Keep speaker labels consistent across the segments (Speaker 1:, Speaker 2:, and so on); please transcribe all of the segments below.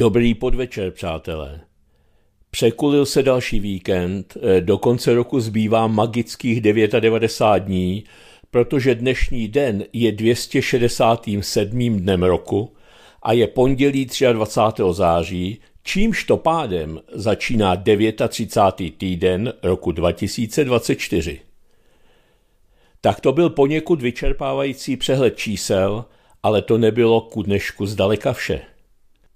Speaker 1: Dobrý podvečer, přátelé. Překulil se další víkend, eh, do konce roku zbývá magických 99 dní, protože dnešní den je 267. dnem roku a je pondělí 23. září, čímž to pádem začíná 39. týden roku 2024. Tak to byl poněkud vyčerpávající přehled čísel, ale to nebylo ku dnešku zdaleka vše.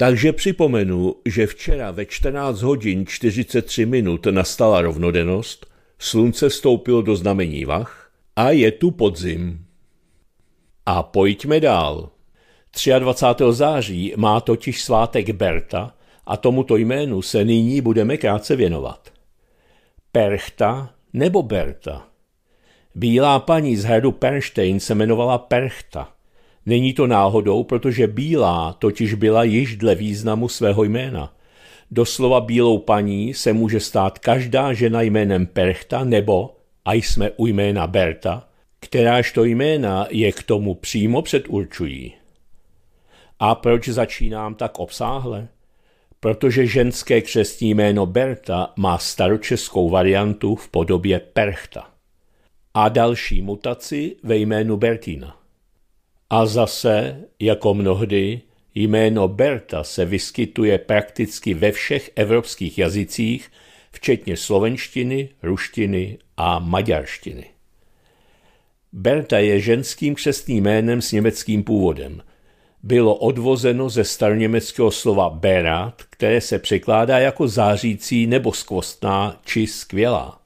Speaker 1: Takže připomenu, že včera ve 14 hodin 43 minut nastala rovnodennost, slunce vstoupilo do znamení vach a je tu podzim. A pojďme dál. 23. září má totiž svátek Berta a tomuto jménu se nyní budeme krátce věnovat. Perchta nebo Berta? Bílá paní z hradu Pernstein se jmenovala Perchta – Není to náhodou, protože bílá totiž byla již dle významu svého jména. Doslova bílou paní se může stát každá žena jménem Perchta nebo, a jsme u jména Berta, kteráž to jména je k tomu přímo předurčují. A proč začínám tak obsáhle? Protože ženské křestní jméno Berta má staročeskou variantu v podobě Perchta. A další mutaci ve jménu Bertina. A zase, jako mnohdy, jméno Berta se vyskytuje prakticky ve všech evropských jazycích, včetně slovenštiny, ruštiny a maďarštiny. Berta je ženským křestným jménem s německým původem. Bylo odvozeno ze staroněmeckého slova berat, které se překládá jako zářící nebo skvostná či skvělá.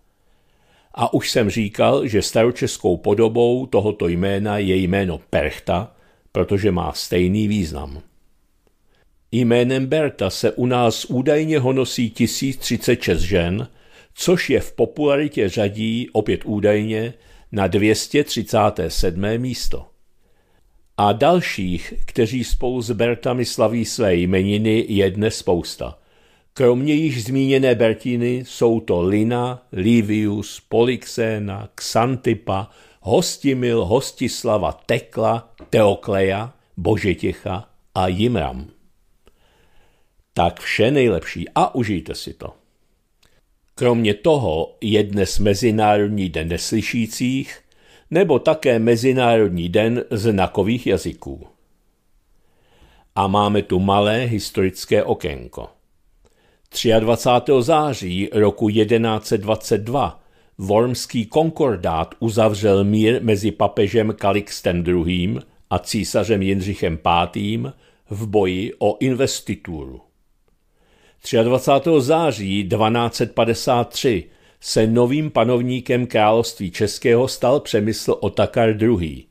Speaker 1: A už jsem říkal, že staročeskou podobou tohoto jména je jméno Perchta, protože má stejný význam. Jménem Berta se u nás údajně honosí 1036 žen, což je v popularitě řadí opět údajně na 237. místo. A dalších, kteří spolu s Bertami slaví své jmeniny, je dnes spousta – Kromě již zmíněné Bertiny jsou to Lina, Livius, Polixena, Xantipa, Hostimil, Hostislava, Tekla, Teokleja, Božetěcha a Jimram. Tak vše nejlepší a užijte si to. Kromě toho je dnes Mezinárodní den neslyšících nebo také Mezinárodní den znakových jazyků. A máme tu malé historické okénko. 23. září roku 1122 Wormský konkordát uzavřel mír mezi papežem Kalixtem II. a císařem Jindřichem V. v boji o investituru. 23. září 1253 se novým panovníkem království českého stal Přemysl Otakar II.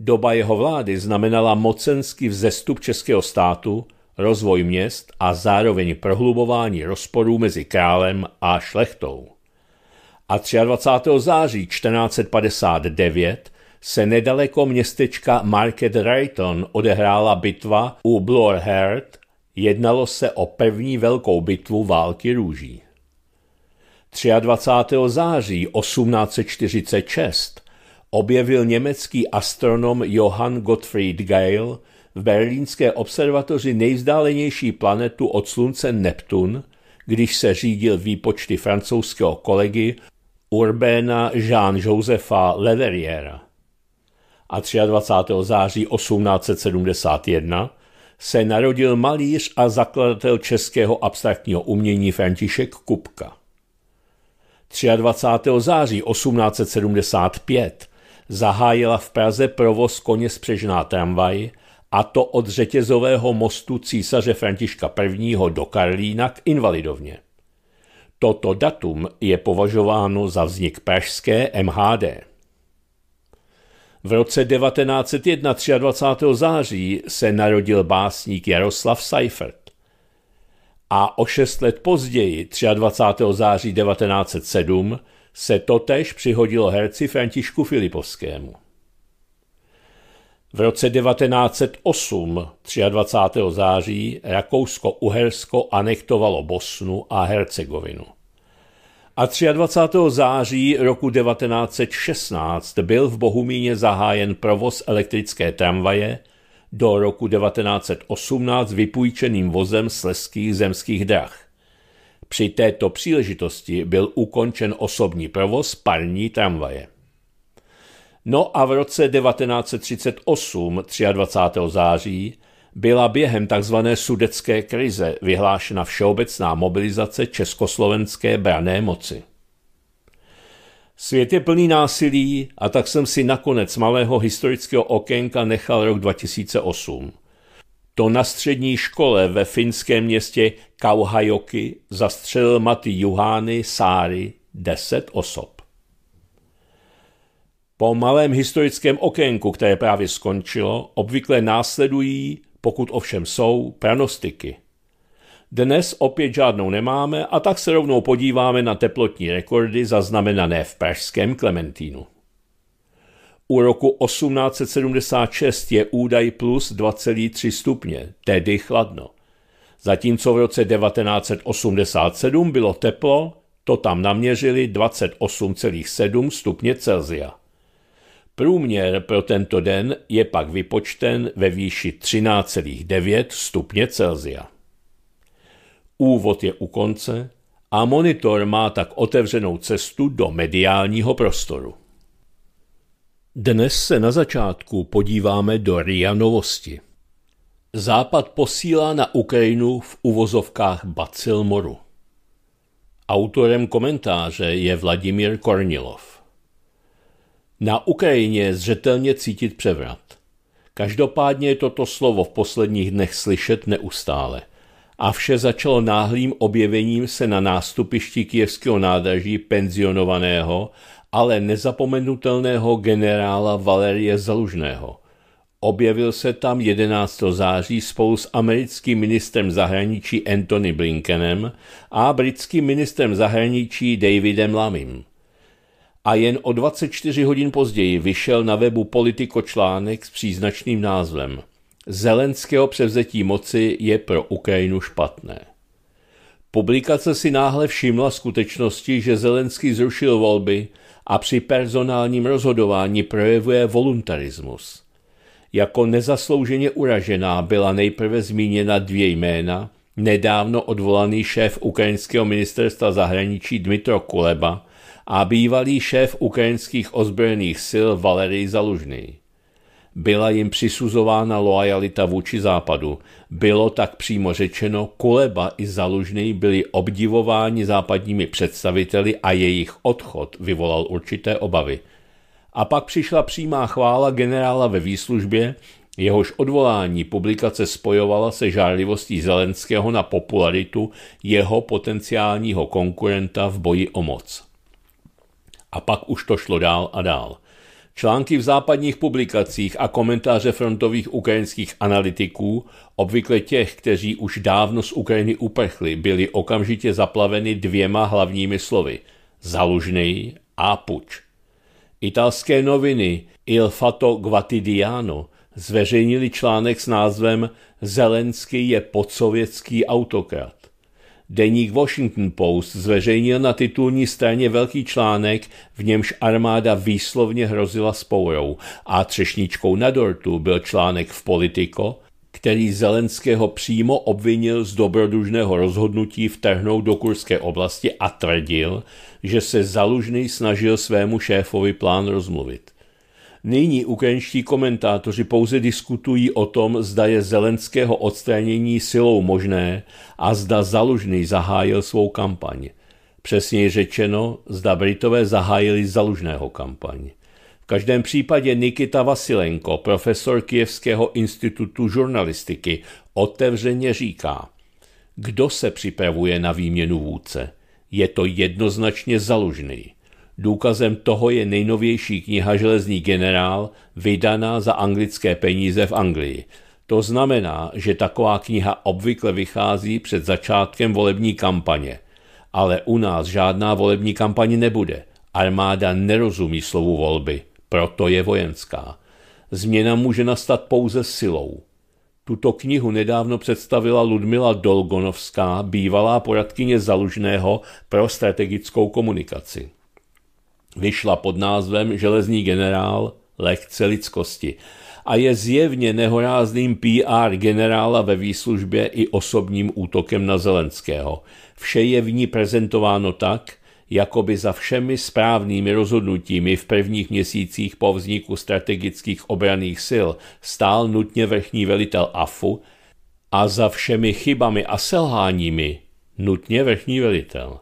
Speaker 1: Doba jeho vlády znamenala mocenský vzestup českého státu – rozvoj měst a zároveň prohlubování rozporů mezi králem a šlechtou. A 23. září 1459 se nedaleko městečka Market Rayton odehrála bitva u Blorheart, jednalo se o první velkou bitvu války růží. 23. září 1846 objevil německý astronom Johann Gottfried Geil v berlínské observatoři nejvzdálenější planetu od slunce Neptun, když se řídil výpočty francouzského kolegy Urbéna Jean-Josepha Leverriera. A 23. září 1871 se narodil malíř a zakladatel českého abstraktního umění František Kupka. 23. září 1875 zahájila v Praze provoz koně spřežná tramvaj a to od řetězového mostu císaře Františka I. do Karlína k Invalidovně. Toto datum je považováno za vznik pražské MHD. V roce 1901 23. září se narodil básník Jaroslav Seifert. A o šest let později, 23. září 1907, se totež přihodilo herci Františku Filipovskému. V roce 1908, 23. září, Rakousko-Uhersko anektovalo Bosnu a Hercegovinu. A 23. září roku 1916 byl v Bohumíně zahájen provoz elektrické tramvaje, do roku 1918 vypůjčeným vozem sleských zemských drah. Při této příležitosti byl ukončen osobní provoz parní tramvaje. No a v roce 1938, 23. září, byla během tzv. sudecké krize vyhlášena všeobecná mobilizace československé brané moci. Svět je plný násilí a tak jsem si nakonec malého historického okénka nechal rok 2008. To na střední škole ve finském městě Kauhajoki zastřelil Maty Juhány Sáry 10 osob. Po malém historickém okénku, které právě skončilo, obvykle následují, pokud ovšem jsou, pranostiky – dnes opět žádnou nemáme a tak se rovnou podíváme na teplotní rekordy zaznamenané v pražském Klementínu. U roku 1876 je údaj plus 2,3 stupně, tedy chladno. Zatímco v roce 1987 bylo teplo, to tam naměřili 28,7 stupně Celzia. Průměr pro tento den je pak vypočten ve výši 13,9 stupně Celzia. Úvod je u konce a monitor má tak otevřenou cestu do mediálního prostoru. Dnes se na začátku podíváme do RIA novosti. Západ posílá na Ukrajinu v uvozovkách bacil moru. Autorem komentáře je Vladimír Kornilov. Na Ukrajině je zřetelně cítit převrat. Každopádně je toto slovo v posledních dnech slyšet neustále a vše začalo náhlým objevením se na nástupišti kijevského nádraží penzionovaného, ale nezapomenutelného generála Valerie Zalužného. Objevil se tam 11. září spolu s americkým ministrem zahraničí Anthony Blinkenem a britským ministrem zahraničí Davidem Lamim. A jen o 24 hodin později vyšel na webu Politico článek s příznačným názvem – Zelenského převzetí moci je pro Ukrajinu špatné. Publikace si náhle všimla skutečnosti, že Zelenský zrušil volby a při personálním rozhodování projevuje voluntarismus. Jako nezaslouženě uražená byla nejprve zmíněna dvě jména, nedávno odvolaný šéf ukrajinského ministerstva zahraničí Dmitro Kuleba a bývalý šéf ukrajinských ozbrojených sil Valerij Zalužný. Byla jim přisuzována loajalita vůči západu. Bylo tak přímo řečeno, Kuleba i Zalužný byli obdivováni západními představiteli a jejich odchod vyvolal určité obavy. A pak přišla přímá chvála generála ve výslužbě, jehož odvolání publikace spojovala se žárlivostí Zelenského na popularitu jeho potenciálního konkurenta v boji o moc. A pak už to šlo dál a dál – Články v západních publikacích a komentáře frontových ukrajinských analytiků, obvykle těch, kteří už dávno z Ukrajiny uprchli, byly okamžitě zaplaveny dvěma hlavními slovy – zalužný a puč. Italské noviny Il Fatto Quotidiano zveřejnili článek s názvem Zelenský je podsovětský autokrat. Deník Washington Post zveřejnil na titulní straně velký článek, v němž armáda výslovně hrozila spourou a třešničkou na dortu byl článek v Politico, který Zelenského přímo obvinil z dobrodružného rozhodnutí vtrhnout do Kurské oblasti a tvrdil, že se Zalužný snažil svému šéfovi plán rozmluvit. Nyní ukrajinští komentátoři pouze diskutují o tom, zda je Zelenského odstranění silou možné a zda Zalužný zahájil svou kampaň. Přesněji řečeno, zda Britové zahájili Zalužného kampaň. V každém případě Nikita Vasilenko, profesor Kijevského institutu žurnalistiky, otevřeně říká, kdo se připravuje na výměnu vůdce. Je to jednoznačně Zalužný. Důkazem toho je nejnovější kniha Železný generál, vydaná za anglické peníze v Anglii. To znamená, že taková kniha obvykle vychází před začátkem volební kampaně. Ale u nás žádná volební kampaně nebude. Armáda nerozumí slovu volby, proto je vojenská. Změna může nastat pouze silou. Tuto knihu nedávno představila Ludmila Dolgonovská, bývalá poradkyně Zalužného pro strategickou komunikaci vyšla pod názvem Železný generál lehce lidskosti a je zjevně nehorázným PR generála ve výslužbě i osobním útokem na Zelenského. Vše je v ní prezentováno tak, jako by za všemi správnými rozhodnutími v prvních měsících po vzniku strategických obraných sil stál nutně vrchní velitel AFU a za všemi chybami a selháními nutně vrchní velitel.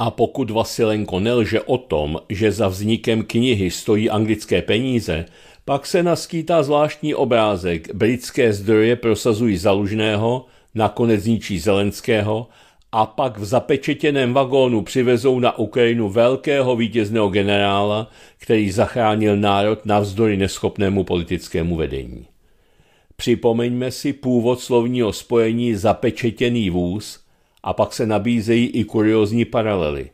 Speaker 1: A pokud Vasilenko nelže o tom, že za vznikem knihy stojí anglické peníze, pak se naskýtá zvláštní obrázek. Britské zdroje prosazují Zalužného, nakonec ničí Zelenského a pak v zapečetěném vagónu přivezou na Ukrajinu velkého vítězného generála, který zachránil národ navzdory neschopnému politickému vedení. Připomeňme si původ slovního spojení zapečetěný vůz a pak se nabízejí i kuriozní paralely.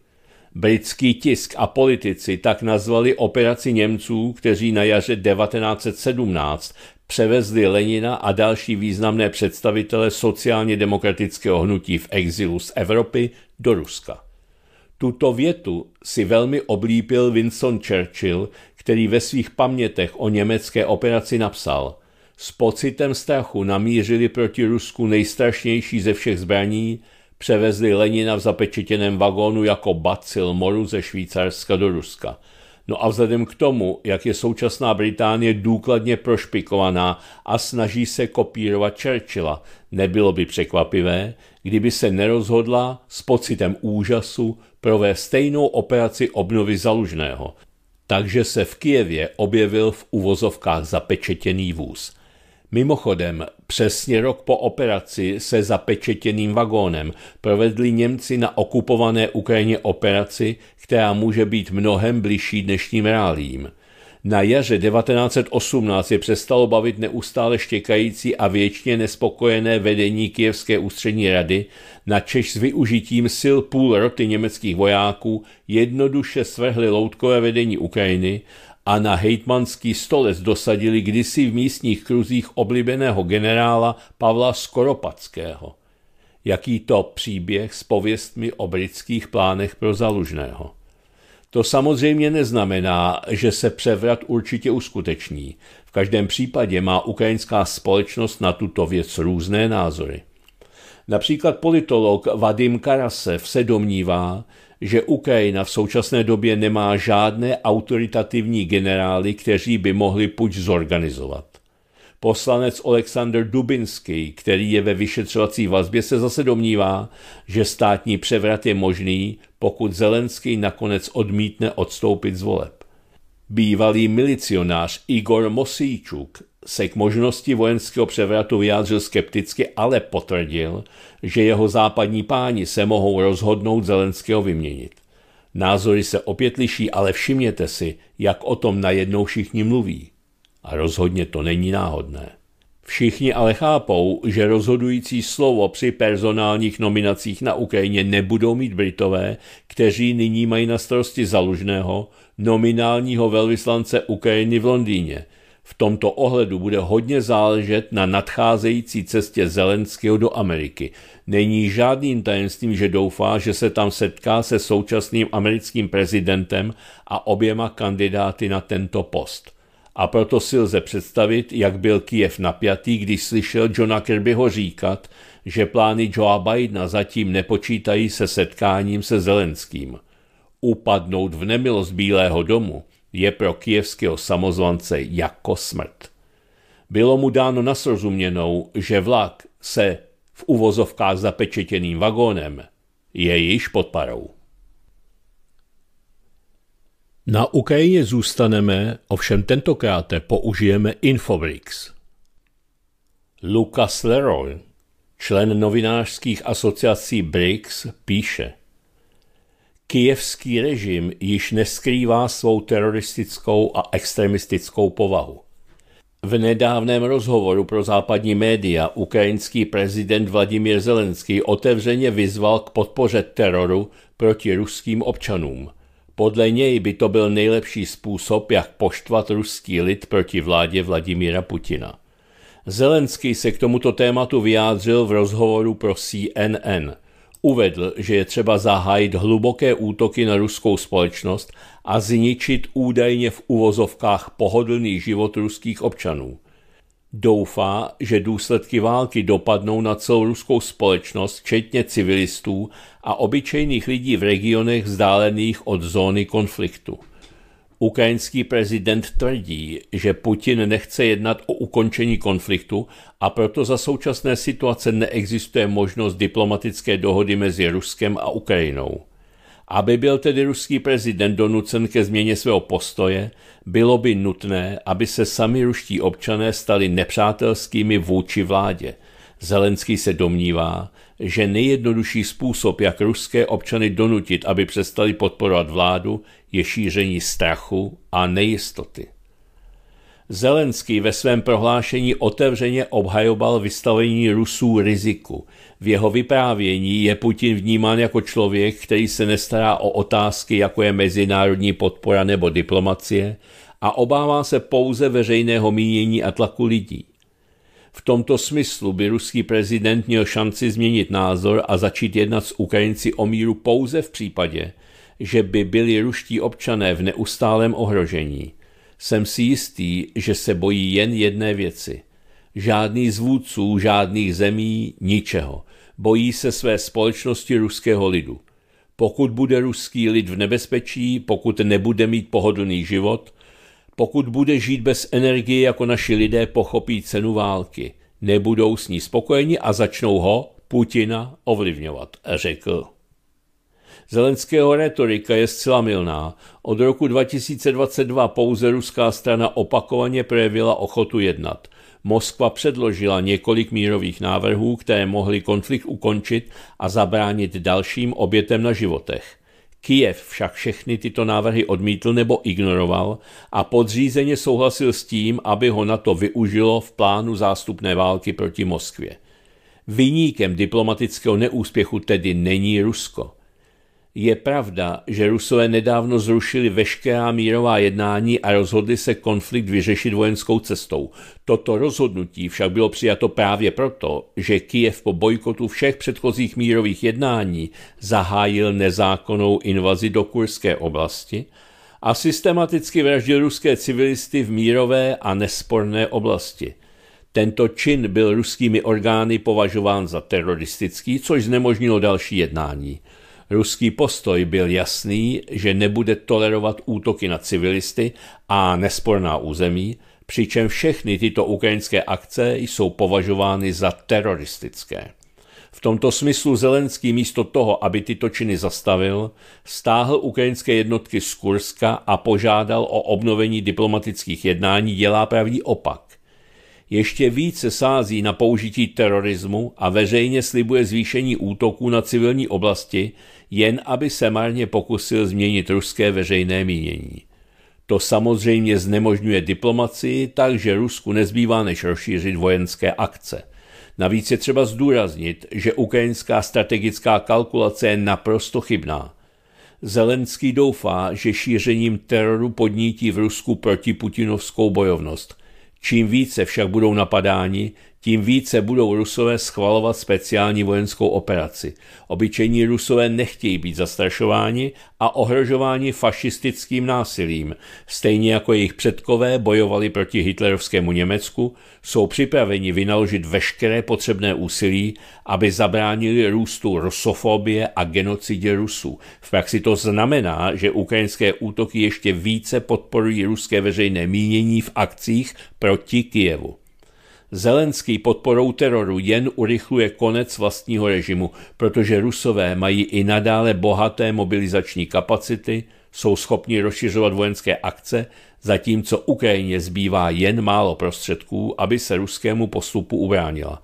Speaker 1: Britský tisk a politici tak nazvali operaci Němců, kteří na jaře 1917 převezli Lenina a další významné představitele sociálně demokratického hnutí v exilu z Evropy do Ruska. Tuto větu si velmi oblíbil Winston Churchill, který ve svých pamětech o německé operaci napsal S pocitem strachu namířili proti Rusku nejstrašnější ze všech zbraní, převezli Lenina v zapečetěném vagónu jako bacil moru ze Švýcarska do Ruska – No a vzhledem k tomu, jak je současná Británie důkladně prošpikovaná a snaží se kopírovat Churchilla, nebylo by překvapivé, kdyby se nerozhodla s pocitem úžasu provést stejnou operaci obnovy Zalužného. Takže se v Kijevě objevil v uvozovkách zapečetěný vůz. Mimochodem, přesně rok po operaci se zapečetěným vagónem provedli Němci na okupované Ukrajině operaci, která může být mnohem bližší dnešním reálím. Na jaře 1918 je přestalo bavit neustále štěkající a věčně nespokojené vedení Kijevské ústřední rady, na Češ s využitím sil půl roty německých vojáků jednoduše svrhli loutkové vedení Ukrajiny a na hejtmanský stolec dosadili kdysi v místních kruzích oblíbeného generála Pavla Skoropackého. Jaký to příběh s pověstmi o britských plánech pro Zalužného. To samozřejmě neznamená, že se převrat určitě uskuteční. V každém případě má ukrajinská společnost na tuto věc různé názory. Například politolog Vadim Karasev se domnívá, že Ukrajina v současné době nemá žádné autoritativní generály, kteří by mohli puč zorganizovat. Poslanec Alexander Dubinský, který je ve vyšetřovací vazbě, se zase domnívá, že státní převrat je možný, pokud Zelenský nakonec odmítne odstoupit z voleb. Bývalý milicionář Igor Mosíčuk se k možnosti vojenského převratu vyjádřil skepticky, ale potvrdil, že jeho západní páni se mohou rozhodnout Zelenského vyměnit. Názory se opět liší, ale všimněte si, jak o tom najednou všichni mluví. A rozhodně to není náhodné. Všichni ale chápou, že rozhodující slovo při personálních nominacích na Ukrajině nebudou mít Britové, kteří nyní mají na starosti zalužného nominálního velvyslance Ukrajiny v Londýně – v tomto ohledu bude hodně záležet na nadcházející cestě Zelenského do Ameriky. Není žádným tajemstvím, že doufá, že se tam setká se současným americkým prezidentem a oběma kandidáty na tento post. A proto si lze představit, jak byl Kiev napjatý, když slyšel Johna Kirbyho říkat, že plány Joea Bidena zatím nepočítají se setkáním se Zelenským. Upadnout v nemilost Bílého domu – je pro kijevského samozvance jako smrt. Bylo mu dáno nasrozuměnou, že vlak se v uvozovkách zapečetěným vagónem je již pod parou. Na Ukrajině zůstaneme, ovšem tentokrát použijeme Infobrix. Lucas Leroy, člen novinářských asociací BRICS, píše – Kijevský režim již neskrývá svou teroristickou a extremistickou povahu. V nedávném rozhovoru pro západní média ukrajinský prezident Vladimír Zelenský otevřeně vyzval k podpoře teroru proti ruským občanům. Podle něj by to byl nejlepší způsob, jak poštvat ruský lid proti vládě Vladimíra Putina. Zelenský se k tomuto tématu vyjádřil v rozhovoru pro CNN – Uvedl, že je třeba zahájit hluboké útoky na ruskou společnost a zničit údajně v uvozovkách pohodlný život ruských občanů. Doufá, že důsledky války dopadnou na celou ruskou společnost, včetně civilistů a obyčejných lidí v regionech vzdálených od zóny konfliktu. Ukrajinský prezident tvrdí, že Putin nechce jednat o ukončení konfliktu a proto za současné situace neexistuje možnost diplomatické dohody mezi Ruskem a Ukrajinou. Aby byl tedy ruský prezident donucen ke změně svého postoje, bylo by nutné, aby se sami ruští občané stali nepřátelskými vůči vládě. Zelenský se domnívá, že nejjednodušší způsob, jak ruské občany donutit, aby přestali podporovat vládu, je šíření strachu a nejistoty. Zelenský ve svém prohlášení otevřeně obhajoval vystavení Rusů riziku. V jeho vyprávění je Putin vnímán jako člověk, který se nestará o otázky, jako je mezinárodní podpora nebo diplomacie, a obává se pouze veřejného mínění a tlaku lidí. V tomto smyslu by ruský prezident měl šanci změnit názor a začít jednat s Ukrajinci o míru pouze v případě, že by byli ruští občané v neustálém ohrožení. Jsem si jistý, že se bojí jen jedné věci. Žádný z vůdců, žádných zemí, ničeho. Bojí se své společnosti ruského lidu. Pokud bude ruský lid v nebezpečí, pokud nebude mít pohodlný život, pokud bude žít bez energie jako naši lidé pochopí cenu války, nebudou s ní spokojeni a začnou ho, Putina, ovlivňovat, řekl. Zelenského retorika je zcela milná. Od roku 2022 pouze ruská strana opakovaně projevila ochotu jednat. Moskva předložila několik mírových návrhů, které mohly konflikt ukončit a zabránit dalším obětem na životech. Kijev však všechny tyto návrhy odmítl nebo ignoroval a podřízeně souhlasil s tím, aby ho na to využilo v plánu zástupné války proti Moskvě. Vyníkem diplomatického neúspěchu tedy není Rusko. Je pravda, že Rusové nedávno zrušili veškerá mírová jednání a rozhodli se konflikt vyřešit vojenskou cestou. Toto rozhodnutí však bylo přijato právě proto, že Kijev po bojkotu všech předchozích mírových jednání zahájil nezákonnou invazi do Kurské oblasti a systematicky vraždil ruské civilisty v mírové a nesporné oblasti. Tento čin byl ruskými orgány považován za teroristický, což znemožnilo další jednání. Ruský postoj byl jasný, že nebude tolerovat útoky na civilisty a nesporná území, přičem všechny tyto ukrajinské akce jsou považovány za teroristické. V tomto smyslu Zelenský místo toho, aby tyto činy zastavil, stáhl ukrajinské jednotky z Kurska a požádal o obnovení diplomatických jednání, dělá pravý opak ještě více sází na použití terorismu a veřejně slibuje zvýšení útoků na civilní oblasti, jen aby se marně pokusil změnit ruské veřejné mínění. To samozřejmě znemožňuje diplomacii, takže Rusku nezbývá než rozšířit vojenské akce. Navíc je třeba zdůraznit, že ukrajinská strategická kalkulace je naprosto chybná. Zelenský doufá, že šířením teroru podnítí v Rusku protiputinovskou bojovnost – Čím více však budou napadáni, tím více budou Rusové schvalovat speciální vojenskou operaci. Obyčejní Rusové nechtějí být zastrašováni a ohrožováni fašistickým násilím. Stejně jako jejich předkové bojovali proti hitlerovskému Německu, jsou připraveni vynaložit veškeré potřebné úsilí, aby zabránili růstu rusofobie a genocidě Rusů. V praxi to znamená, že ukrajinské útoky ještě více podporují ruské veřejné mínění v akcích proti Kijevu. Zelenský podporou teroru jen urychluje konec vlastního režimu, protože Rusové mají i nadále bohaté mobilizační kapacity, jsou schopni rozšiřovat vojenské akce, zatímco Ukrajině zbývá jen málo prostředků, aby se ruskému postupu ubránila.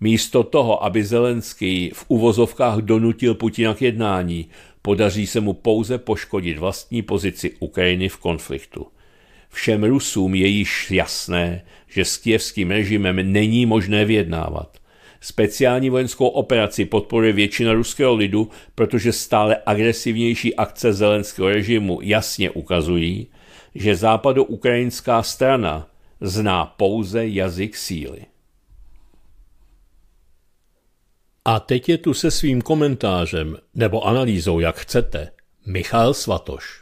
Speaker 1: Místo toho, aby Zelenský v uvozovkách donutil Putina k jednání, podaří se mu pouze poškodit vlastní pozici Ukrajiny v konfliktu. Všem Rusům je již jasné, že s kijevským režimem není možné vyjednávat. Speciální vojenskou operaci podporuje většina ruského lidu, protože stále agresivnější akce zelenského režimu jasně ukazují, že západoukrajinská strana zná pouze jazyk síly. A teď je tu se svým komentářem, nebo analýzou, jak chcete, Michal Svatoš.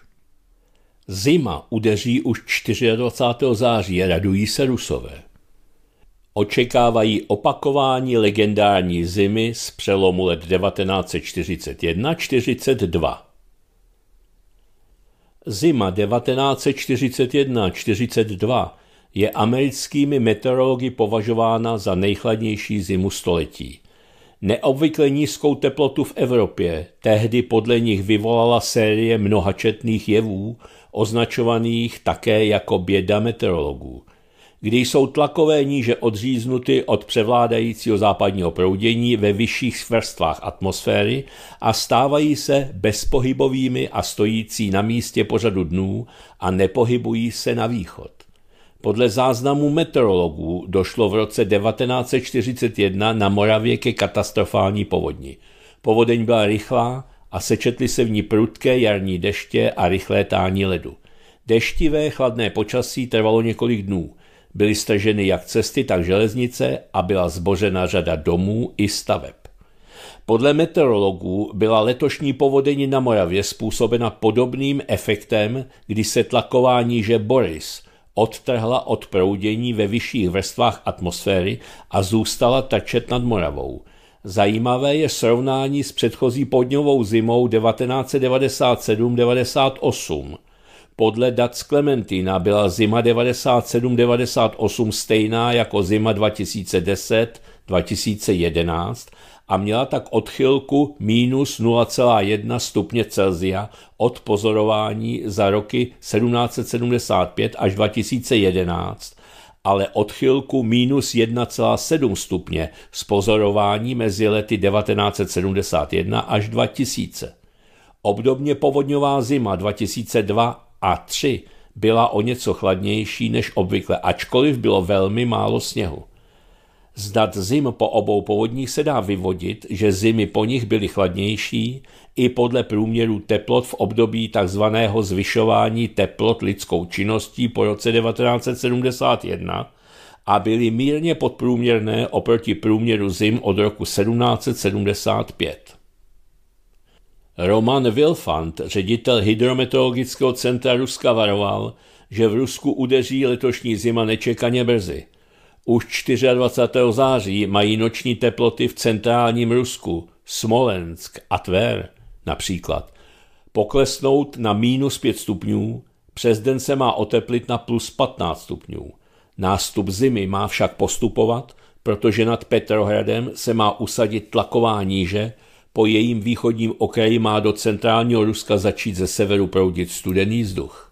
Speaker 1: Zima udeří už 24. září, radují se Rusové. Očekávají opakování legendární zimy z přelomu let 1941-42. Zima 1941-42 je americkými meteorology považována za nejchladnější zimu století. Neobvykle nízkou teplotu v Evropě tehdy podle nich vyvolala série mnohačetných jevů, označovaných také jako běda meteorologů kdy jsou tlakové níže odříznuty od převládajícího západního proudění ve vyšších vrstvách atmosféry a stávají se bezpohybovými a stojící na místě pořadu dnů a nepohybují se na východ. Podle záznamů meteorologů došlo v roce 1941 na Moravě ke katastrofální povodni. Povodeň byla rychlá a sečetly se v ní prudké jarní deště a rychlé tání ledu. Deštivé chladné počasí trvalo několik dnů. Byly staženy jak cesty, tak železnice a byla zbořena řada domů i staveb. Podle meteorologů byla letošní povodení na Moravě způsobena podobným efektem, kdy se tlaková níže Boris odtrhla od proudění ve vyšších vrstvách atmosféry a zůstala trčet nad Moravou. Zajímavé je srovnání s předchozí podňovou zimou 1997-98. Podle dat z Klementina byla zima 97-98 stejná jako zima 2010-2011 a měla tak odchylku minus 0,1 stupně Celzia od pozorování za roky 1775 až 2011, ale odchylku minus 1,7 stupně z pozorování mezi lety 1971 až 2000. Obdobně povodňová zima 2002 a 3 byla o něco chladnější než obvykle, ačkoliv bylo velmi málo sněhu. Z dat zim po obou povodních se dá vyvodit, že zimy po nich byly chladnější i podle průměru teplot v období tzv. zvyšování teplot lidskou činností po roce 1971 a byly mírně podprůměrné oproti průměru zim od roku 1775. Roman Wilfant, ředitel hydrometeorologického centra Ruska, varoval, že v Rusku udeří letošní zima nečekaně brzy. Už 24. září mají noční teploty v centrálním Rusku, Smolensk a Tver například, poklesnout na minus 5 stupňů, přes den se má oteplit na plus 15 stupňů. Nástup zimy má však postupovat, protože nad Petrohradem se má usadit tlaková níže, po jejím východním okraji má do centrálního Ruska začít ze severu proudit studený vzduch.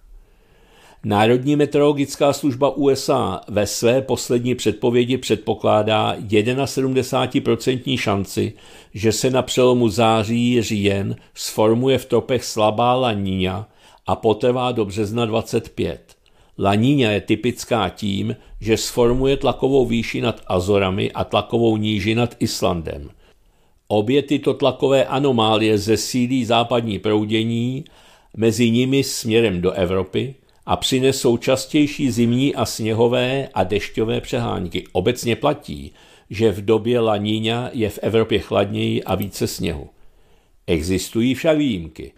Speaker 1: Národní meteorologická služba USA ve své poslední předpovědi předpokládá 71% šanci, že se na přelomu září říjen sformuje v tropech slabá laníňa a potrvá do března 25. Laníňa je typická tím, že sformuje tlakovou výši nad Azorami a tlakovou níži nad Islandem. Obě tyto tlakové anomálie zesílí západní proudění, mezi nimi směrem do Evropy a přinesou častější zimní a sněhové a dešťové přehánky. Obecně platí, že v době laníňa je v Evropě chladněji a více sněhu. Existují však výjimky.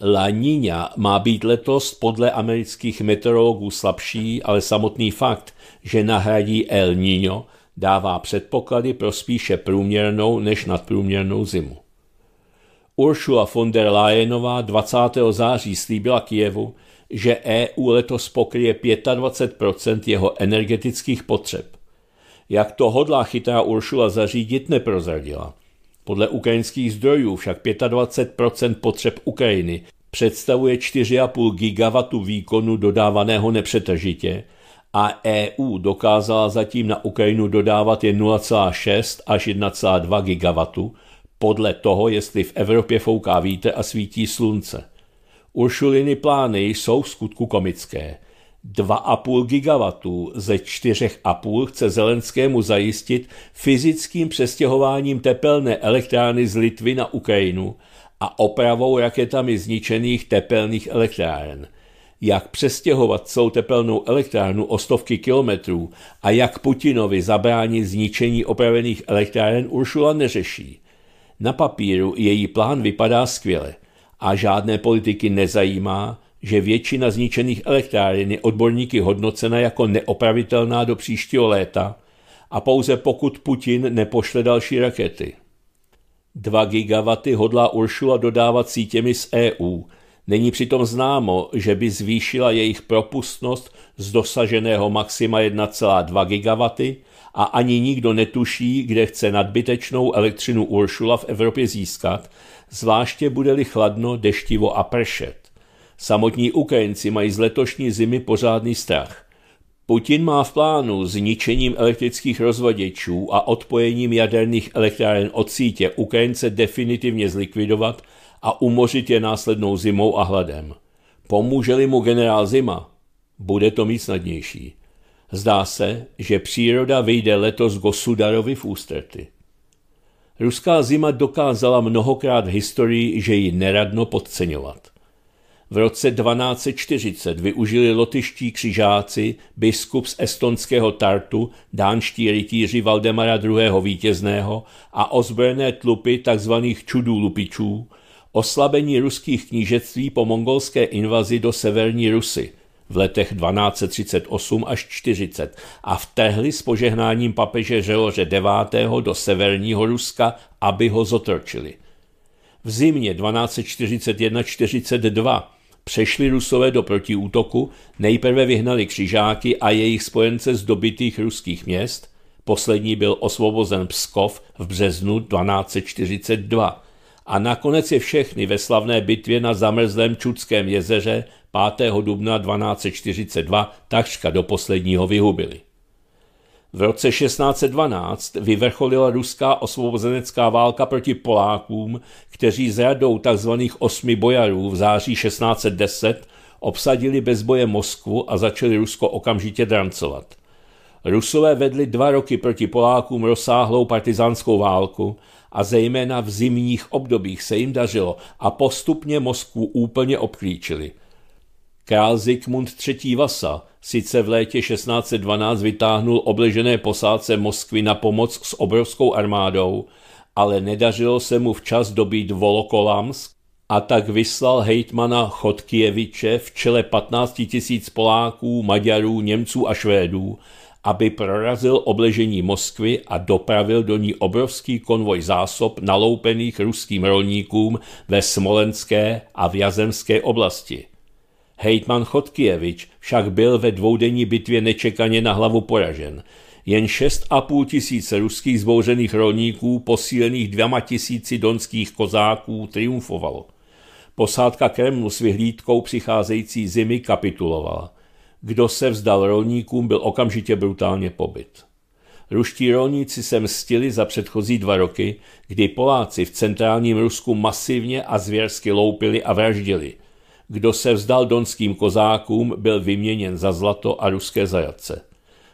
Speaker 1: Laníňa má být letos podle amerických meteorologů slabší, ale samotný fakt, že nahradí El Niño, dává předpoklady pro spíše průměrnou než nadprůměrnou zimu. Ursula von der Leyenová 20. září slíbila Kijevu, že EU letos pokryje 25% jeho energetických potřeb. Jak to hodlá chytrá Uršula zařídit, neprozradila. Podle ukrajinských zdrojů však 25% potřeb Ukrajiny představuje 4,5 gigawatu výkonu dodávaného nepřetržitě a EU dokázala zatím na Ukrajinu dodávat jen 0,6 až 1,2 gigawatu, podle toho, jestli v Evropě fouká vítr a svítí slunce. Uršuliny plány jsou v skutku komické. 2,5 gigawatů ze 4,5 chce Zelenskému zajistit fyzickým přestěhováním tepelné elektrárny z Litvy na Ukrajinu a opravou raketami zničených tepelných elektráren jak přestěhovat celou tepelnou elektrárnu o stovky kilometrů a jak Putinovi zabránit zničení opravených elektráren Uršula neřeší. Na papíru její plán vypadá skvěle a žádné politiky nezajímá, že většina zničených elektráren je odborníky hodnocena jako neopravitelná do příštího léta a pouze pokud Putin nepošle další rakety. 2 gigawaty hodlá Uršula dodávat sítěmi z EU. Není přitom známo, že by zvýšila jejich propustnost z dosaženého maxima 1,2 gigawaty a ani nikdo netuší, kde chce nadbytečnou elektřinu Uršula v Evropě získat, zvláště bude-li chladno, deštivo a pršet. Samotní Ukrajinci mají z letošní zimy pořádný strach. Putin má v plánu zničením elektrických rozvaděčů a odpojením jaderných elektráren od sítě Ukrajince definitivně zlikvidovat a umořit je následnou zimou a hladem. Pomůže-li mu generál Zima, bude to mít snadnější. Zdá se, že příroda vyjde letos Gosudarovi v ústrety. Ruská zima dokázala mnohokrát v historii, že ji neradno podceňovat. V roce 1240 využili lotyští křižáci, biskup z estonského Tartu, dánští rytíři Valdemara II. vítězného a ozbrojené tlupy tzv. čudů lupičů, oslabení ruských knížectví po mongolské invazi do severní Rusy v letech 1238 až 40 a vtehli s požehnáním papeže Řehoře IX. do severního Ruska, aby ho zotročili. V zimě 1241-42 Přešli Rusové do protiútoku, nejprve vyhnali křižáky a jejich spojence z dobitých ruských měst, poslední byl osvobozen Pskov v březnu 1242 a nakonec je všechny ve slavné bitvě na zamrzlém Čudském jezeře 5. dubna 1242 takřka do posledního vyhubili. V roce 1612 vyvrcholila ruská osvobozenecká válka proti Polákům, kteří s radou tzv. osmi bojarů v září 1610 obsadili bez boje Moskvu a začali Rusko okamžitě drancovat. Rusové vedli dva roky proti Polákům rozsáhlou partizánskou válku a zejména v zimních obdobích se jim dařilo a postupně Moskvu úplně obklíčili – Král Zikmund III. Vasa sice v létě 1612 vytáhnul obležené posádce Moskvy na pomoc s obrovskou armádou, ale nedařilo se mu včas dobít Volokolamsk a tak vyslal hejtmana Chodkieviče v čele 15 tisíc Poláků, Maďarů, Němců a Švédů, aby prorazil obležení Moskvy a dopravil do ní obrovský konvoj zásob naloupených ruským rolníkům ve Smolenské a v Jazemské oblasti. Hejtman Chodkievič však byl ve dvoudenní bitvě nečekaně na hlavu poražen. Jen 6,5 tisíce ruských zbouřených rolníků, posílených dvěma tisíci donských kozáků, triumfovalo. Posádka Kremlu s vyhlídkou přicházející zimy kapitulovala. Kdo se vzdal rolníkům, byl okamžitě brutálně pobyt. Ruští rolníci se mstili za předchozí dva roky, kdy Poláci v centrálním Rusku masivně a zvěrsky loupili a vraždili – kdo se vzdal donským kozákům, byl vyměněn za zlato a ruské zajatce.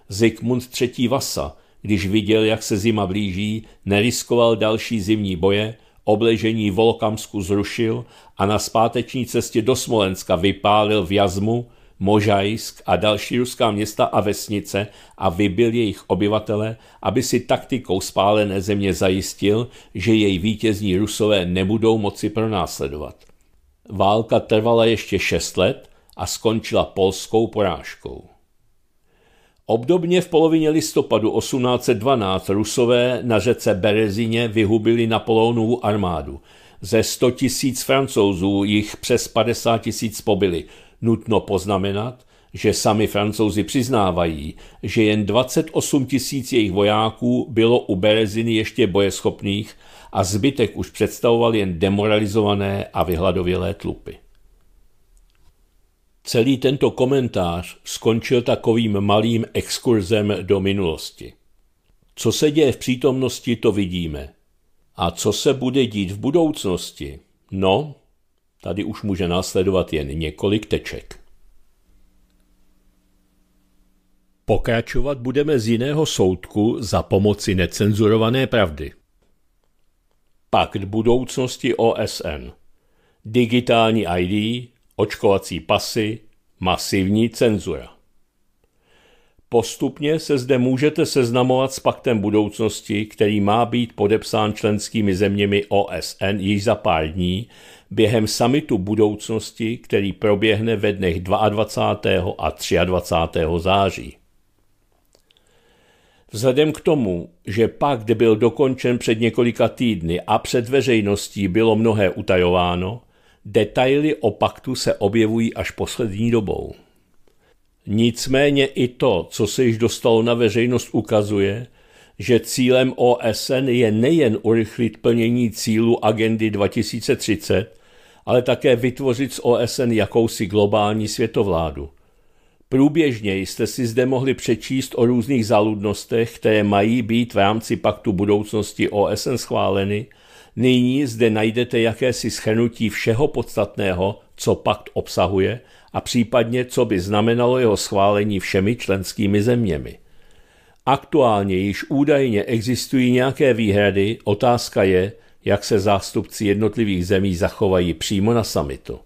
Speaker 1: Zikmund III. Vasa, když viděl, jak se zima blíží, neriskoval další zimní boje, obležení Volokamsku zrušil a na zpáteční cestě do Smolenska vypálil v Jazmu, Možajsk a další ruská města a vesnice a vybil jejich obyvatele, aby si taktikou spálené země zajistil, že jej vítězní rusové nebudou moci pronásledovat. Válka trvala ještě šest let a skončila polskou porážkou. Obdobně v polovině listopadu 1812 Rusové na řece Berezině vyhubili Napoleonovu armádu. Ze 100 tisíc francouzů jich přes 50 tisíc pobyli. Nutno poznamenat, že sami francouzi přiznávají, že jen 28 tisíc jejich vojáků bylo u Bereziny ještě bojeschopných a zbytek už představoval jen demoralizované a vyhladovělé tlupy. Celý tento komentář skončil takovým malým exkurzem do minulosti. Co se děje v přítomnosti, to vidíme. A co se bude dít v budoucnosti? No, tady už může následovat jen několik teček. Pokračovat budeme z jiného soudku za pomoci necenzurované pravdy. Pakt budoucnosti OSN. Digitální ID, očkovací pasy, masivní cenzura. Postupně se zde můžete seznamovat s paktem budoucnosti, který má být podepsán členskými zeměmi OSN již za pár dní během samitu budoucnosti, který proběhne ve dnech 22. a 23. září. Vzhledem k tomu, že pakt byl dokončen před několika týdny a před veřejností bylo mnohé utajováno, detaily o paktu se objevují až poslední dobou. Nicméně i to, co se již dostalo na veřejnost, ukazuje, že cílem OSN je nejen urychlit plnění cílu agendy 2030, ale také vytvořit z OSN jakousi globální světovládu. Průběžně jste si zde mohli přečíst o různých záludnostech, které mají být v rámci paktu budoucnosti OSN schváleny. Nyní zde najdete jakési schrnutí všeho podstatného, co pakt obsahuje a případně co by znamenalo jeho schválení všemi členskými zeměmi. Aktuálně již údajně existují nějaké výhrady, otázka je, jak se zástupci jednotlivých zemí zachovají přímo na samitu.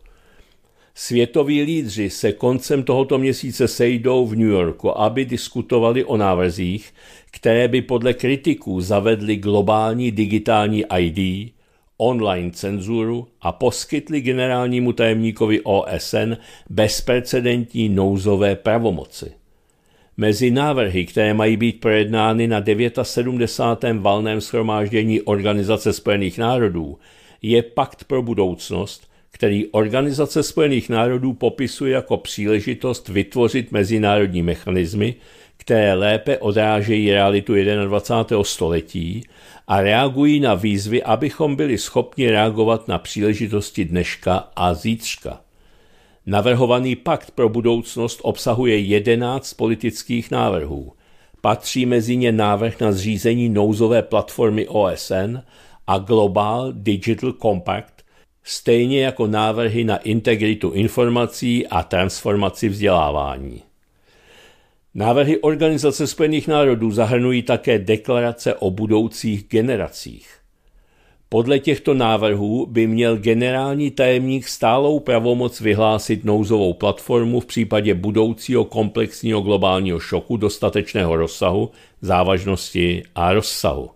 Speaker 1: Světoví lídři se koncem tohoto měsíce sejdou v New Yorku, aby diskutovali o návrzích, které by podle kritiků zavedly globální digitální ID, online cenzuru a poskytli generálnímu tajemníkovi OSN bezprecedentní nouzové pravomoci. Mezi návrhy, které mají být projednány na 79. valném schromáždění Organizace spojených národů, je Pakt pro budoucnost, který Organizace spojených národů popisuje jako příležitost vytvořit mezinárodní mechanismy, které lépe odrážejí realitu 21. století a reagují na výzvy, abychom byli schopni reagovat na příležitosti dneška a zítřka. Navrhovaný pakt pro budoucnost obsahuje 11 politických návrhů. Patří mezi ně návrh na zřízení nouzové platformy OSN a Global Digital Compact, stejně jako návrhy na integritu informací a transformaci vzdělávání. Návrhy Organizace spojených národů zahrnují také deklarace o budoucích generacích. Podle těchto návrhů by měl generální tajemník stálou pravomoc vyhlásit nouzovou platformu v případě budoucího komplexního globálního šoku dostatečného rozsahu, závažnosti a rozsahu.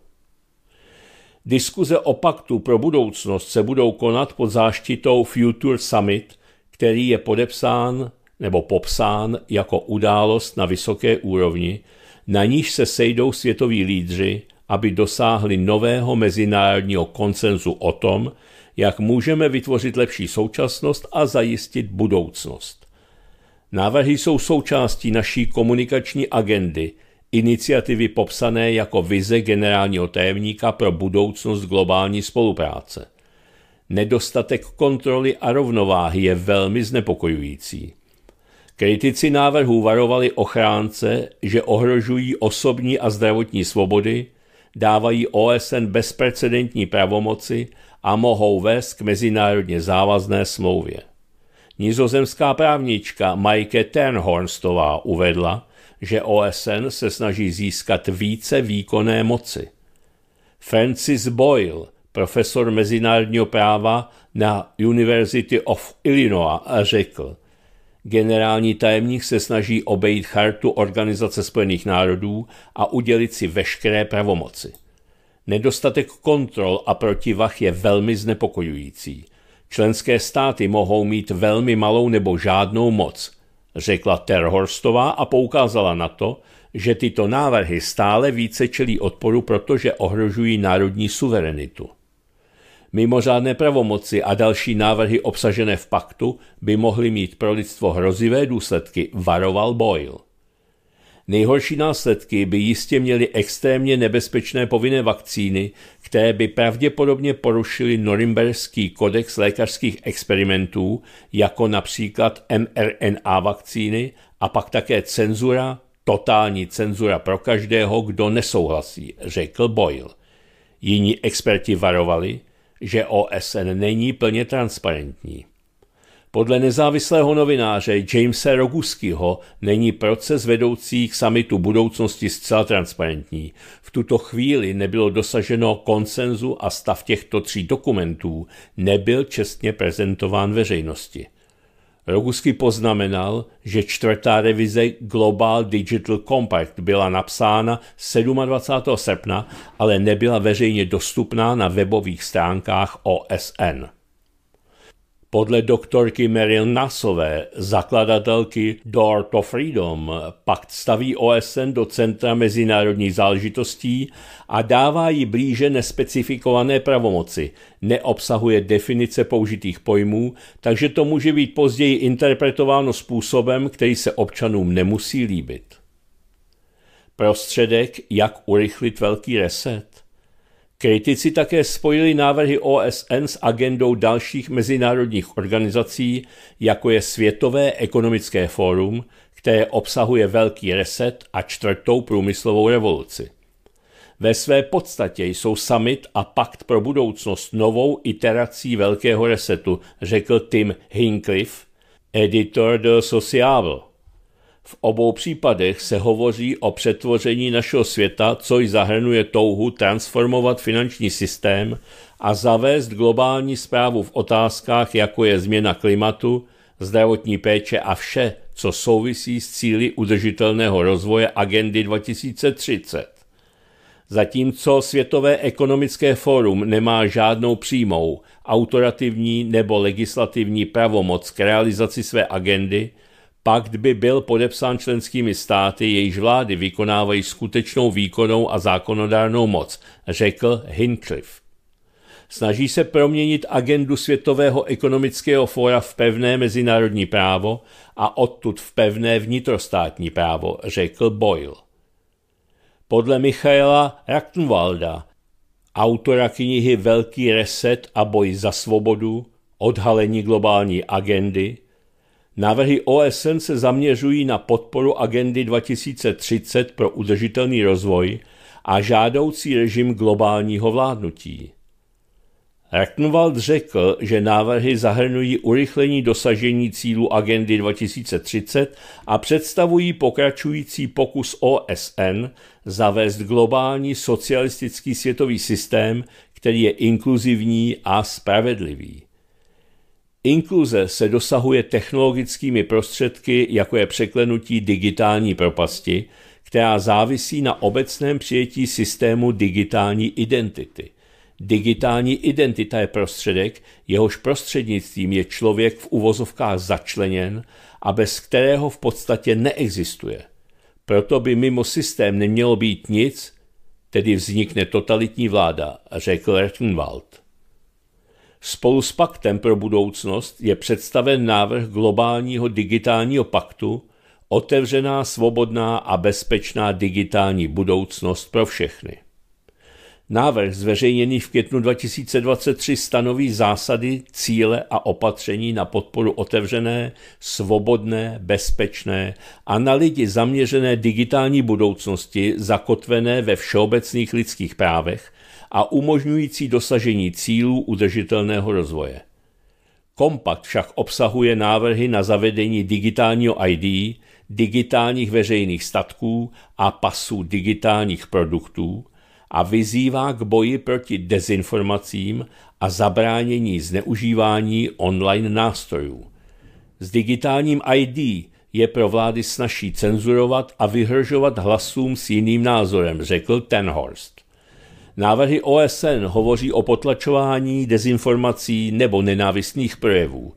Speaker 1: Diskuze o paktu pro budoucnost se budou konat pod záštitou Future Summit, který je podepsán nebo popsán jako událost na vysoké úrovni, na níž se sejdou světoví lídři, aby dosáhli nového mezinárodního koncenzu o tom, jak můžeme vytvořit lepší současnost a zajistit budoucnost. Návrhy jsou součástí naší komunikační agendy, iniciativy popsané jako vize generálního tajemníka pro budoucnost globální spolupráce. Nedostatek kontroly a rovnováhy je velmi znepokojující. Kritici návrhů varovali ochránce, že ohrožují osobní a zdravotní svobody, dávají OSN bezprecedentní pravomoci a mohou vést k mezinárodně závazné smlouvě. Nizozemská právnička Maike Ternhornstová uvedla, že OSN se snaží získat více výkonné moci. Francis Boyle, profesor mezinárodního práva na University of Illinois, řekl, Generální tajemník se snaží obejít chartu Organizace spojených národů a udělit si veškeré pravomoci. Nedostatek kontrol a protivah je velmi znepokojující. Členské státy mohou mít velmi malou nebo žádnou moc, řekla Terhorstová a poukázala na to, že tyto návrhy stále více čelí odporu, protože ohrožují národní suverenitu. Mimořádné pravomoci a další návrhy obsažené v paktu by mohly mít pro lidstvo hrozivé důsledky, varoval Boyle. Nejhorší následky by jistě měly extrémně nebezpečné povinné vakcíny, které by pravděpodobně porušily Norimberský kodex lékařských experimentů, jako například mRNA vakcíny a pak také cenzura, totální cenzura pro každého, kdo nesouhlasí, řekl Boyle. Jiní experti varovali, že OSN není plně transparentní. Podle nezávislého novináře Jamesa Roguskyho není proces vedoucí k samitu budoucnosti zcela transparentní. V tuto chvíli nebylo dosaženo konsenzu a stav těchto tří dokumentů nebyl čestně prezentován veřejnosti. Rogusky poznamenal, že čtvrtá revize Global Digital Compact byla napsána 27. srpna, ale nebyla veřejně dostupná na webových stránkách OSN. Podle doktorky Meryl Nasové, zakladatelky Door to Freedom, pakt staví OSN do centra mezinárodních záležitostí a dává jí blíže nespecifikované pravomoci. Neobsahuje definice použitých pojmů, takže to může být později interpretováno způsobem, který se občanům nemusí líbit. Prostředek, jak urychlit velký reset? Kritici také spojili návrhy OSN s agendou dalších mezinárodních organizací, jako je Světové ekonomické fórum, které obsahuje velký reset a čtvrtou průmyslovou revoluci. Ve své podstatě jsou summit a pakt pro budoucnost novou iterací velkého resetu, řekl Tim Hincliffe, editor de Sociable. V obou případech se hovoří o přetvoření našeho světa, což zahrnuje touhu transformovat finanční systém a zavést globální zprávu v otázkách, jako je změna klimatu, zdravotní péče a vše, co souvisí s cíly udržitelného rozvoje agendy 2030. Zatímco Světové ekonomické fórum nemá žádnou přímou, autorativní nebo legislativní pravomoc k realizaci své agendy, Pakt by byl podepsán členskými státy, jejíž vlády vykonávají skutečnou výkonnou a zákonodárnou moc, řekl Hincliffe. Snaží se proměnit agendu Světového ekonomického fóra v pevné mezinárodní právo a odtud v pevné vnitrostátní právo, řekl Boyle. Podle Michaela Rachtenwalda, autora knihy Velký reset a boj za svobodu, odhalení globální agendy, Návrhy OSN se zaměřují na podporu agendy 2030 pro udržitelný rozvoj a žádoucí režim globálního vládnutí. Rachtenwald řekl, že návrhy zahrnují urychlení dosažení cílu agendy 2030 a představují pokračující pokus OSN zavést globální socialistický světový systém, který je inkluzivní a spravedlivý. Inkluze se dosahuje technologickými prostředky, jako je překlenutí digitální propasti, která závisí na obecném přijetí systému digitální identity. Digitální identita je prostředek, jehož prostřednictvím je člověk v uvozovkách začleněn a bez kterého v podstatě neexistuje. Proto by mimo systém nemělo být nic, tedy vznikne totalitní vláda, řekl Rechtenwald. Spolu s paktem pro budoucnost je představen návrh globálního digitálního paktu, otevřená, svobodná a bezpečná digitální budoucnost pro všechny. Návrh zveřejněný v květnu 2023 stanoví zásady, cíle a opatření na podporu otevřené, svobodné, bezpečné a na lidi zaměřené digitální budoucnosti zakotvené ve všeobecných lidských právech a umožňující dosažení cílů udržitelného rozvoje. Kompakt však obsahuje návrhy na zavedení digitálního ID, digitálních veřejných statků a pasů digitálních produktů a vyzývá k boji proti dezinformacím a zabránění zneužívání online nástrojů. S digitálním ID je pro vlády snaží cenzurovat a vyhržovat hlasům s jiným názorem, řekl Tenhorst. Návrhy OSN hovoří o potlačování dezinformací nebo nenávistných projevů.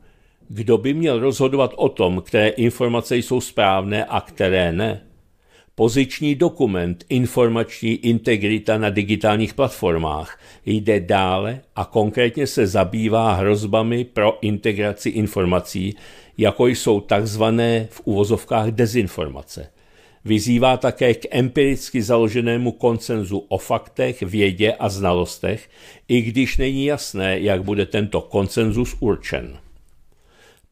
Speaker 1: Kdo by měl rozhodovat o tom, které informace jsou správné a které ne? Poziční dokument Informační integrita na digitálních platformách jde dále a konkrétně se zabývá hrozbami pro integraci informací, jako jsou takzvané v uvozovkách dezinformace. Vyzývá také k empiricky založenému koncenzu o faktech, vědě a znalostech, i když není jasné, jak bude tento koncenzus určen.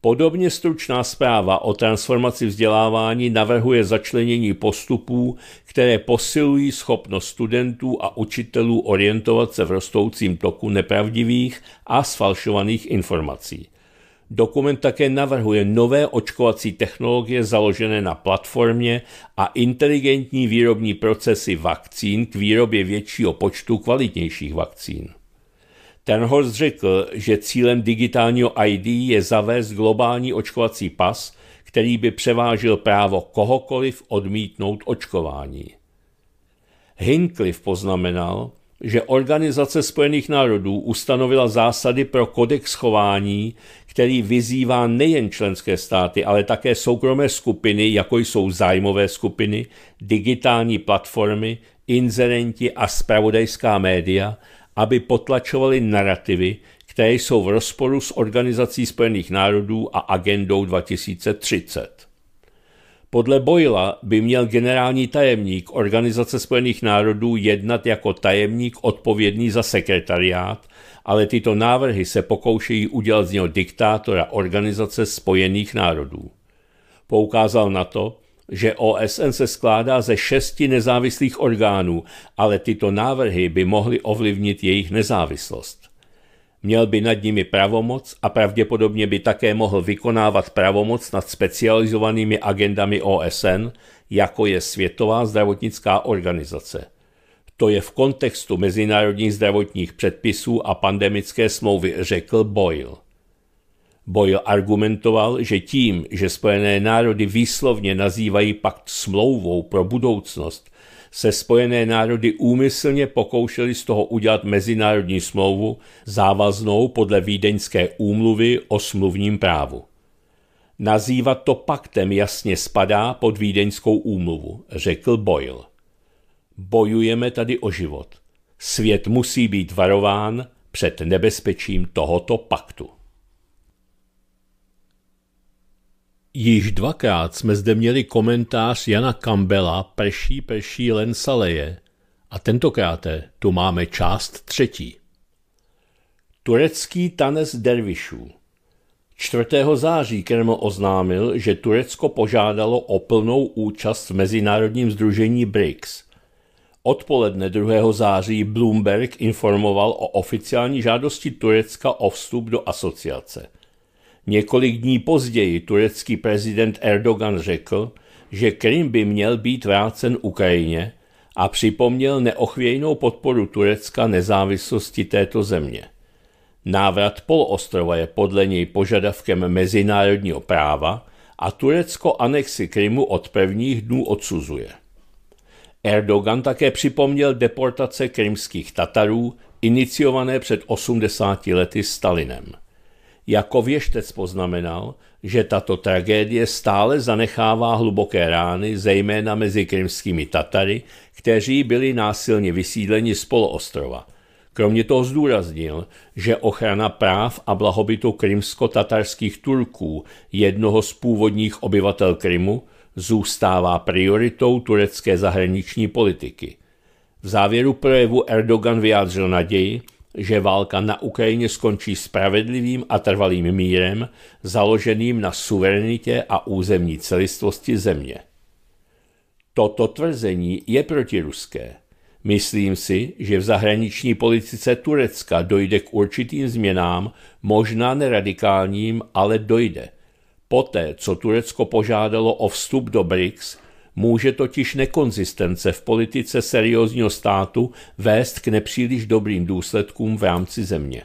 Speaker 1: Podobně stručná zpráva o transformaci vzdělávání navrhuje začlenění postupů, které posilují schopnost studentů a učitelů orientovat se v rostoucím toku nepravdivých a sfalšovaných informací. Dokument také navrhuje nové očkovací technologie založené na platformě a inteligentní výrobní procesy vakcín k výrobě většího počtu kvalitnějších vakcín. Tenhorst řekl, že cílem digitálního ID je zavést globální očkovací pas, který by převážil právo kohokoliv odmítnout očkování. Hinckliffe poznamenal, že Organizace spojených národů ustanovila zásady pro kodex chování, který vyzývá nejen členské státy, ale také soukromé skupiny, jako jsou zájmové skupiny, digitální platformy, inzerenti a spravodajská média, aby potlačovali narrativy, které jsou v rozporu s Organizací spojených národů a agendou 2030. Podle Boyla by měl generální tajemník Organizace spojených národů jednat jako tajemník odpovědný za sekretariát, ale tyto návrhy se pokoušejí udělat z něho diktátora Organizace spojených národů. Poukázal na to, že OSN se skládá ze šesti nezávislých orgánů, ale tyto návrhy by mohly ovlivnit jejich nezávislost. Měl by nad nimi pravomoc a pravděpodobně by také mohl vykonávat pravomoc nad specializovanými agendami OSN, jako je Světová zdravotnická organizace. To je v kontextu mezinárodních zdravotních předpisů a pandemické smlouvy, řekl Boyle. Boyle argumentoval, že tím, že Spojené národy výslovně nazývají pakt smlouvou pro budoucnost, se Spojené národy úmyslně pokoušeli z toho udělat mezinárodní smlouvu závaznou podle Vídeňské úmluvy o smluvním právu. Nazývat to paktem jasně spadá pod Vídeňskou úmluvu, řekl Boyle. Bojujeme tady o život. Svět musí být varován před nebezpečím tohoto paktu. Již dvakrát jsme zde měli komentář Jana Campbella Prší, prší, len saleje a tentokrát tu máme část třetí. Turecký tanec dervišů 4. září Kreml oznámil, že Turecko požádalo o plnou účast v mezinárodním združení BRICS. Odpoledne 2. září Bloomberg informoval o oficiální žádosti Turecka o vstup do asociace – Několik dní později turecký prezident Erdogan řekl, že Krym by měl být vrácen Ukrajině a připomněl neochvějnou podporu Turecka nezávislosti této země. Návrat poloostrova je podle něj požadavkem mezinárodního práva a Turecko anexi Krymu od prvních dnů odsuzuje. Erdogan také připomněl deportace krymských Tatarů, iniciované před 80 lety Stalinem. Jako věštec poznamenal, že tato tragédie stále zanechává hluboké rány, zejména mezi krymskými Tatary, kteří byli násilně vysídleni z poloostrova. Kromě toho zdůraznil, že ochrana práv a blahobytu krymsko-tatarských Turků, jednoho z původních obyvatel Krymu, zůstává prioritou turecké zahraniční politiky. V závěru projevu Erdogan vyjádřil naději, že válka na Ukrajině skončí spravedlivým a trvalým mírem, založeným na suverenitě a územní celistvosti země. Toto tvrzení je protiruské. Myslím si, že v zahraniční politice Turecka dojde k určitým změnám, možná neradikálním, ale dojde. Poté, co Turecko požádalo o vstup do BRICS, Může totiž nekonzistence v politice seriózního státu vést k nepříliš dobrým důsledkům v rámci země.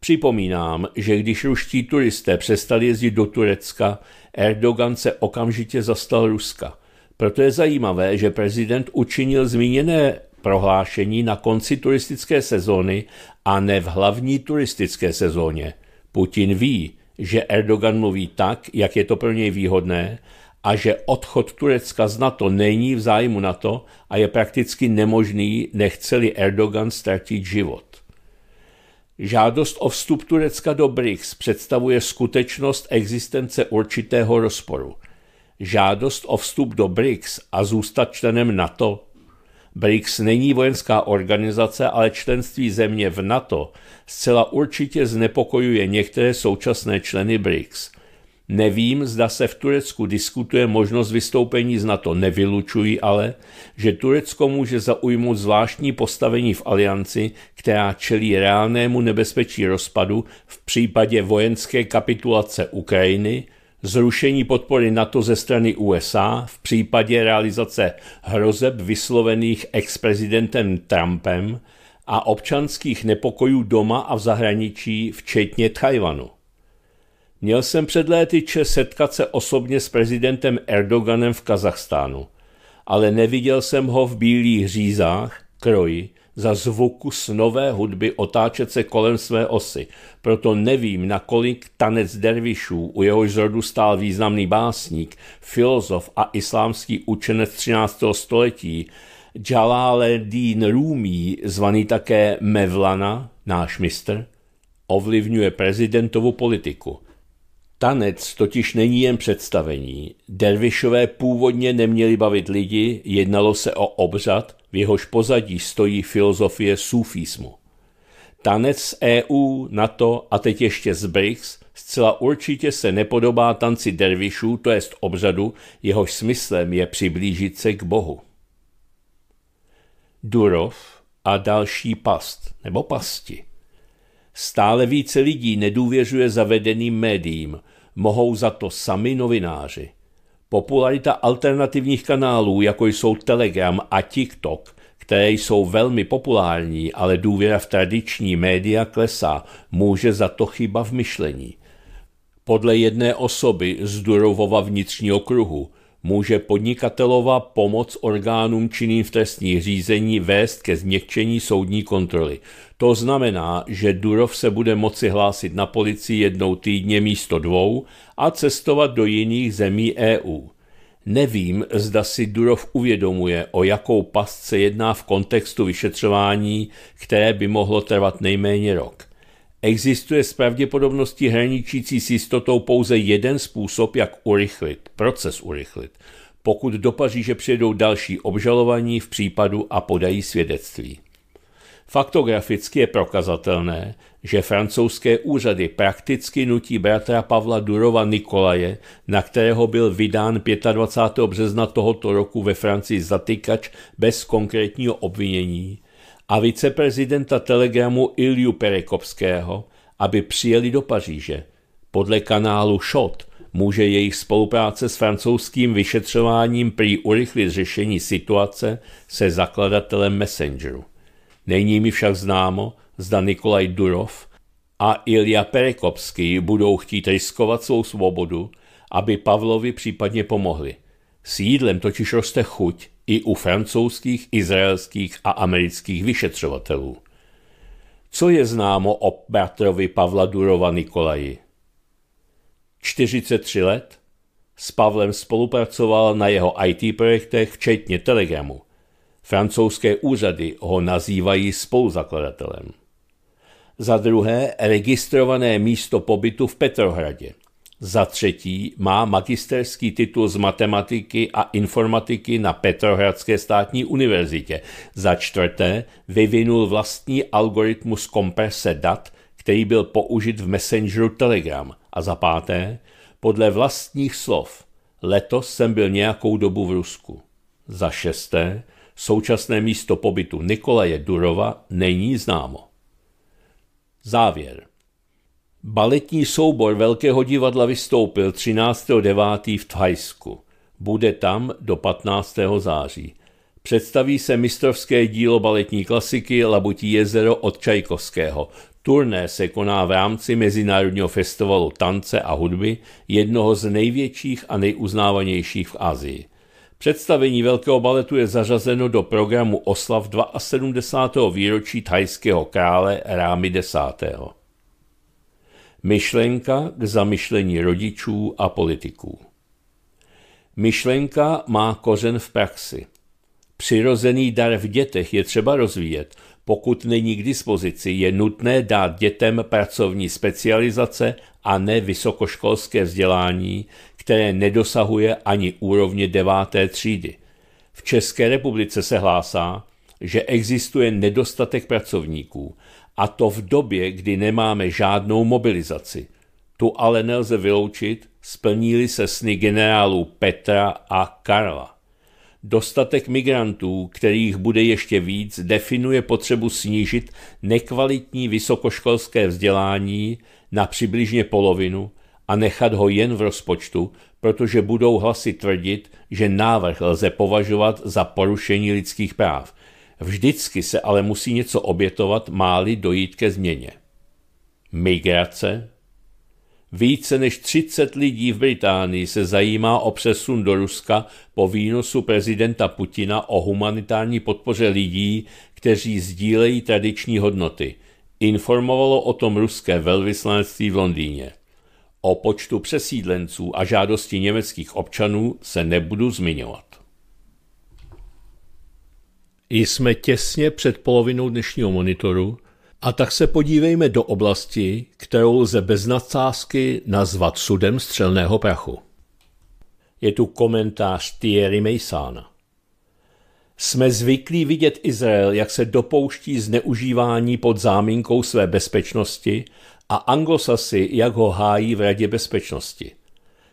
Speaker 1: Připomínám, že když ruští turisté přestali jezdit do Turecka, Erdogan se okamžitě zastal Ruska. Proto je zajímavé, že prezident učinil zmíněné prohlášení na konci turistické sezóny a ne v hlavní turistické sezóně. Putin ví, že Erdogan mluví tak, jak je to pro něj výhodné a že odchod Turecka z NATO není v zájmu NATO a je prakticky nemožný, nechceli Erdogan ztratit život. Žádost o vstup Turecka do BRICS představuje skutečnost existence určitého rozporu. Žádost o vstup do BRICS a zůstat členem NATO BRICS není vojenská organizace, ale členství země v NATO zcela určitě znepokojuje některé současné členy BRICS. Nevím, zda se v Turecku diskutuje možnost vystoupení z NATO. Nevylučuji ale, že Turecko může zaujmout zvláštní postavení v alianci, která čelí reálnému nebezpečí rozpadu v případě vojenské kapitulace Ukrajiny, zrušení podpory NATO ze strany USA v případě realizace hrozeb vyslovených ex-prezidentem Trumpem a občanských nepokojů doma a v zahraničí, včetně Tajvanu. Měl jsem před léty čest setkat se osobně s prezidentem Erdoganem v Kazachstánu, ale neviděl jsem ho v bílých řízách, kroji, za zvuku snové hudby otáčet se kolem své osy. Proto nevím, nakolik tanec dervišů, u jehož zrodu stál významný básník, filozof a islámský učenec 13. století, Jalaleddin Rumi, zvaný také Mevlana, náš mistr, ovlivňuje prezidentovu politiku. Tanec totiž není jen představení. Dervišové původně neměli bavit lidi, jednalo se o obřad, v jehož pozadí stojí filozofie sufismu. Tanec z EU, NATO a teď ještě z BRICS zcela určitě se nepodobá tanci dervišů, to jest obřadu, jehož smyslem je přiblížit se k Bohu. Durov a další past nebo pasti. Stále více lidí nedůvěřuje zavedeným médiím, mohou za to sami novináři. Popularita alternativních kanálů, jako jsou Telegram a TikTok, které jsou velmi populární, ale důvěra v tradiční média klesá, může za to chyba v myšlení. Podle jedné osoby z Durovova vnitřního kruhu může podnikatelova pomoc orgánům činným v trestní řízení vést ke změkčení soudní kontroly. To znamená, že Durov se bude moci hlásit na policii jednou týdně místo dvou a cestovat do jiných zemí EU. Nevím, zda si Durov uvědomuje, o jakou past se jedná v kontextu vyšetřování, které by mohlo trvat nejméně rok. Existuje s pravděpodobností hraničící s jistotou pouze jeden způsob, jak urychlit, proces urychlit, pokud do Paříže přijedou další obžalovaní v případu a podají svědectví. Faktograficky je prokazatelné, že francouzské úřady prakticky nutí bratra Pavla Durova Nikolaje, na kterého byl vydán 25. března tohoto roku ve Francii zatykač bez konkrétního obvinění, a viceprezidenta Telegramu Ilju Perekopského, aby přijeli do Paříže. Podle kanálu SHOT může jejich spolupráce s francouzským vyšetřováním prý urychlit řešení situace se zakladatelem Messengeru. Není mi však známo, zda Nikolaj Durov a Ilja Perekopský budou chtít riskovat svou svobodu, aby Pavlovi případně pomohli. S jídlem totiž roste chuť i u francouzských, izraelských a amerických vyšetřovatelů. Co je známo o bratrovi Pavla Durova Nikolaji? 43 let s Pavlem spolupracoval na jeho IT projektech, včetně Telegramu. Francouzské úřady ho nazývají spoluzakladatelem. Za druhé, registrované místo pobytu v Petrohradě. Za třetí má magisterský titul z matematiky a informatiky na Petrohradské státní univerzitě. Za čtvrté vyvinul vlastní algoritmus komprese dat, který byl použit v Messengeru Telegram. A za páté, podle vlastních slov, letos jsem byl nějakou dobu v Rusku. Za šesté, současné místo pobytu Nikolaje Durova není známo. Závěr. Baletní soubor Velkého divadla vystoupil 13.9. v Thajsku. Bude tam do 15. září. Představí se mistrovské dílo baletní klasiky Labutí jezero od Čajkovského. Turné se koná v rámci Mezinárodního festivalu tance a hudby, jednoho z největších a nejuznávanějších v Asii. Představení Velkého baletu je zařazeno do programu oslav 72. výročí thajského krále Rámy 10. Myšlenka k zamyšlení rodičů a politiků. Myšlenka má kořen v praxi. Přirozený dar v dětech je třeba rozvíjet. Pokud není k dispozici, je nutné dát dětem pracovní specializace a ne vysokoškolské vzdělání, které nedosahuje ani úrovně deváté třídy. V České republice se hlásá, že existuje nedostatek pracovníků a to v době, kdy nemáme žádnou mobilizaci. Tu ale nelze vyloučit, splnili se sny generálů Petra a Karla. Dostatek migrantů, kterých bude ještě víc, definuje potřebu snížit nekvalitní vysokoškolské vzdělání na přibližně polovinu a nechat ho jen v rozpočtu, protože budou hlasy tvrdit, že návrh lze považovat za porušení lidských práv – Vždycky se ale musí něco obětovat, máli dojít ke změně. Migrace. Více než 30 lidí v Británii se zajímá o přesun do Ruska po výnosu prezidenta Putina o humanitární podpoře lidí, kteří sdílejí tradiční hodnoty. Informovalo o tom ruské velvyslanectví v Londýně. O počtu přesídlenců a žádosti německých občanů se nebudu zmiňovat. Jsme těsně před polovinou dnešního monitoru a tak se podívejme do oblasti, kterou lze bez nadsázky nazvat sudem střelného prachu. Je tu komentář Thierry Meysana. Jsme zvyklí vidět Izrael, jak se dopouští zneužívání pod záminkou své bezpečnosti a anglosasy, jak ho hájí v Radě bezpečnosti.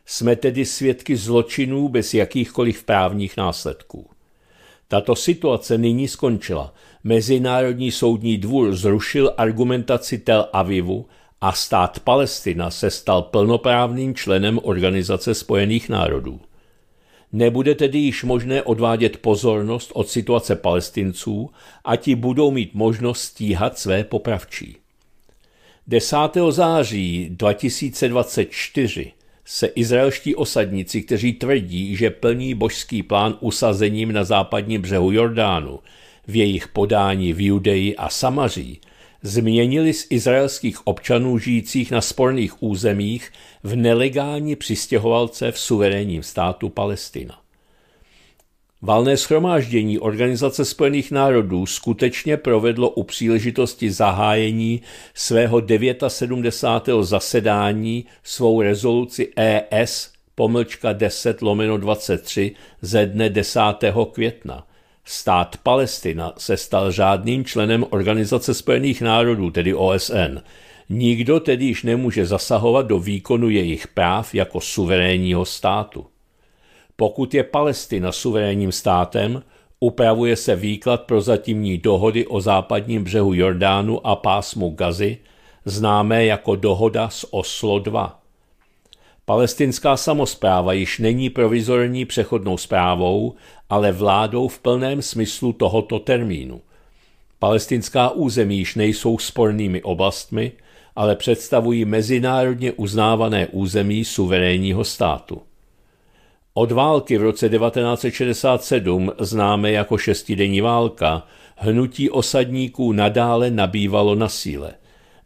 Speaker 1: Jsme tedy svědky zločinů bez jakýchkoliv právních následků. Tato situace nyní skončila. Mezinárodní soudní dvůr zrušil argumentaci Tel Avivu a stát Palestina se stal plnoprávným členem Organizace spojených národů. Nebude tedy již možné odvádět pozornost od situace palestinců a ti budou mít možnost stíhat své popravčí. 10. září 2024 se izraelští osadníci, kteří tvrdí, že plní božský plán usazením na západním břehu Jordánu, v jejich podání v Judeji a Samaří, změnili z izraelských občanů žijících na sporných územích v nelegální přistěhovalce v suverénním státu Palestina. Valné schromáždění Organizace spojených národů skutečně provedlo u příležitosti zahájení svého 79. zasedání svou rezoluci ES pomlčka 10 lomeno 23 ze dne 10. května. Stát Palestina se stal žádným členem Organizace spojených národů, tedy OSN. Nikdo tedy již nemůže zasahovat do výkonu jejich práv jako suverénního státu. Pokud je Palestina suverénním státem, upravuje se výklad prozatímní dohody o západním břehu Jordánu a pásmu Gazy, známé jako dohoda z Oslo 2. Palestinská samozpráva již není provizorní přechodnou zprávou, ale vládou v plném smyslu tohoto termínu. Palestinská území již nejsou spornými oblastmi, ale představují mezinárodně uznávané území suverénního státu. Od války v roce 1967, známé jako šestidenní válka, hnutí osadníků nadále nabývalo na síle.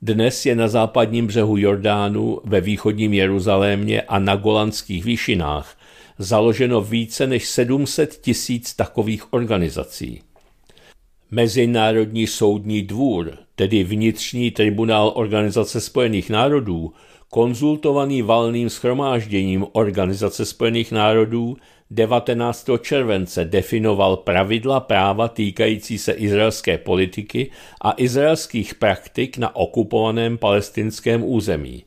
Speaker 1: Dnes je na západním břehu Jordánu, ve východním Jeruzalémě a na Golanských výšinách založeno více než 700 tisíc takových organizací. Mezinárodní soudní dvůr, tedy vnitřní tribunál Organizace spojených národů, konzultovaný valným schromážděním Organizace spojených národů 19. července definoval pravidla práva týkající se izraelské politiky a izraelských praktik na okupovaném palestinském území.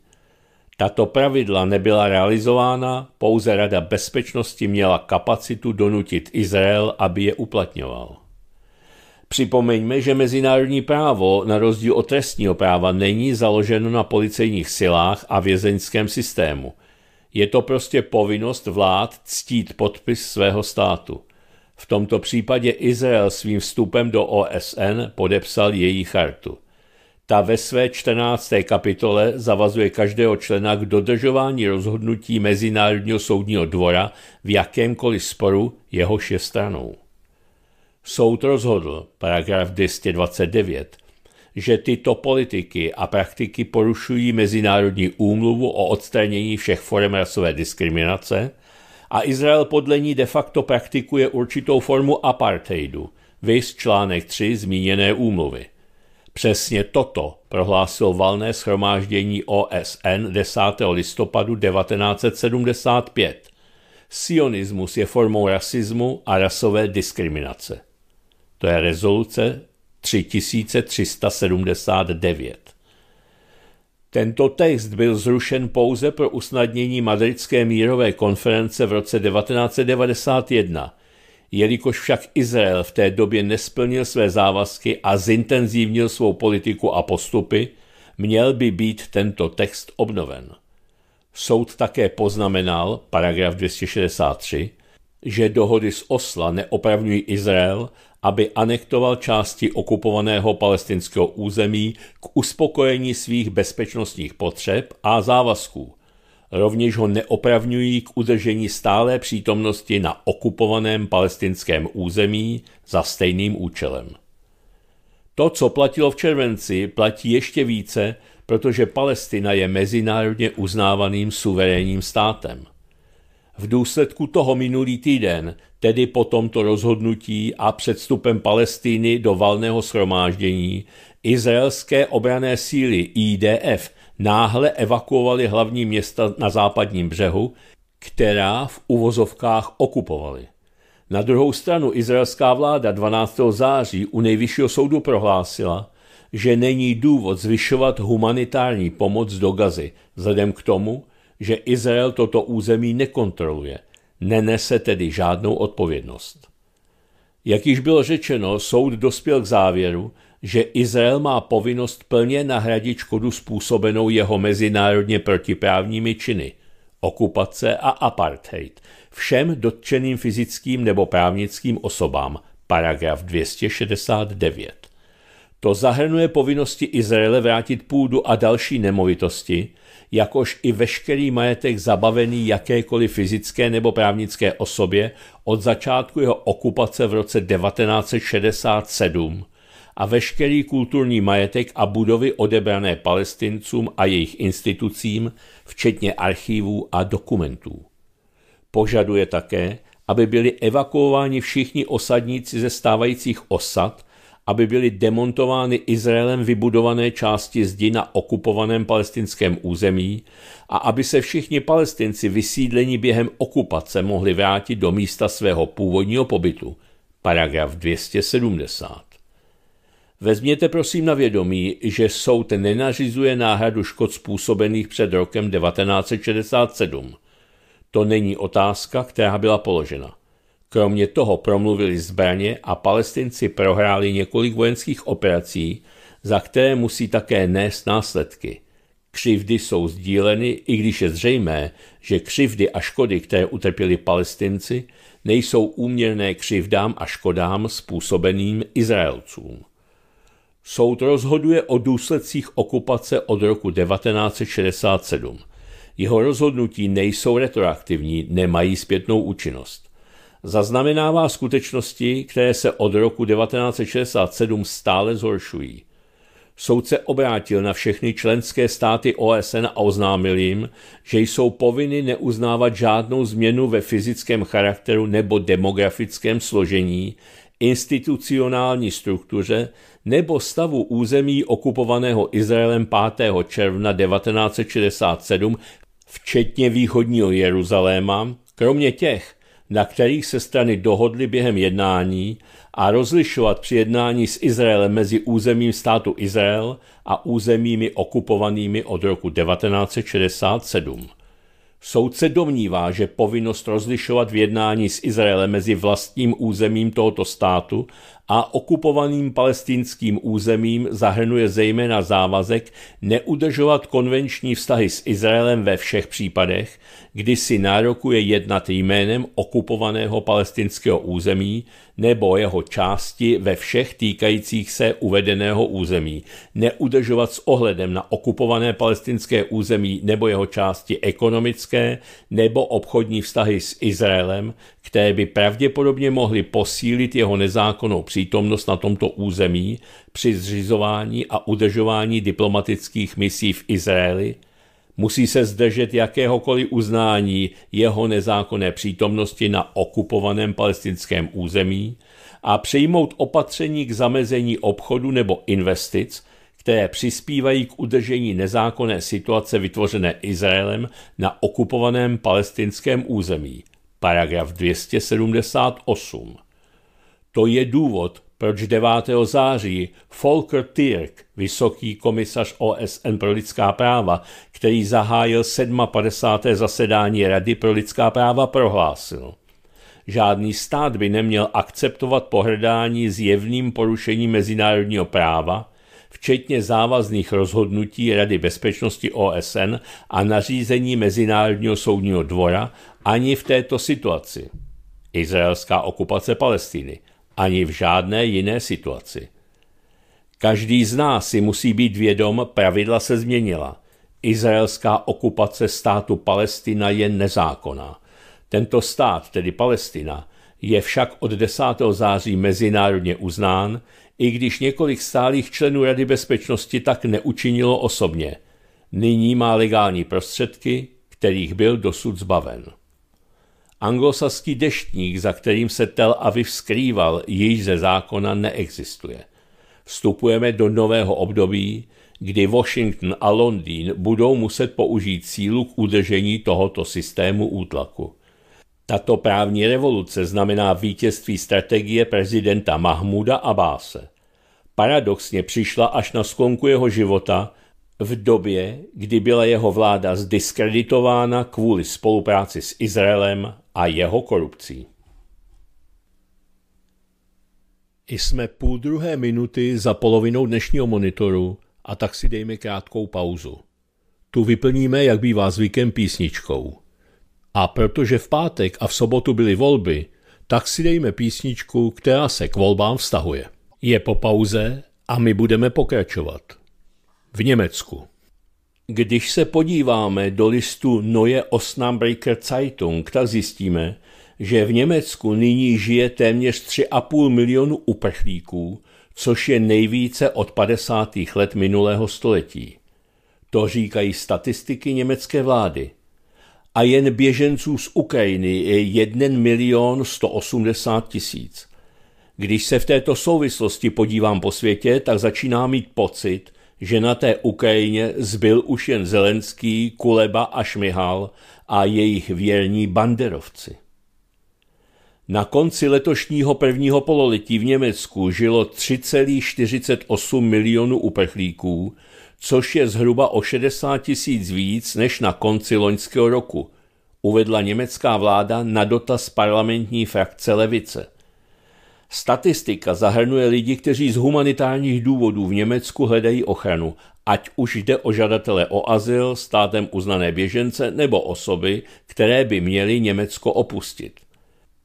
Speaker 1: Tato pravidla nebyla realizována, pouze Rada bezpečnosti měla kapacitu donutit Izrael, aby je uplatňoval. Připomeňme, že mezinárodní právo, na rozdíl od trestního práva, není založeno na policejních silách a vězeňském systému. Je to prostě povinnost vlád ctít podpis svého státu. V tomto případě Izrael svým vstupem do OSN podepsal její chartu. Ta ve své 14. kapitole zavazuje každého člena k dodržování rozhodnutí Mezinárodního soudního dvora v jakémkoliv sporu jehož je stranou. Soud rozhodl, paragraf 229, že tyto politiky a praktiky porušují Mezinárodní úmluvu o odstranění všech forem rasové diskriminace a Izrael podle ní de facto praktikuje určitou formu apartheidu, vys článek 3 zmíněné úmluvy. Přesně toto prohlásil valné schromáždění OSN 10. listopadu 1975. Sionismus je formou rasismu a rasové diskriminace. To je rezoluce 3379. Tento text byl zrušen pouze pro usnadnění madridské mírové konference v roce 1991, jelikož však Izrael v té době nesplnil své závazky a zintenzívnil svou politiku a postupy, měl by být tento text obnoven. Soud také poznamenal, paragraf 263, že dohody z Osla neopravňují Izrael, aby anektoval části okupovaného palestinského území k uspokojení svých bezpečnostních potřeb a závazků. Rovněž ho neopravňují k udržení stálé přítomnosti na okupovaném palestinském území za stejným účelem. To, co platilo v červenci, platí ještě více, protože Palestina je mezinárodně uznávaným suverénním státem. V důsledku toho minulý týden, tedy po tomto rozhodnutí a předstupem Palestiny do valného schromáždění, izraelské obrané síly IDF náhle evakuovali hlavní města na západním břehu, která v uvozovkách okupovali. Na druhou stranu izraelská vláda 12. září u nejvyššího soudu prohlásila, že není důvod zvyšovat humanitární pomoc do Gazy, vzhledem k tomu, že Izrael toto území nekontroluje, nenese tedy žádnou odpovědnost. Jak již bylo řečeno, soud dospěl k závěru, že Izrael má povinnost plně nahradit škodu způsobenou jeho mezinárodně protiprávními činy, okupace a apartheid, všem dotčeným fyzickým nebo právnickým osobám, paragraf 269. To zahrnuje povinnosti Izraele vrátit půdu a další nemovitosti, jakož i veškerý majetek zabavený jakékoliv fyzické nebo právnické osobě od začátku jeho okupace v roce 1967 a veškerý kulturní majetek a budovy odebrané palestincům a jejich institucím, včetně archívů a dokumentů. Požaduje také, aby byli evakuováni všichni osadníci ze stávajících osad aby byly demontovány Izraelem vybudované části zdi na okupovaném palestinském území a aby se všichni palestinci vysídlení během okupace mohli vrátit do místa svého původního pobytu. Paragraf 270. Vezměte prosím na vědomí, že soud nenařizuje náhradu škod způsobených před rokem 1967. To není otázka, která byla položena. Kromě toho promluvili zbraně a palestinci prohráli několik vojenských operací, za které musí také nést následky. Křivdy jsou sdíleny, i když je zřejmé, že křivdy a škody, které utrpěli palestinci, nejsou úměrné křivdám a škodám způsobeným Izraelcům. Soud rozhoduje o důsledcích okupace od roku 1967. Jeho rozhodnutí nejsou retroaktivní, nemají zpětnou účinnost zaznamenává skutečnosti, které se od roku 1967 stále zhoršují. Soud se obrátil na všechny členské státy OSN a oznámil jim, že jsou povinny neuznávat žádnou změnu ve fyzickém charakteru nebo demografickém složení, institucionální struktuře nebo stavu území okupovaného Izraelem 5. června 1967, včetně východního Jeruzaléma, kromě těch, na kterých se strany dohodly během jednání a rozlišovat při jednání s Izraelem mezi územím státu Izrael a územími okupovanými od roku 1967. Soud se domnívá, že povinnost rozlišovat v jednání s Izraelem mezi vlastním územím tohoto státu a okupovaným palestinským územím zahrnuje zejména závazek neudržovat konvenční vztahy s Izraelem ve všech případech, kdy si nárokuje jednat jménem okupovaného palestinského území nebo jeho části ve všech týkajících se uvedeného území, neudržovat s ohledem na okupované palestinské území nebo jeho části ekonomické nebo obchodní vztahy s Izraelem, které by pravděpodobně mohly posílit jeho nezákonnou přítomnost na tomto území při zřizování a udržování diplomatických misí v Izraeli, musí se zdržet jakéhokoliv uznání jeho nezákonné přítomnosti na okupovaném palestinském území a přijmout opatření k zamezení obchodu nebo investic, které přispívají k udržení nezákonné situace vytvořené Izraelem na okupovaném palestinském území. Paragraf 278. To je důvod, proč 9. září Volker Türk, vysoký komisař OSN pro lidská práva, který zahájil 57. zasedání Rady pro lidská práva, prohlásil. Žádný stát by neměl akceptovat pohrdání zjevným porušením mezinárodního práva, včetně závazných rozhodnutí Rady bezpečnosti OSN a nařízení Mezinárodního soudního dvora ani v této situaci. izraelská okupace Palestiny, ani v žádné jiné situaci. Každý z nás si musí být vědom, pravidla se změnila. Izraelská okupace státu Palestina je nezákonná. Tento stát, tedy Palestina, je však od 10. září mezinárodně uznán, i když několik stálých členů Rady bezpečnosti tak neučinilo osobně. Nyní má legální prostředky, kterých byl dosud zbaven. Anglosaský deštník, za kterým se Tel Aviv skrýval, již ze zákona neexistuje. Vstupujeme do nového období, kdy Washington a Londýn budou muset použít sílu k udržení tohoto systému útlaku. Tato právní revoluce znamená vítězství strategie prezidenta Mahmuda Abáse. Paradoxně přišla až na sklonku jeho života v době, kdy byla jeho vláda zdiskreditována kvůli spolupráci s Izraelem a jeho korupcí. Jsme půl druhé minuty za polovinou dnešního monitoru a tak si dejme krátkou pauzu. Tu vyplníme, jak bývá zvykem, písničkou. A protože v pátek a v sobotu byly volby, tak si dejme písničku, která se k volbám vztahuje. Je po pauze a my budeme pokračovat. V Německu. Když se podíváme do listu Neue Osnabrücker Zeitung, tak zjistíme, že v Německu nyní žije téměř 3,5 milionu uprchlíků, což je nejvíce od 50. let minulého století. To říkají statistiky německé vlády. A jen běženců z Ukrajiny je 1 milion 180 tisíc. Když se v této souvislosti podívám po světě, tak začínám mít pocit, že na té Ukrajině zbyl už jen Zelenský, Kuleba a Šmihal a jejich věrní banderovci. Na konci letošního prvního pololetí v Německu žilo 3,48 milionů uprchlíků, což je zhruba o 60 tisíc víc než na konci loňského roku, uvedla německá vláda na dotaz parlamentní frakce Levice. Statistika zahrnuje lidi, kteří z humanitárních důvodů v Německu hledají ochranu, ať už jde o žadatele o azyl, státem uznané běžence nebo osoby, které by měly Německo opustit.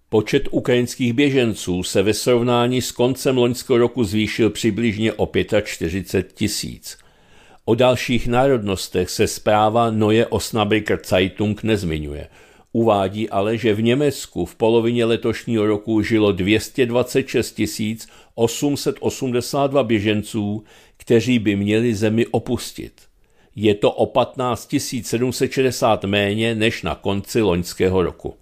Speaker 1: Počet ukrajinských běženců se ve srovnání s koncem loňského roku zvýšil přibližně o 45 tisíc. O dalších národnostech se zpráva Neue Osnabrücker Zeitung nezmiňuje. Uvádí ale, že v Německu v polovině letošního roku žilo 226 882 běženců, kteří by měli zemi opustit. Je to o 15 760 méně než na konci loňského roku.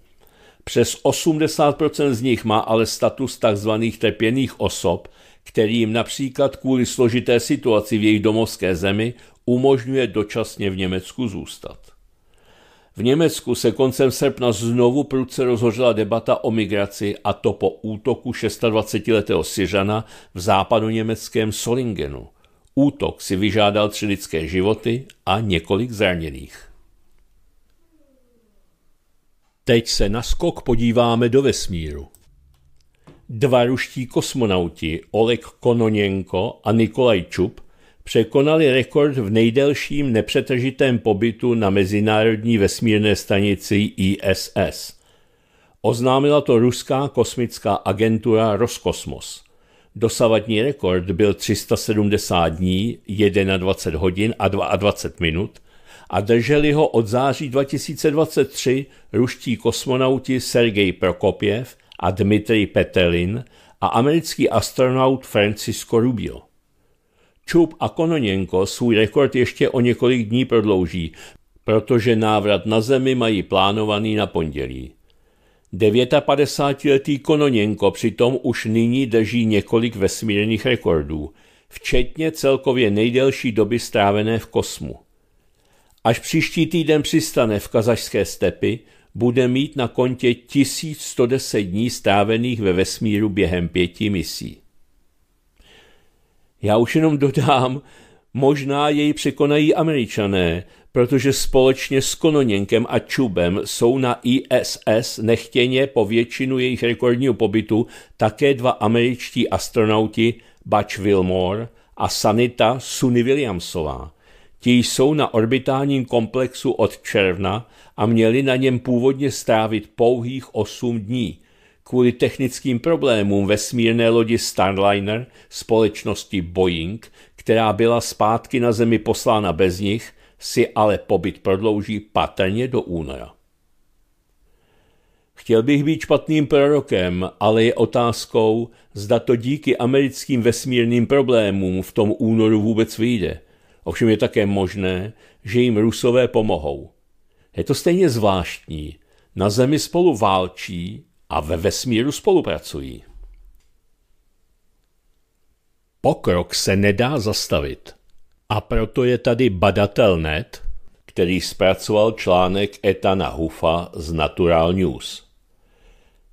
Speaker 1: Přes 80% z nich má ale status tzv. trpěných osob, kterým například kvůli složité situaci v jejich domovské zemi umožňuje dočasně v Německu zůstat. V Německu se koncem srpna znovu prudce rozhořela debata o migraci a to po útoku 26-letého Syřana v západu německém Solingenu. Útok si vyžádal tři lidské životy a několik zraněných. Teď se na skok podíváme do vesmíru. Dva ruští kosmonauti Oleg Kononěnko a Nikolaj Čup překonali rekord v nejdelším nepřetržitém pobytu na mezinárodní vesmírné stanici ISS. Oznámila to ruská kosmická agentura Roskosmos. Dosavadní rekord byl 370 dní, 21 hodin a 22 minut a drželi ho od září 2023 ruští kosmonauti Sergej Prokopěv a Dmitrij Petelin a americký astronaut Francisco Rubio. Čup a Kononěnko svůj rekord ještě o několik dní prodlouží, protože návrat na Zemi mají plánovaný na pondělí. 59-letý Kononěnko přitom už nyní drží několik vesmírných rekordů, včetně celkově nejdelší doby strávené v kosmu. Až příští týden přistane v kazašské stepy, bude mít na kontě 1110 dní strávených ve vesmíru během pěti misí. Já už jenom dodám, možná jej překonají američané, protože společně s Kononěnkem a Čubem jsou na ISS nechtěně po většinu jejich rekordního pobytu také dva američtí astronauti Butch Wilmore a Sanita Sunny Williamsová. Ti jsou na orbitálním komplexu od června a měli na něm původně strávit pouhých 8 dní, kvůli technickým problémům vesmírné lodi Starliner společnosti Boeing, která byla zpátky na Zemi poslána bez nich, si ale pobyt prodlouží patrně do února. Chtěl bych být špatným prorokem, ale je otázkou, zda to díky americkým vesmírným problémům v tom únoru vůbec vyjde. Ovšem je také možné, že jim Rusové pomohou. Je to stejně zvláštní. Na Zemi spolu válčí a ve vesmíru spolupracují. Pokrok se nedá zastavit. A proto je tady badatel net, který zpracoval článek Etana Hufa z Natural News.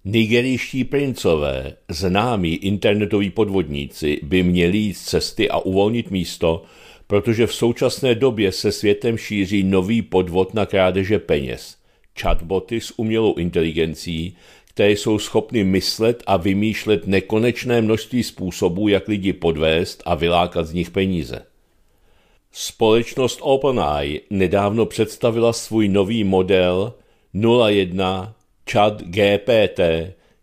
Speaker 1: Nigerijští princové, známí internetoví podvodníci, by měli jít z cesty a uvolnit místo, protože v současné době se světem šíří nový podvod na krádeže peněz. Chatboty s umělou inteligencí, které jsou schopny myslet a vymýšlet nekonečné množství způsobů, jak lidi podvést a vylákat z nich peníze. Společnost OpenAI nedávno představila svůj nový model 01 Chat GPT,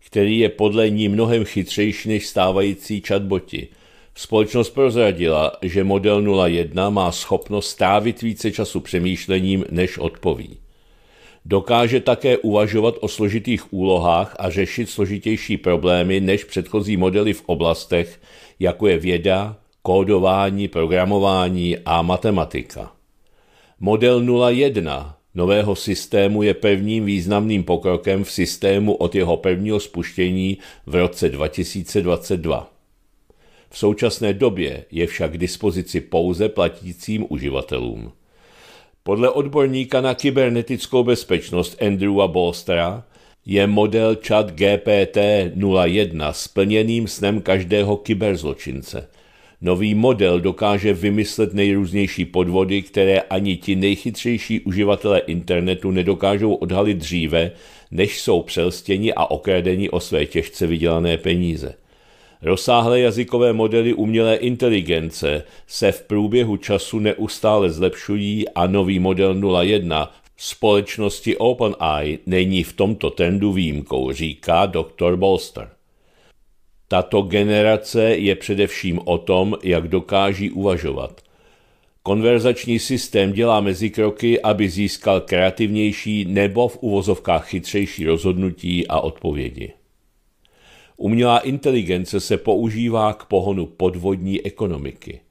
Speaker 1: který je podle ní mnohem chytřejší než stávající chatboti. Společnost prozradila, že model 01 má schopnost strávit více času přemýšlením, než odpoví. Dokáže také uvažovat o složitých úlohách a řešit složitější problémy než předchozí modely v oblastech, jako je věda, kódování, programování a matematika. Model 01 nového systému je prvním významným pokrokem v systému od jeho prvního spuštění v roce 2022. V současné době je však k dispozici pouze platícím uživatelům. Podle odborníka na kybernetickou bezpečnost Andrewa Bolstera je model chat GPT-01 splněným snem každého kyberzločince – Nový model dokáže vymyslet nejrůznější podvody, které ani ti nejchytřejší uživatelé internetu nedokážou odhalit dříve, než jsou přelstěni a okradeni o své těžce vydělané peníze. Rozsáhlé jazykové modely umělé inteligence se v průběhu času neustále zlepšují a nový model 01 společnosti OpenAI není v tomto trendu výjimkou, říká dr. Bolster. Tato generace je především o tom, jak dokáží uvažovat. Konverzační systém dělá mezi kroky, aby získal kreativnější nebo v uvozovkách chytřejší rozhodnutí a odpovědi. Umělá inteligence se používá k pohonu podvodní ekonomiky.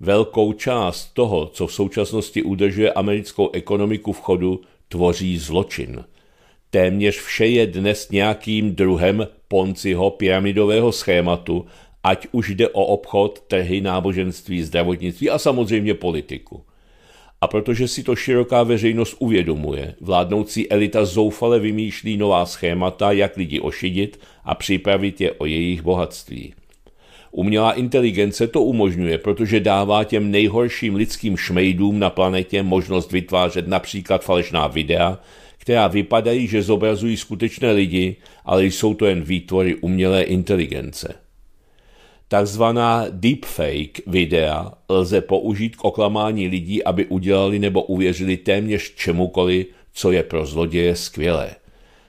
Speaker 1: Velkou část toho, co v současnosti udržuje americkou ekonomiku v chodu, tvoří zločin – Téměř vše je dnes nějakým druhem Ponciho pyramidového schématu, ať už jde o obchod, trhy, náboženství, zdravotnictví a samozřejmě politiku. A protože si to široká veřejnost uvědomuje, vládnoucí elita zoufale vymýšlí nová schémata, jak lidi ošidit a připravit je o jejich bohatství. Umělá inteligence to umožňuje, protože dává těm nejhorším lidským šmejdům na planetě možnost vytvářet například falešná videa, která vypadají, že zobrazují skutečné lidi, ale jsou to jen výtvory umělé inteligence. Takzvaná deepfake videa lze použít k oklamání lidí, aby udělali nebo uvěřili téměř čemukoliv, co je pro zloděje skvělé.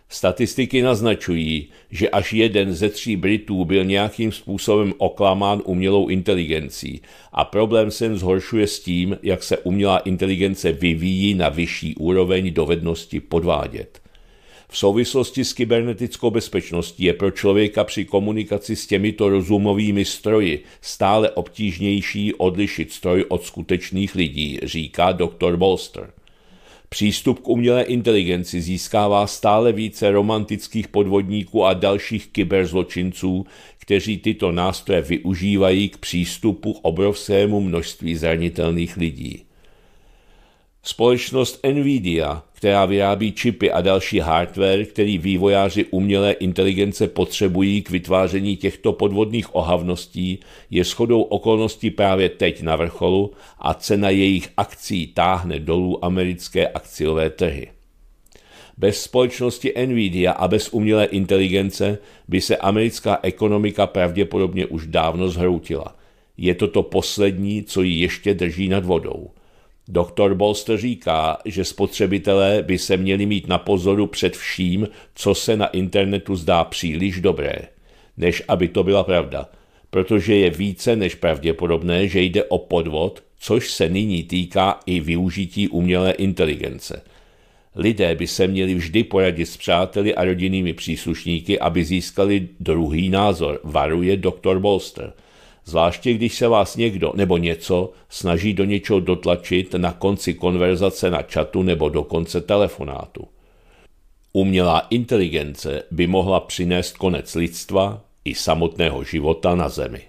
Speaker 1: Statistiky naznačují, že až jeden ze tří Britů byl nějakým způsobem oklamán umělou inteligencí a problém se zhoršuje s tím, jak se umělá inteligence vyvíjí na vyšší úroveň dovednosti podvádět. V souvislosti s kybernetickou bezpečností je pro člověka při komunikaci s těmito rozumovými stroji stále obtížnější odlišit stroj od skutečných lidí, říká dr. Bolster. Přístup k umělé inteligenci získává stále více romantických podvodníků a dalších kyberzločinců, kteří tyto nástroje využívají k přístupu k obrovskému množství zranitelných lidí. Společnost Nvidia, která vyrábí čipy a další hardware, který vývojáři umělé inteligence potřebují k vytváření těchto podvodných ohavností, je shodou okolností právě teď na vrcholu a cena jejich akcí táhne dolů americké akciové trhy. Bez společnosti Nvidia a bez umělé inteligence by se americká ekonomika pravděpodobně už dávno zhroutila. Je to to poslední, co ji ještě drží nad vodou – Doktor Bolster říká, že spotřebitelé by se měli mít na pozoru před vším, co se na internetu zdá příliš dobré, než aby to byla pravda, protože je více než pravděpodobné, že jde o podvod, což se nyní týká i využití umělé inteligence. Lidé by se měli vždy poradit s přáteli a rodinnými příslušníky, aby získali druhý názor, varuje doktor Bolster – zvláště když se vás někdo nebo něco snaží do něčeho dotlačit na konci konverzace na čatu nebo do konce telefonátu. Umělá inteligence by mohla přinést konec lidstva i samotného života na Zemi.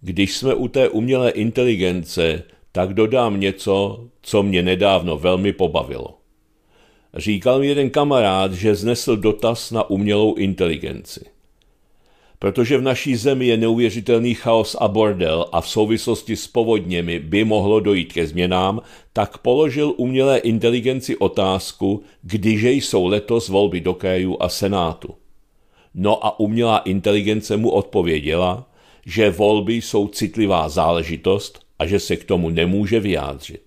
Speaker 1: Když jsme u té umělé inteligence, tak dodám něco, co mě nedávno velmi pobavilo. Říkal mi jeden kamarád, že znesl dotaz na umělou inteligenci protože v naší zemi je neuvěřitelný chaos a bordel a v souvislosti s povodněmi by mohlo dojít ke změnám, tak položil umělé inteligenci otázku, kdyže jsou letos volby do krajů a senátu. No a umělá inteligence mu odpověděla, že volby jsou citlivá záležitost a že se k tomu nemůže vyjádřit.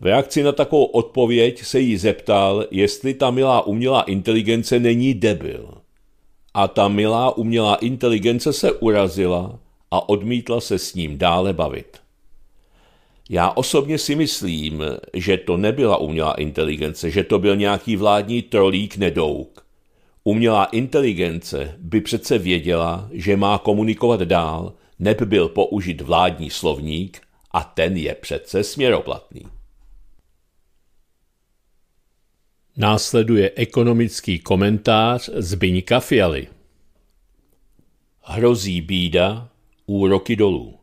Speaker 1: V reakci na takovou odpověď se jí zeptal, jestli ta milá umělá inteligence není debil – a ta milá umělá inteligence se urazila a odmítla se s ním dále bavit. Já osobně si myslím, že to nebyla umělá inteligence, že to byl nějaký vládní trolík nedouk. Umělá inteligence by přece věděla, že má komunikovat dál, neb byl použit vládní slovník a ten je přece směroplatný.
Speaker 2: Následuje ekonomický komentář Zbyňka Fialy.
Speaker 1: Hrozí bída, úroky dolů.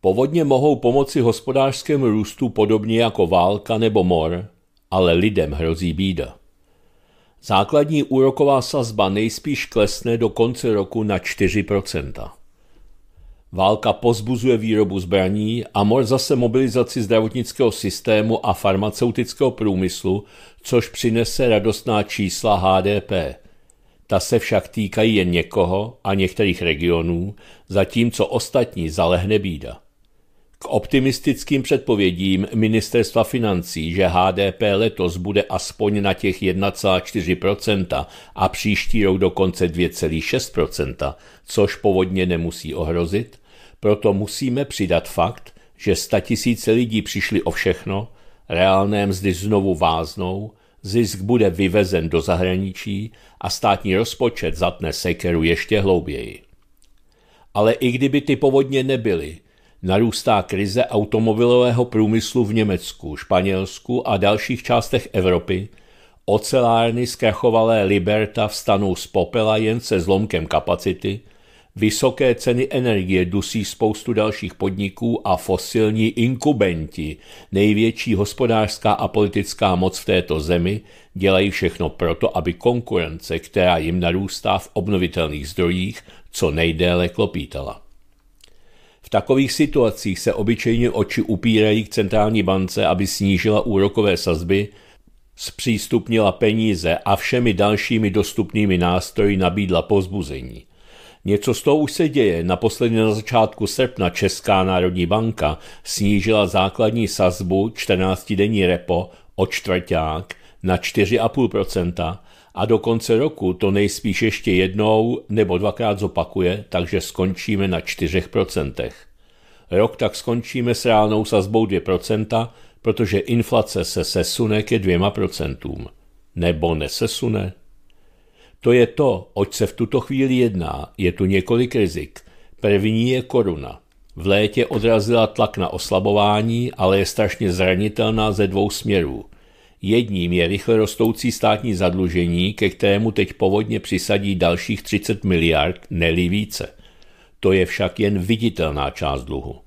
Speaker 1: Povodně mohou pomoci hospodářskému růstu podobně jako válka nebo mor, ale lidem hrozí bída. Základní úroková sazba nejspíš klesne do konce roku na 4 Válka pozbuzuje výrobu zbraní a mor zase mobilizaci zdravotnického systému a farmaceutického průmyslu, což přinese radostná čísla HDP. Ta se však týkají jen někoho a některých regionů, zatímco ostatní zalehne bída. K optimistickým předpovědím ministerstva financí, že HDP letos bude aspoň na těch 1,4% a příští rok dokonce 2,6%, což povodně nemusí ohrozit, proto musíme přidat fakt, že statisíce lidí přišli o všechno, reálné mzdy znovu váznou, zisk bude vyvezen do zahraničí a státní rozpočet zatne sekeru ještě hlouběji. Ale i kdyby ty povodně nebyly, narůstá krize automobilového průmyslu v Německu, Španělsku a dalších částech Evropy, ocelárny zkrachovalé Liberta vstanou z popela jen se zlomkem kapacity – Vysoké ceny energie dusí spoustu dalších podniků a fosilní inkubenti, největší hospodářská a politická moc v této zemi, dělají všechno proto, aby konkurence, která jim narůstá v obnovitelných zdrojích, co nejdéle klopítala. V takových situacích se obyčejně oči upírají k centrální bance, aby snížila úrokové sazby, zpřístupnila peníze a všemi dalšími dostupnými nástroji nabídla pozbuzení – Něco z toho už se děje. Naposledy na začátku srpna Česká národní banka snížila základní sazbu 14-denní repo o čtvrták na 4,5% a do konce roku to nejspíš ještě jednou nebo dvakrát zopakuje, takže skončíme na 4%. Rok tak skončíme s reálnou sazbou 2%, protože inflace se sesune ke 2%. Nebo nesesune? To je to, oč se v tuto chvíli jedná. Je tu několik rizik. První je koruna. V létě odrazila tlak na oslabování, ale je strašně zranitelná ze dvou směrů. Jedním je rychle rostoucí státní zadlužení, ke kterému teď povodně přisadí dalších 30 miliard, neli více. To je však jen viditelná část dluhu.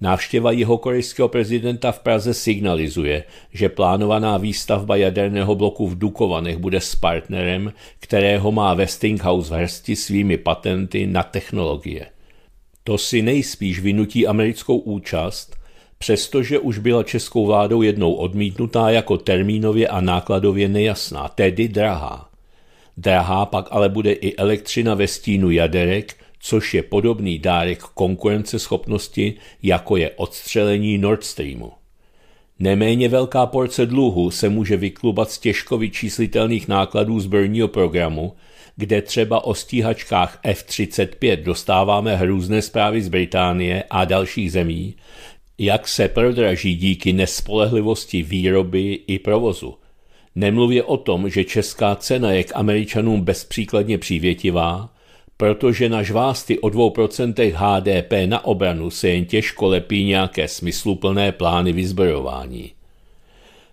Speaker 1: Návštěva jeho korejského prezidenta v Praze signalizuje, že plánovaná výstavba jaderného bloku v Dukovanech bude s partnerem, kterého má Westinghouse v hrsti svými patenty na technologie. To si nejspíš vynutí americkou účast, přestože už byla českou vládou jednou odmítnutá jako termínově a nákladově nejasná, tedy drahá. Drahá pak ale bude i elektřina ve stínu jaderek, což je podobný dárek konkurenceschopnosti, jako je odstřelení Nord Streamu. Neméně velká porce dluhu se může vyklubat z těžko vyčíslitelných nákladů zbrojního programu, kde třeba o stíhačkách F-35 dostáváme hrůzné zprávy z Británie a dalších zemí, jak se prodraží díky nespolehlivosti výroby i provozu. Nemluvě o tom, že česká cena je k Američanům bezpříkladně přívětivá, protože na žvásty o 2% HDP na obranu se jen těžko lepí nějaké smysluplné plány vyzbrojování.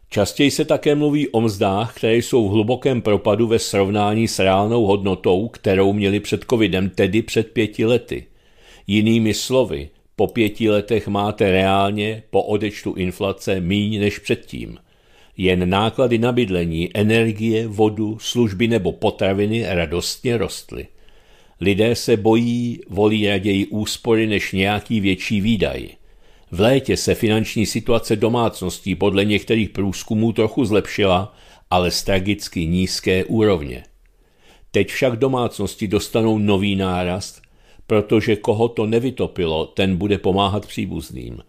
Speaker 1: Častěji se také mluví o mzdách, které jsou v hlubokém propadu ve srovnání s reálnou hodnotou, kterou měli před covidem, tedy před pěti lety. Jinými slovy, po pěti letech máte reálně po odečtu inflace míň než předtím. Jen náklady na bydlení, energie, vodu, služby nebo potraviny radostně rostly. Lidé se bojí, volí raději úspory než nějaký větší výdaj. V létě se finanční situace domácností podle některých průzkumů trochu zlepšila, ale z tragicky nízké úrovně. Teď však domácnosti dostanou nový nárast, protože koho to nevytopilo, ten bude pomáhat příbuzným.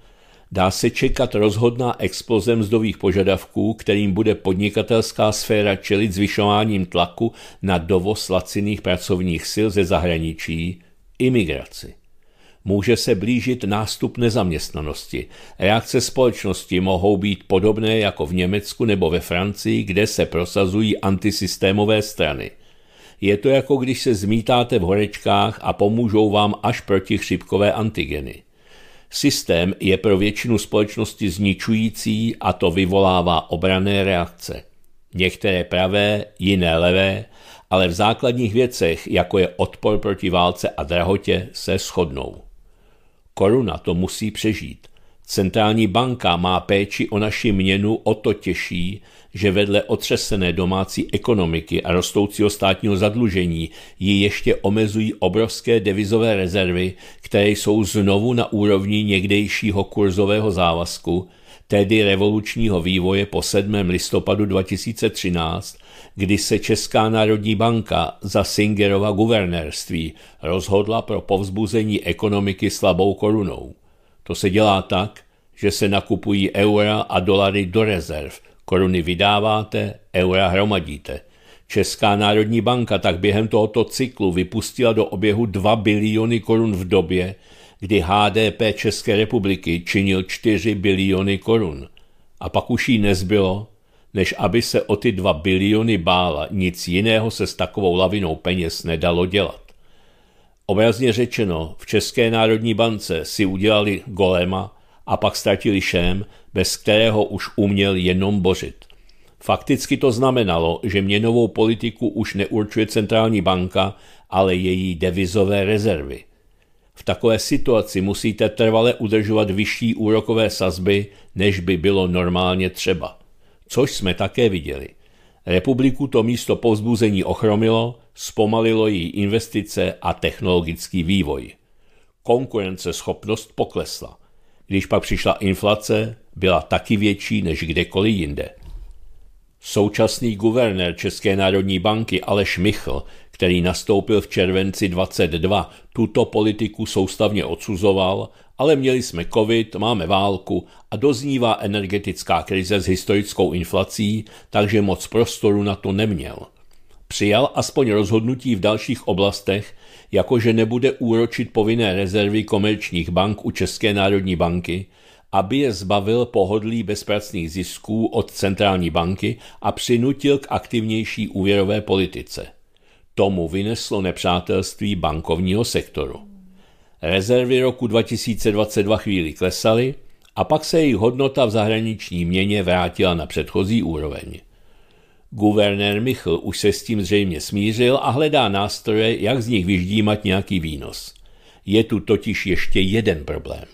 Speaker 1: Dá se čekat rozhodná exploze mzdových požadavků, kterým bude podnikatelská sféra čelit zvyšováním tlaku na dovoz laciných pracovních sil ze zahraničí, imigraci. Může se blížit nástup nezaměstnanosti. Reakce společnosti mohou být podobné jako v Německu nebo ve Francii, kde se prosazují antisystémové strany. Je to jako když se zmítáte v horečkách a pomůžou vám až proti chřipkové antigeny. Systém je pro většinu společnosti zničující a to vyvolává obrané reakce. Některé pravé, jiné levé, ale v základních věcech, jako je odpor proti válce a drahotě, se shodnou. Koruna to musí přežít. Centrální banka má péči o naši měnu o to těžší, že vedle otřesené domácí ekonomiky a rostoucího státního zadlužení ji ještě omezují obrovské devizové rezervy, které jsou znovu na úrovni někdejšího kurzového závazku, tedy revolučního vývoje po 7. listopadu 2013, kdy se Česká národní banka za Singerova guvernérství rozhodla pro povzbuzení ekonomiky slabou korunou. To se dělá tak, že se nakupují eura a dolary do rezerv, koruny vydáváte, eura hromadíte. Česká národní banka tak během tohoto cyklu vypustila do oběhu 2 biliony korun v době, kdy HDP České republiky činil 4 biliony korun. A pak už jí nezbylo, než aby se o ty 2 biliony bála, nic jiného se s takovou lavinou peněz nedalo dělat. Obrazně řečeno, v České národní bance si udělali golema a pak ztratili šém, bez kterého už uměl jenom bořit. Fakticky to znamenalo, že měnovou politiku už neurčuje centrální banka, ale její devizové rezervy. V takové situaci musíte trvale udržovat vyšší úrokové sazby, než by bylo normálně třeba. Což jsme také viděli. Republiku to místo povzbuzení ochromilo, zpomalilo její investice a technologický vývoj. Konkurenceschopnost poklesla. Když pak přišla inflace, byla taky větší než kdekoliv jinde. Současný guvernér České národní banky Aleš Michl, který nastoupil v červenci 22, tuto politiku soustavně odsuzoval, ale měli jsme covid, máme válku a doznívá energetická krize s historickou inflací, takže moc prostoru na to neměl. Přijal aspoň rozhodnutí v dalších oblastech, jakože nebude úročit povinné rezervy komerčních bank u České národní banky, aby je zbavil pohodlí bezpracných zisků od centrální banky a přinutil k aktivnější úvěrové politice. Tomu vyneslo nepřátelství bankovního sektoru. Rezervy roku 2022 chvíli klesaly a pak se jejich hodnota v zahraniční měně vrátila na předchozí úroveň. Guvernér Michl už se s tím zřejmě smířil a hledá nástroje, jak z nich vyždímat nějaký výnos. Je tu totiž ještě jeden problém.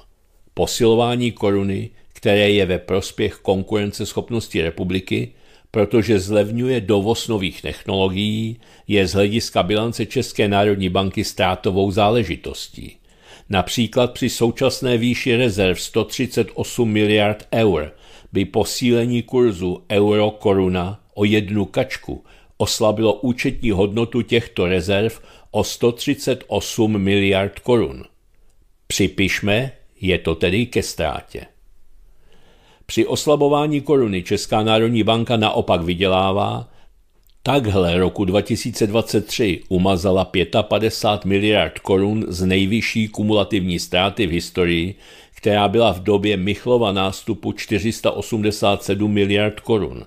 Speaker 1: Posilování koruny, které je ve prospěch konkurenceschopnosti republiky, protože zlevňuje dovoz nových technologií, je z hlediska bilance České národní banky ztrátovou záležitostí. Například při současné výši rezerv 138 miliard eur by posílení kurzu euro-koruna o jednu kačku oslabilo účetní hodnotu těchto rezerv o 138 miliard korun. Připišme, je to tedy ke ztrátě. Při oslabování koruny Česká národní banka naopak vydělává, takhle roku 2023 umazala 55 miliard korun z nejvyšší kumulativní ztráty v historii, která byla v době Michlova nástupu 487 miliard korun.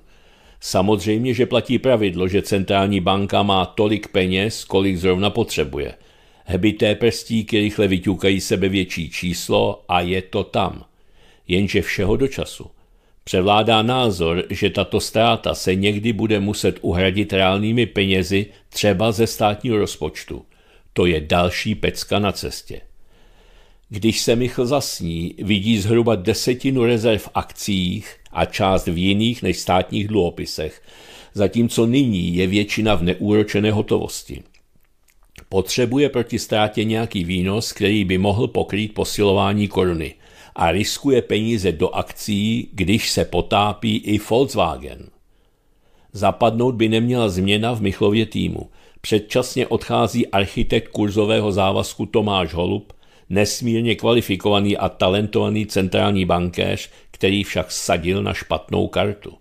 Speaker 1: Samozřejmě, že platí pravidlo, že centrální banka má tolik peněz, kolik zrovna potřebuje. Hebité prstíky rychle vyťukají sebe větší číslo a je to tam. Jenže všeho do času. Převládá názor, že tato ztráta se někdy bude muset uhradit reálnými penězi třeba ze státního rozpočtu. To je další pecka na cestě. Když se Michl zasní, vidí zhruba desetinu rezerv v akcích a část v jiných než státních dluhopisech, zatímco nyní je většina v neúročené hotovosti. Potřebuje proti ztrátě nějaký výnos, který by mohl pokrýt posilování koruny a riskuje peníze do akcí, když se potápí i Volkswagen. Zapadnout by neměla změna v Michlově týmu. Předčasně odchází architekt kurzového závazku Tomáš Holub, nesmírně kvalifikovaný a talentovaný centrální bankéř, který však sadil na špatnou kartu.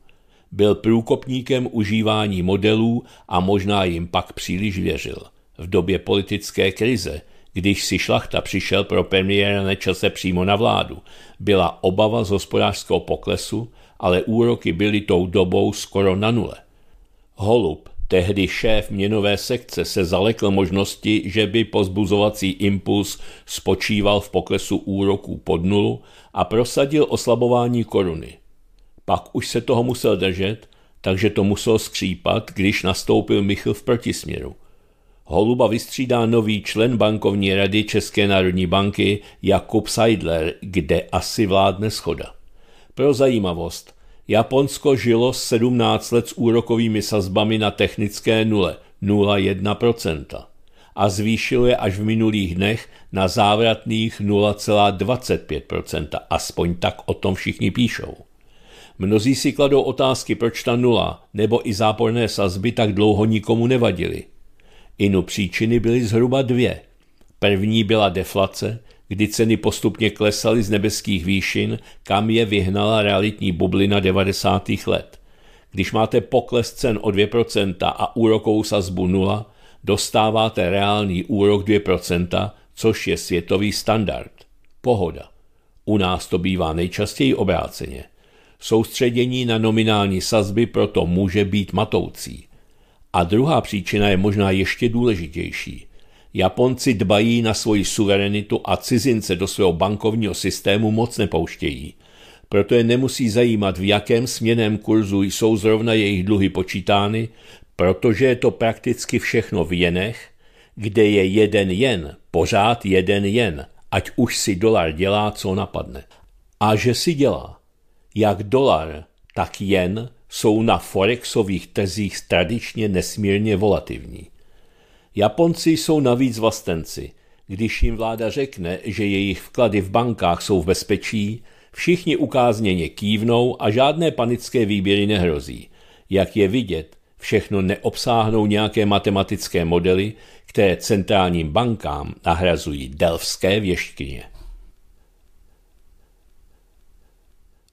Speaker 1: Byl průkopníkem užívání modelů a možná jim pak příliš věřil. V době politické krize, když si šlachta přišel pro premiéra Nečase přímo na vládu, byla obava z hospodářského poklesu, ale úroky byly tou dobou skoro na nule. Holub, Tehdy šéf měnové sekce se zalekl možnosti, že by pozbuzovací impuls spočíval v poklesu úroků pod nulu a prosadil oslabování koruny. Pak už se toho musel držet, takže to musel skřípat, když nastoupil Michl v protisměru. Holuba vystřídá nový člen bankovní rady České národní banky Jakub Seidler, kde asi vládne schoda. Pro zajímavost, Japonsko žilo 17 let s úrokovými sazbami na technické nule 0,1% a zvýšilo je až v minulých dnech na závratných 0,25%, aspoň tak o tom všichni píšou. Mnozí si kladou otázky, proč ta nula nebo i záporné sazby tak dlouho nikomu nevadily. Inu příčiny byly zhruba dvě. První byla deflace, kdy ceny postupně klesaly z nebeských výšin, kam je vyhnala realitní bublina 90. let. Když máte pokles cen o 2% a úrokovou sazbu 0, dostáváte reálný úrok 2%, což je světový standard. Pohoda. U nás to bývá nejčastěji obráceně. Soustředění na nominální sazby proto může být matoucí. A druhá příčina je možná ještě důležitější – Japonci dbají na svoji suverenitu a cizince do svého bankovního systému moc nepouštějí. Proto je nemusí zajímat, v jakém směném kurzu jsou zrovna jejich dluhy počítány, protože je to prakticky všechno v jenech, kde je jeden jen, pořád jeden jen, ať už si dolar dělá, co napadne. A že si dělá. Jak dolar, tak jen jsou na forexových trzích tradičně nesmírně volativní. Japonci jsou navíc vlastenci. Když jim vláda řekne, že jejich vklady v bankách jsou v bezpečí, všichni ukázněně kývnou a žádné panické výběry nehrozí. Jak je vidět, všechno neobsáhnou nějaké matematické modely, které centrálním bankám nahrazují delvské věštkyně.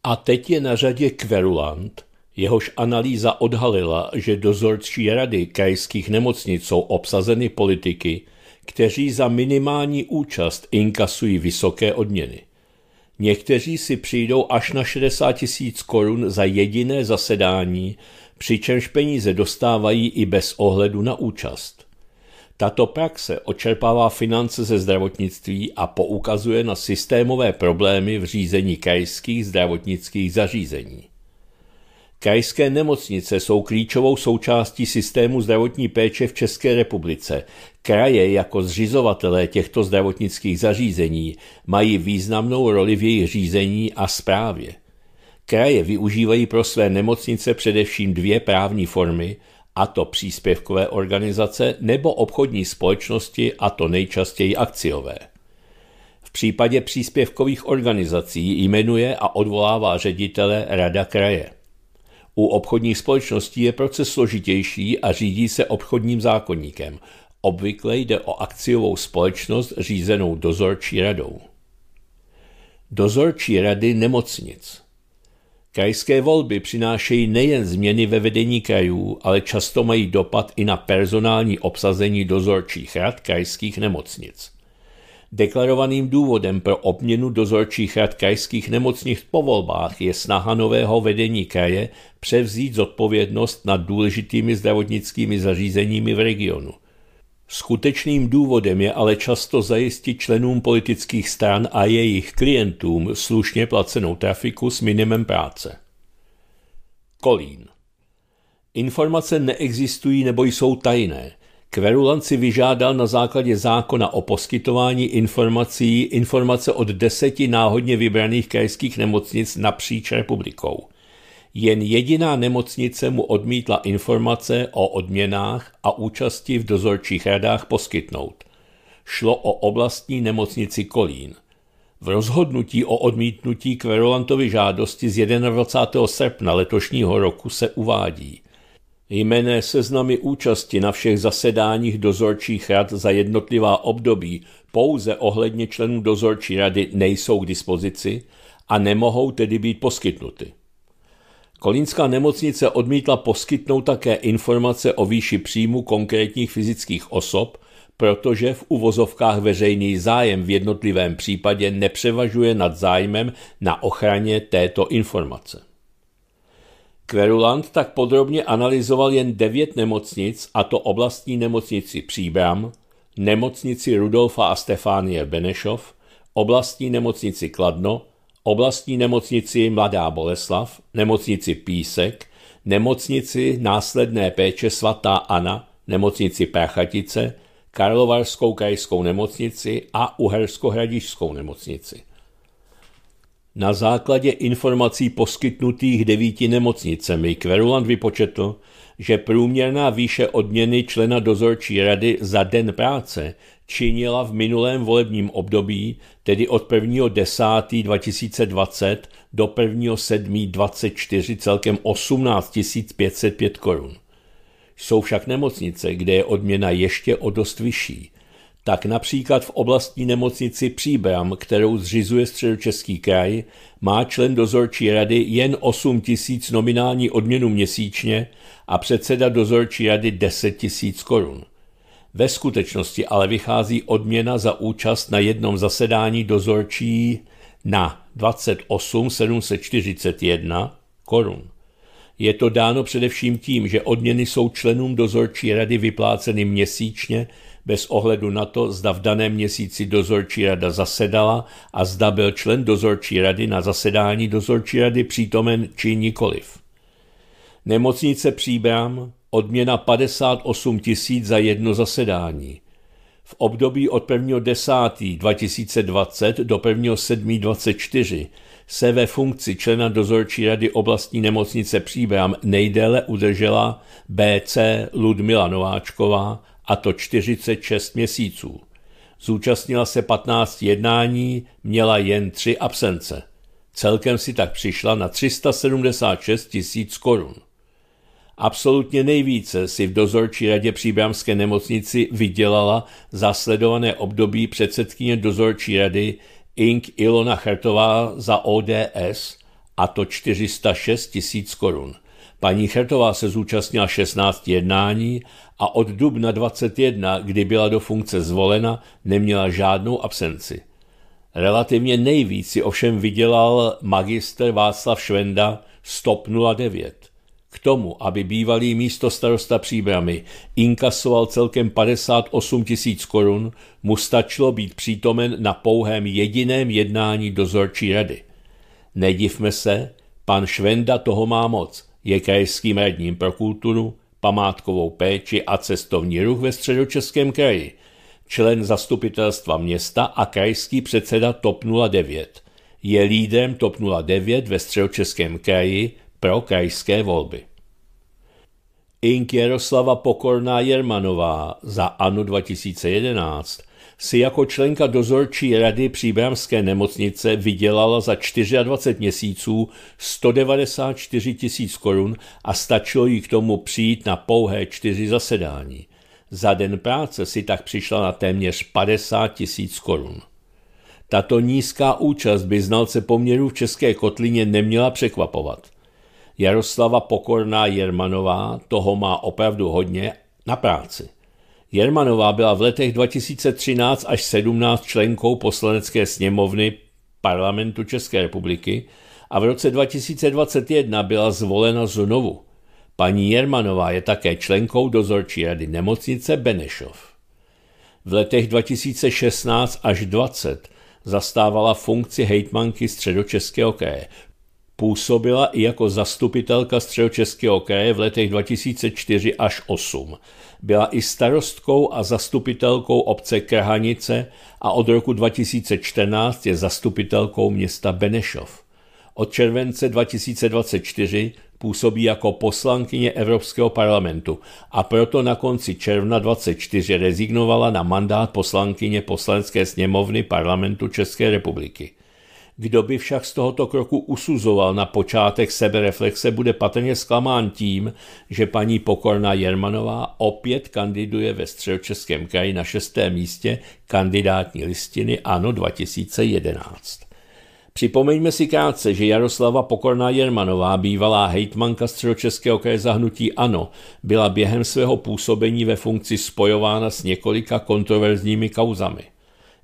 Speaker 1: A teď je na řadě Kverulant, Jehož analýza odhalila, že dozorčí rady krajských nemocnic jsou obsazeny politiky, kteří za minimální účast inkasují vysoké odměny. Někteří si přijdou až na 60 tisíc korun za jediné zasedání, přičemž peníze dostávají i bez ohledu na účast. Tato praxe očerpává finance ze zdravotnictví a poukazuje na systémové problémy v řízení krajských zdravotnických zařízení. Krajské nemocnice jsou klíčovou součástí systému zdravotní péče v České republice. Kraje jako zřizovatelé těchto zdravotnických zařízení mají významnou roli v jejich řízení a správě. Kraje využívají pro své nemocnice především dvě právní formy, a to příspěvkové organizace nebo obchodní společnosti, a to nejčastěji akciové. V případě příspěvkových organizací jmenuje a odvolává ředitele Rada kraje. U obchodních společností je proces složitější a řídí se obchodním zákonníkem. Obvykle jde o akciovou společnost řízenou dozorčí radou. Dozorčí rady nemocnic. Krajské volby přinášejí nejen změny ve vedení krajů, ale často mají dopad i na personální obsazení dozorčích rad krajských nemocnic. Deklarovaným důvodem pro obměnu dozorčích rad krajských nemocnic po volbách je snaha nového vedení kraje převzít zodpovědnost nad důležitými zdravotnickými zařízeními v regionu. Skutečným důvodem je ale často zajistit členům politických stran a jejich klientům slušně placenou trafiku s minimem práce. Kolín. Informace neexistují nebo jsou tajné. Kverulant si vyžádal na základě zákona o poskytování informací informace od deseti náhodně vybraných krajských nemocnic napříč republikou. Jen jediná nemocnice mu odmítla informace o odměnách a účasti v dozorčích radách poskytnout. Šlo o oblastní nemocnici Kolín. V rozhodnutí o odmítnutí Kverulantovy žádosti z 21. srpna letošního roku se uvádí. Jmené seznamy účasti na všech zasedáních dozorčích rad za jednotlivá období pouze ohledně členů dozorčí rady nejsou k dispozici a nemohou tedy být poskytnuty. Kolínská nemocnice odmítla poskytnout také informace o výši příjmu konkrétních fyzických osob, protože v uvozovkách veřejný zájem v jednotlivém případě nepřevažuje nad zájmem na ochraně této informace. Kverulant tak podrobně analyzoval jen devět nemocnic, a to oblastní nemocnici Příbram, nemocnici Rudolfa a Stefánie Benešov, oblastní nemocnici Kladno, oblastní nemocnici Mladá Boleslav, nemocnici Písek, nemocnici následné péče svatá Ana, nemocnici Prachatice, Karlovarskou krajskou nemocnici a Uhersko-Hradišskou nemocnici. Na základě informací poskytnutých devíti nemocnicemi Kverulant vypočetl, že průměrná výše odměny člena dozorčí rady za den práce činila v minulém volebním období, tedy od 1. 10. 2020 do 1. 7. 24 celkem 18 505 korun. Jsou však nemocnice, kde je odměna ještě o dost vyšší. Tak například v oblastní nemocnici Příbram, kterou zřizuje středočeský kraj, má člen dozorčí rady jen 8 tisíc nominální odměnu měsíčně a předseda dozorčí rady 10 tisíc korun. Ve skutečnosti ale vychází odměna za účast na jednom zasedání dozorčí na 28 741 korun. Je to dáno především tím, že odměny jsou členům dozorčí rady vypláceny měsíčně bez ohledu na to, zda v daném měsíci dozorčí rada zasedala a zda byl člen dozorčí rady na zasedání dozorčí rady přítomen či nikoliv. Nemocnice Příbram odměna 58 tisíc za jedno zasedání. V období od 1. 10. 2020 do 1. 7. 24 se ve funkci člena dozorčí rady oblastní nemocnice Příbram nejdéle udržela BC Ludmila Nováčková a to 46 měsíců. Zúčastnila se 15 jednání, měla jen 3 absence. Celkem si tak přišla na 376 tisíc korun. Absolutně nejvíce si v dozorčí radě příbramské nemocnici vydělala za sledované období předsedkyně dozorčí rady Ink Ilona Chertová za ODS a to 406 tisíc korun. Paní Chertová se zúčastnila 16 jednání a od dubna 21, kdy byla do funkce zvolena, neměla žádnou absenci. Relativně nejvíc si ovšem vydělal magister Václav Švenda Stop 09. K tomu, aby bývalý místo starosta příbramy inkasoval celkem 58 tisíc korun, mu stačilo být přítomen na pouhém jediném jednání dozorčí rady. Nedivme se, pan Švenda toho má moc, je krajským radním pro kulturu, památkovou péči a cestovní ruch ve středočeském kraji, člen zastupitelstva města a krajský předseda TOP 09. Je lídrem TOP 09 ve středočeském kraji pro krajské volby. Ink Jaroslava Pokorná Jermanová za ANO 2011 si jako členka dozorčí rady Příbramské nemocnice vydělala za 24 měsíců 194 tisíc korun a stačilo jí k tomu přijít na pouhé čtyři zasedání. Za den práce si tak přišla na téměř 50 tisíc korun. Tato nízká účast by znalce poměrů v České kotlině neměla překvapovat. Jaroslava Pokorná Jermanová toho má opravdu hodně na práci. Jermanová byla v letech 2013 až 17 členkou poslanecké sněmovny parlamentu České republiky a v roce 2021 byla zvolena znovu. Paní Jermanová je také členkou dozorčí rady nemocnice Benešov. V letech 2016 až 20 zastávala funkci hejtmanky středočeského kraje. Působila i jako zastupitelka středočeského kraje v letech 2004 až 8. Byla i starostkou a zastupitelkou obce Krhanice a od roku 2014 je zastupitelkou města Benešov. Od července 2024 působí jako poslankyně Evropského parlamentu a proto na konci června 24 rezignovala na mandát poslankyně poslanecké sněmovny parlamentu České republiky. Kdo by však z tohoto kroku usuzoval na počátek sebereflexe, bude patrně zklamán tím, že paní Pokorná Jermanová opět kandiduje ve středočeském kraji na šestém místě kandidátní listiny ANO 2011. Připomeňme si krátce, že Jaroslava Pokorná Jermanová, bývalá hejtmanka středočeského kraje zahnutí ANO, byla během svého působení ve funkci spojována s několika kontroverzními kauzami.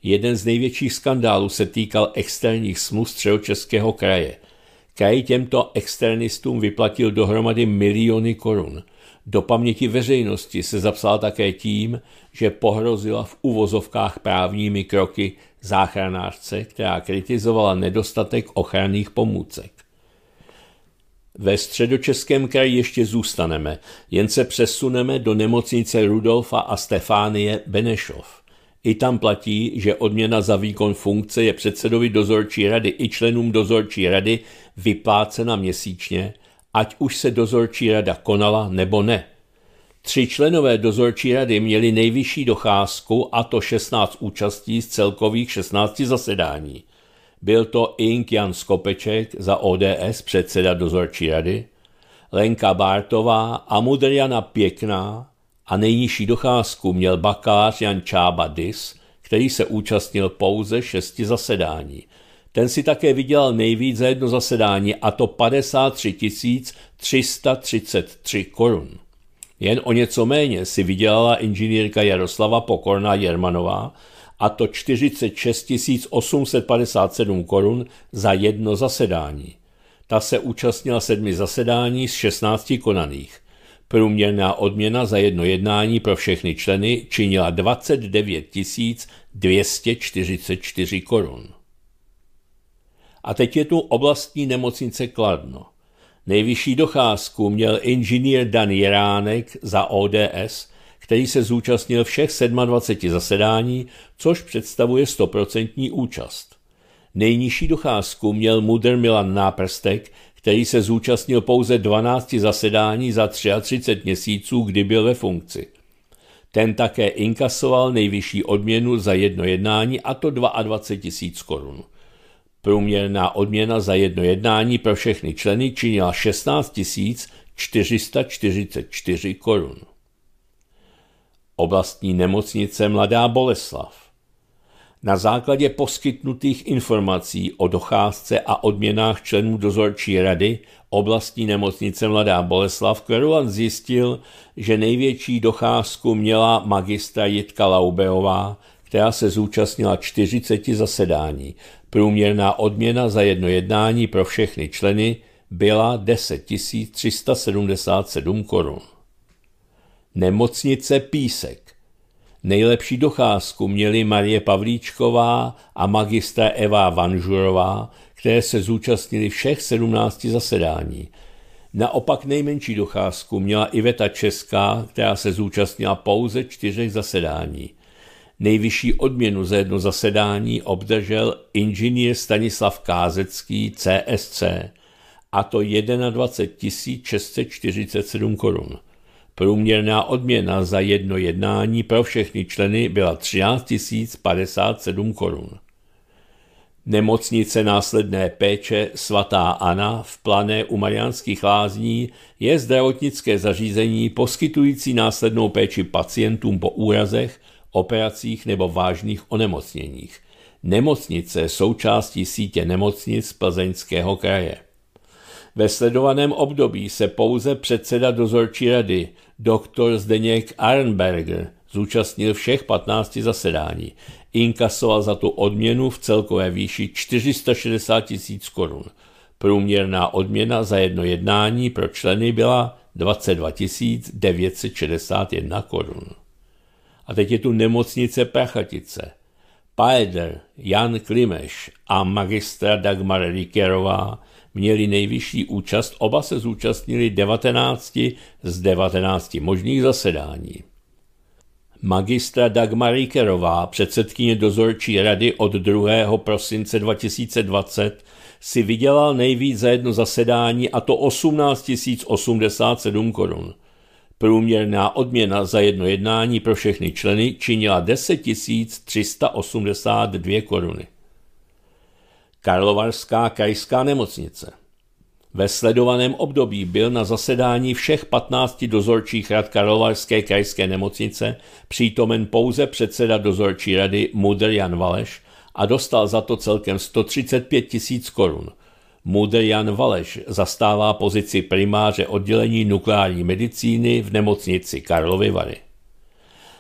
Speaker 1: Jeden z největších skandálů se týkal externích smluv středočeského kraje. Kraj těmto externistům vyplatil dohromady miliony korun. Do paměti veřejnosti se zapsal také tím, že pohrozila v uvozovkách právními kroky záchranářce, která kritizovala nedostatek ochranných pomůcek. Ve středočeském kraji ještě zůstaneme, jen se přesuneme do nemocnice Rudolfa a Stefánie Benešov. I tam platí, že odměna za výkon funkce je předsedovi dozorčí rady i členům dozorčí rady vyplácena měsíčně, ať už se dozorčí rada konala nebo ne – Tři členové dozorčí rady měli nejvyšší docházku a to 16 účastí z celkových 16 zasedání. Byl to Ink Jan Skopeček za ODS, předseda dozorčí rady, Lenka Bártová a Mudrjana Pěkná a nejnižší docházku měl bakalář Jan Čába Dis, který se účastnil pouze šesti zasedání. Ten si také vydělal nejvíc za jedno zasedání a to 53 333 korun. Jen o něco méně si vydělala inženýrka Jaroslava Pokorná Jermanová, a to 46 857 korun za jedno zasedání. Ta se účastnila sedmi zasedání z 16 konaných. Průměrná odměna za jedno jednání pro všechny členy činila 29 244 korun. A teď je tu oblastní nemocnice Kladno. Nejvyšší docházku měl inženýr Dan Jeránek za ODS, který se zúčastnil všech 27 zasedání, což představuje 100% účast. Nejnižší docházku měl Mudr Milan Náprstek, který se zúčastnil pouze 12 zasedání za 33 měsíců, kdy byl ve funkci. Ten také inkasoval nejvyšší odměnu za jedno jednání, a to 22 tisíc korun. Průměrná odměna za jedno jednání pro všechny členy činila 16 444 korun. Oblastní nemocnice Mladá Boleslav. Na základě poskytnutých informací o docházce a odměnách členů dozorčí rady oblastní nemocnice Mladá Boleslav Kverulan zjistil, že největší docházku měla magistra Jitka Laubeová, která se zúčastnila 40 zasedání. Průměrná odměna za jedno jednání pro všechny členy byla 10 377 korun. Nemocnice Písek. Nejlepší docházku měli Marie Pavlíčková a magistra Eva Vanžurová, které se zúčastnili všech 17 zasedání. Naopak nejmenší docházku měla Iveta Česká, která se zúčastnila pouze čtyřech zasedání. Nejvyšší odměnu za jedno zasedání obdržel inženýr Stanislav Kázecký CSC, a to 21 647 korun. Průměrná odměna za jedno jednání pro všechny členy byla 13 057 korun. Nemocnice následné péče svatá Anna v Plané u Mariánských lázní je zdravotnické zařízení poskytující následnou péči pacientům po úrazech, operacích nebo vážných onemocněních. Nemocnice součástí sítě nemocnic Plzeňského kraje. Ve sledovaném období se pouze předseda dozorčí rady, doktor Zdeněk Arnberger, zúčastnil všech 15 zasedání. Inkasoval za tu odměnu v celkové výši 460 tisíc korun. Průměrná odměna za jedno jednání pro členy byla 22 961 korun. A teď je tu nemocnice Prachatice. Paeder, Jan Klimeš a magistra Dagmar Rikerová měli nejvyšší účast, oba se zúčastnili 19 z 19 možných zasedání. Magistra Dagmar Rikerová, předsedkyně dozorčí rady od 2. prosince 2020, si vydělal nejvíc za jedno zasedání a to 18 087 korun. Průměrná odměna za jedno jednání pro všechny členy činila 10 382 koruny. Karlovarská krajská nemocnice. Ve sledovaném období byl na zasedání všech 15 dozorčích rad Karlovarské krajské nemocnice přítomen pouze předseda dozorčí rady Mudr Jan Valeš a dostal za to celkem 135 tisíc korun. Mudr Jan Valeš zastává pozici primáře oddělení nukleární medicíny v nemocnici Karlovy Vary.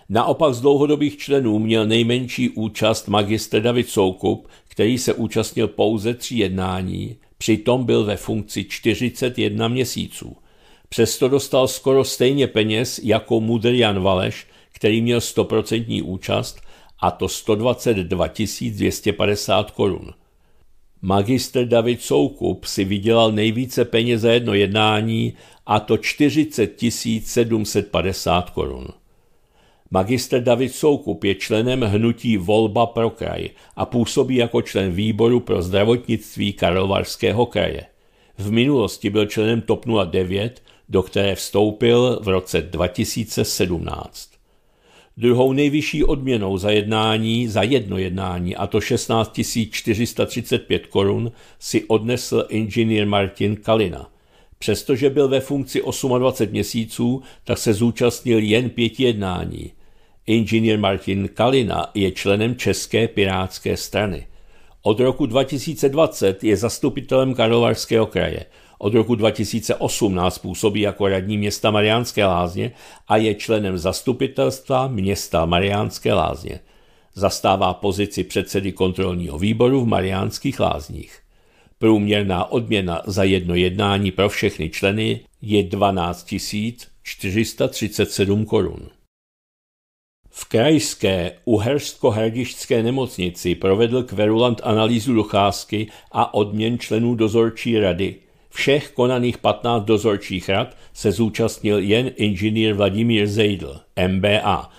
Speaker 1: Naopak z dlouhodobých členů měl nejmenší účast magistr David Soukup, který se účastnil pouze tří jednání, přitom byl ve funkci 41 měsíců. Přesto dostal skoro stejně peněz jako Mudr Jan Valeš, který měl 100% účast, a to 122 250 korun. Magistr David Soukup si vydělal nejvíce peněz za jedno jednání, a to 40 750 korun. Magister David Soukup je členem hnutí Volba pro kraj a působí jako člen výboru pro zdravotnictví Karlovarského kraje. V minulosti byl členem TOP 09, do které vstoupil v roce 2017. Druhou nejvyšší odměnou za jednání, za jedno jednání, a to 16 435 korun, si odnesl inženýr Martin Kalina. Přestože byl ve funkci 28 měsíců, tak se zúčastnil jen pěti jednání. Inženýr Martin Kalina je členem České pirátské strany. Od roku 2020 je zastupitelem Karlovarského kraje. Od roku 2018 působí jako radní města Mariánské lázně a je členem zastupitelstva města Mariánské lázně. Zastává pozici předsedy kontrolního výboru v Mariánských lázních. Průměrná odměna za jedno jednání pro všechny členy je 12 437 korun. V krajské uhersko-hradišťské nemocnici provedl kverulant analýzu docházky a odměn členů dozorčí rady. Všech konaných 15 dozorčích rad se zúčastnil jen inženýr Vladimír Zejdl, MBA.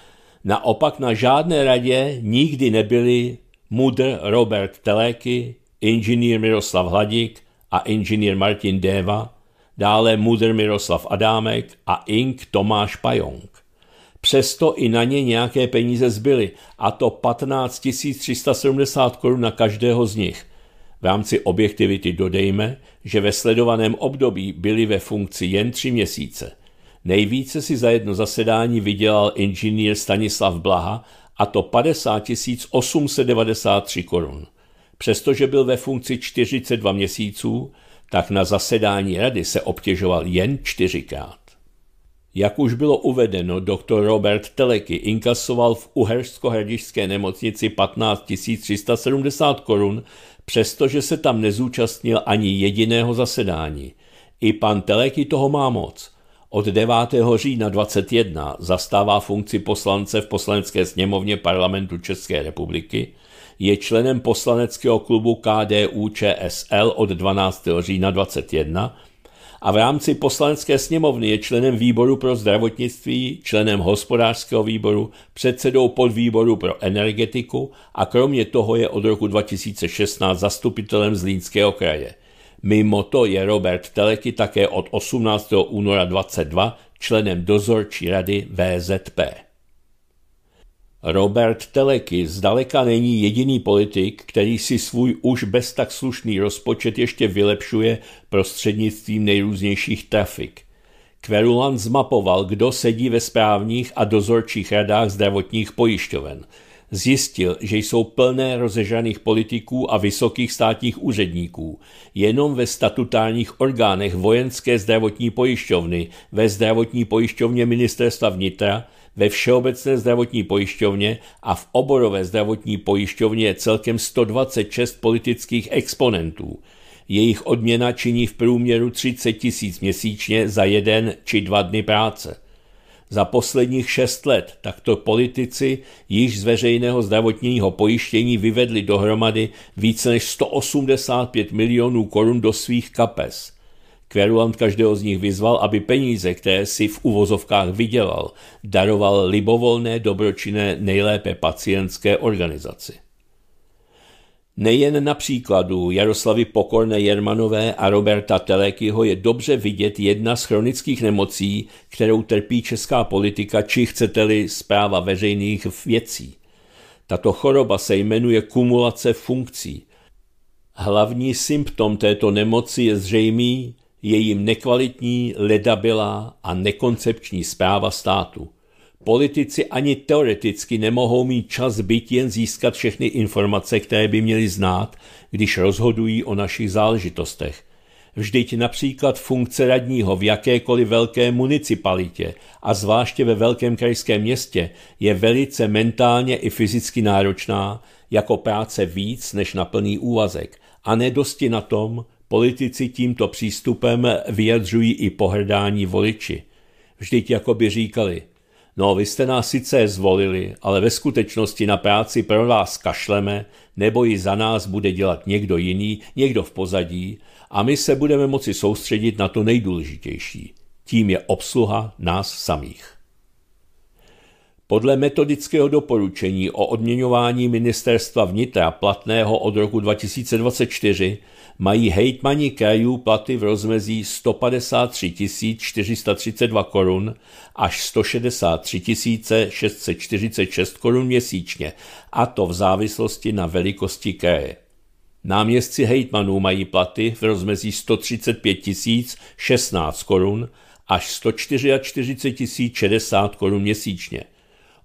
Speaker 1: Naopak na žádné radě nikdy nebyli mudr Robert Teleky, inženýr Miroslav Hladík a inženýr Martin Déva, dále mudr Miroslav Adámek a ink Tomáš Pajong. Přesto i na ně nějaké peníze zbyly, a to 15 370 korun na každého z nich. V rámci objektivity dodejme, že ve sledovaném období byli ve funkci jen tři měsíce. Nejvíce si za jedno zasedání vydělal inženýr Stanislav Blaha, a to 50 893 korun. Přestože byl ve funkci 42 měsíců, tak na zasedání rady se obtěžoval jen čtyřikrát. Jak už bylo uvedeno, doktor Robert Teleky inkasoval v Uhersko-Hradišské nemocnici 15 370 korun, přestože se tam nezúčastnil ani jediného zasedání. I pan Teleky toho má moc. Od 9. října 21 zastává funkci poslance v poslanecké sněmovně parlamentu České republiky, je členem poslaneckého klubu KDU ČSL od 12. října 21 a v rámci poslanecké sněmovny je členem výboru pro zdravotnictví, členem hospodářského výboru, předsedou podvýboru pro energetiku a kromě toho je od roku 2016 zastupitelem Zlínského kraje. Mimo to je Robert Teleky také od 18. února 22 členem dozorčí rady VZP. Robert Teleky zdaleka není jediný politik, který si svůj už bez tak slušný rozpočet ještě vylepšuje prostřednictvím nejrůznějších trafik. Kverulant zmapoval, kdo sedí ve správních a dozorčích radách zdravotních pojišťoven. Zjistil, že jsou plné rozežaných politiků a vysokých státních úředníků. Jenom ve statutárních orgánech vojenské zdravotní pojišťovny, ve zdravotní pojišťovně ministerstva vnitra, ve Všeobecné zdravotní pojišťovně a v oborové zdravotní pojišťovně je celkem 126 politických exponentů. Jejich odměna činí v průměru 30 tisíc měsíčně za jeden či dva dny práce. Za posledních šest let takto politici již z veřejného zdravotního pojištění vyvedli dohromady více než 185 milionů korun do svých kapes – Kverulant každého z nich vyzval, aby peníze, které si v uvozovkách vydělal, daroval libovolné, dobročinné, nejlépe pacientské organizaci. Nejen na příkladu Jaroslavy Pokorné Jermanové a Roberta Telekyho je dobře vidět jedna z chronických nemocí, kterou trpí česká politika, či chcete-li zpráva veřejných věcí. Tato choroba se jmenuje kumulace funkcí. Hlavní symptom této nemoci je zřejmý je jim nekvalitní, ledabilá a nekoncepční zpráva státu. Politici ani teoreticky nemohou mít čas byt jen získat všechny informace, které by měli znát, když rozhodují o našich záležitostech. Vždyť například funkce radního v jakékoliv velké municipalitě a zvláště ve velkém krajském městě je velice mentálně i fyzicky náročná, jako práce víc než na plný úvazek a nedosti na tom, Politici tímto přístupem vyjadřují i pohrdání voliči. Vždyť jako by říkali, no vy jste nás sice zvolili, ale ve skutečnosti na práci pro vás kašleme, nebo ji za nás bude dělat někdo jiný, někdo v pozadí a my se budeme moci soustředit na to nejdůležitější. Tím je obsluha nás samých. Podle metodického doporučení o odměňování ministerstva vnitra platného od roku 2024 mají hejtmani krajů platy v rozmezí 153 432 korun až 163 646 korun měsíčně, a to v závislosti na velikosti kraje. Náměstci hejtmanů mají platy v rozmezí 135 016 korun až 144 060 korun měsíčně –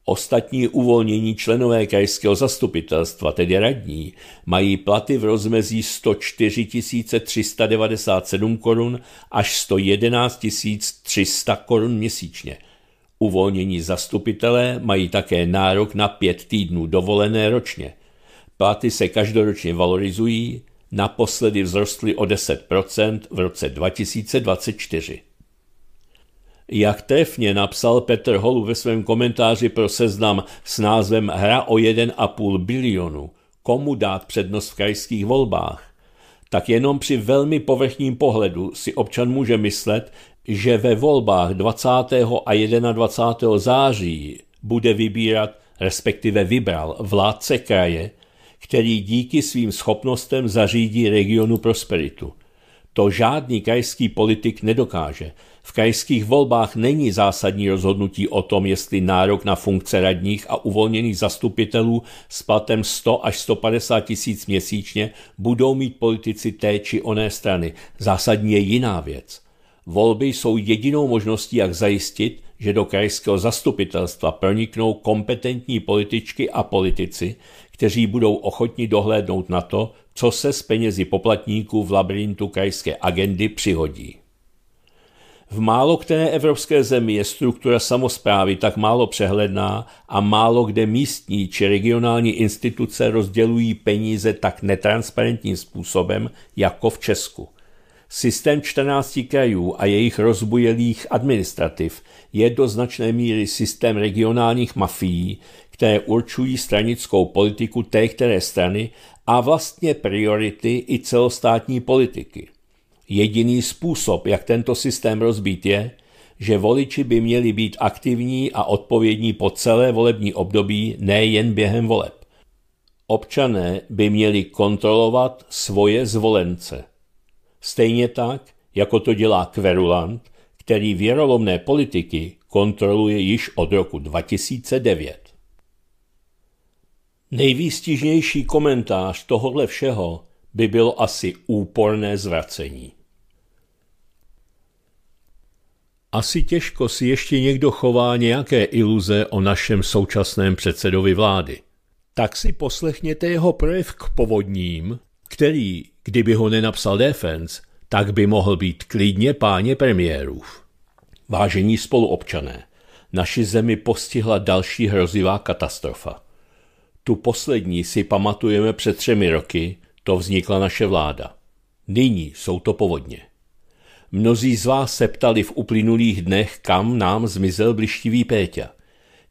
Speaker 1: Ostatní uvolnění členové krajského zastupitelstva, tedy radní, mají platy v rozmezí 104 397 korun až 111 300 korun měsíčně. Uvolnění zastupitelé mají také nárok na pět týdnů dovolené ročně. Platy se každoročně valorizují, naposledy vzrostly o 10% v roce 2024. Jak trefně napsal Petr Holu ve svém komentáři pro seznam s názvem Hra o 1,5 bilionu, komu dát přednost v krajských volbách, tak jenom při velmi povrchním pohledu si občan může myslet, že ve volbách 20. a 21. září bude vybírat, respektive vybral vládce kraje, který díky svým schopnostem zařídí regionu prosperitu. To žádný krajský politik nedokáže – v krajských volbách není zásadní rozhodnutí o tom, jestli nárok na funkce radních a uvolněných zastupitelů s platem 100 až 150 tisíc měsíčně budou mít politici té či oné strany. Zásadní je jiná věc. Volby jsou jedinou možností, jak zajistit, že do krajského zastupitelstva proniknou kompetentní političky a politici, kteří budou ochotni dohlédnout na to, co se s penězi poplatníků v labirintu krajské agendy přihodí. V málo které evropské zemi je struktura samozprávy tak málo přehledná a málo kde místní či regionální instituce rozdělují peníze tak netransparentním způsobem jako v Česku. Systém 14 krajů a jejich rozbujelých administrativ je do značné míry systém regionálních mafií, které určují stranickou politiku té které strany a vlastně priority i celostátní politiky. Jediný způsob, jak tento systém rozbít je, že voliči by měli být aktivní a odpovědní po celé volební období, nejen během voleb. Občané by měli kontrolovat svoje zvolence. Stejně tak, jako to dělá Kverulant, který věrolomné politiky kontroluje již od roku 2009. Nejvýstižnější komentář tohohle všeho by bylo asi úporné zvracení.
Speaker 2: Asi těžko si ještě někdo chová nějaké iluze o našem současném předsedovi vlády. Tak si poslechněte jeho projev k povodním, který, kdyby ho nenapsal Defense, tak by mohl být klidně páně premiérův.
Speaker 1: Vážení spoluobčané, naši zemi postihla další hrozivá katastrofa. Tu poslední si pamatujeme před třemi roky, to vznikla naše vláda. Nyní jsou to povodně. Mnozí z vás se ptali v uplynulých dnech, kam nám zmizel blištivý Péťa.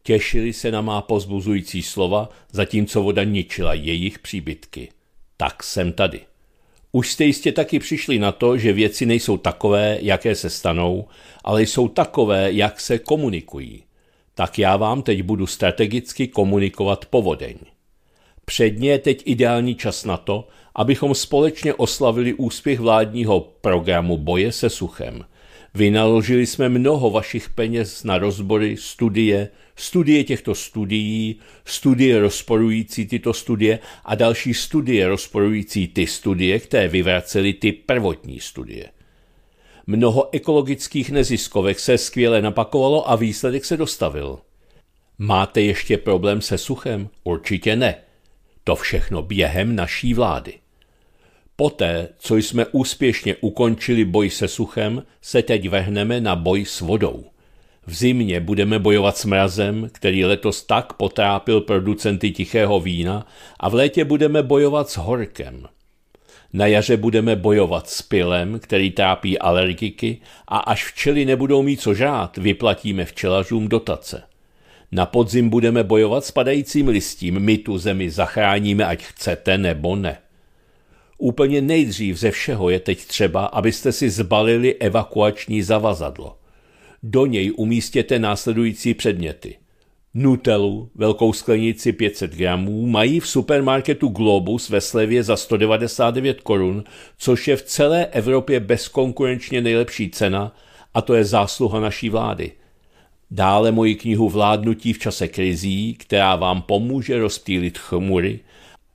Speaker 1: Těšili se na má pozbuzující slova, zatímco voda ničila jejich příbytky. Tak jsem tady. Už jste jistě taky přišli na to, že věci nejsou takové, jaké se stanou, ale jsou takové, jak se komunikují. Tak já vám teď budu strategicky komunikovat povodeň. Předně je teď ideální čas na to, abychom společně oslavili úspěch vládního programu boje se suchem. Vynaložili jsme mnoho vašich peněz na rozbory, studie, studie těchto studií, studie rozporující tyto studie a další studie rozporující ty studie, které vyvracely ty prvotní studie. Mnoho ekologických neziskovek se skvěle napakovalo a výsledek se dostavil. Máte ještě problém se suchem? Určitě ne. To všechno během naší vlády. Poté, co jsme úspěšně ukončili boj se suchem, se teď vehneme na boj s vodou. V zimě budeme bojovat s mrazem, který letos tak potrápil producenty tichého vína a v létě budeme bojovat s horkem. Na jaře budeme bojovat s pilem, který trápí alergiky a až včely nebudou mít co žát, vyplatíme včelařům dotace. Na podzim budeme bojovat s padajícím listím, my tu zemi zachráníme, ať chcete nebo ne. Úplně nejdřív ze všeho je teď třeba, abyste si zbalili evakuační zavazadlo. Do něj umístěte následující předměty. Nutelu, velkou sklenici 500 gramů, mají v supermarketu Globus ve slevě za 199 korun, což je v celé Evropě bezkonkurenčně nejlepší cena a to je zásluha naší vlády. Dále moji knihu Vládnutí v čase krizí, která vám pomůže rozptýlit chmury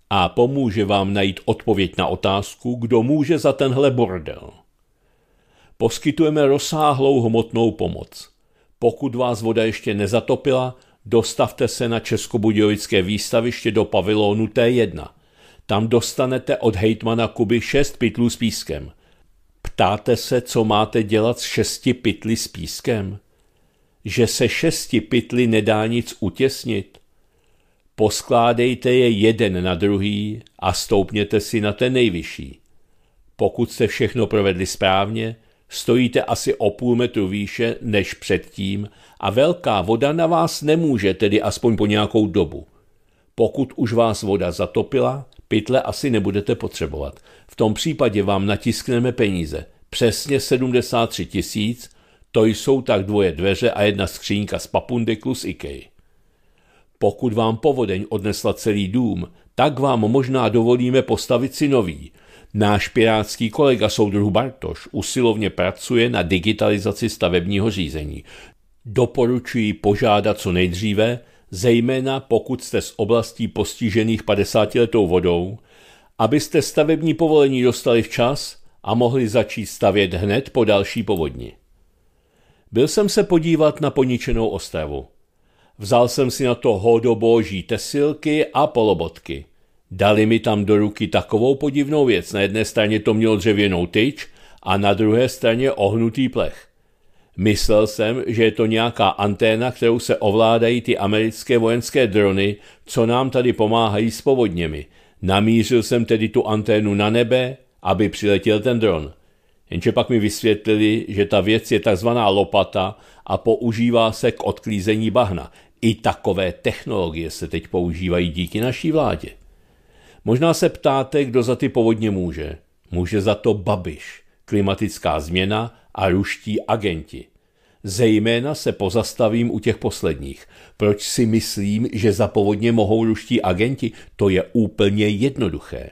Speaker 1: a pomůže vám najít odpověď na otázku, kdo může za tenhle bordel. Poskytujeme rozsáhlou hmotnou pomoc. Pokud vás voda ještě nezatopila, dostavte se na Českobudějovické výstaviště do pavilonu T1. Tam dostanete od hejtmana Kuby šest pytlů s pískem. Ptáte se, co máte dělat s šesti pytly s pískem? Že se šesti pytly nedá nic utěsnit? Poskládejte je jeden na druhý a stoupněte si na ten nejvyšší. Pokud jste všechno provedli správně, stojíte asi o půl metru výše než předtím a velká voda na vás nemůže, tedy aspoň po nějakou dobu. Pokud už vás voda zatopila, pytle asi nebudete potřebovat. V tom případě vám natiskneme peníze. Přesně 73 tisíc, to jsou tak dvoje dveře a jedna skřínka z papundeklu z Ikei. Pokud vám povodeň odnesla celý dům, tak vám možná dovolíme postavit si nový. Náš pirátský kolega soudruh Bartoš usilovně pracuje na digitalizaci stavebního řízení. Doporučuji požádat co nejdříve, zejména pokud jste z oblastí postižených 50 letou vodou, abyste stavební povolení dostali včas a mohli začít stavět hned po další povodni. Byl jsem se podívat na poničenou ostravu. Vzal jsem si na to hodoboží tesilky a polobotky. Dali mi tam do ruky takovou podivnou věc. Na jedné straně to mělo dřevěnou tyč a na druhé straně ohnutý plech. Myslel jsem, že je to nějaká anténa, kterou se ovládají ty americké vojenské drony, co nám tady pomáhají s povodněmi. Namířil jsem tedy tu anténu na nebe, aby přiletěl ten dron. Jenže pak mi vysvětlili, že ta věc je takzvaná lopata a používá se k odklízení bahna. I takové technologie se teď používají díky naší vládě. Možná se ptáte, kdo za ty povodně může. Může za to Babiš, klimatická změna a ruští agenti. Zejména se pozastavím u těch posledních. Proč si myslím, že za povodně mohou ruští agenti? To je úplně jednoduché.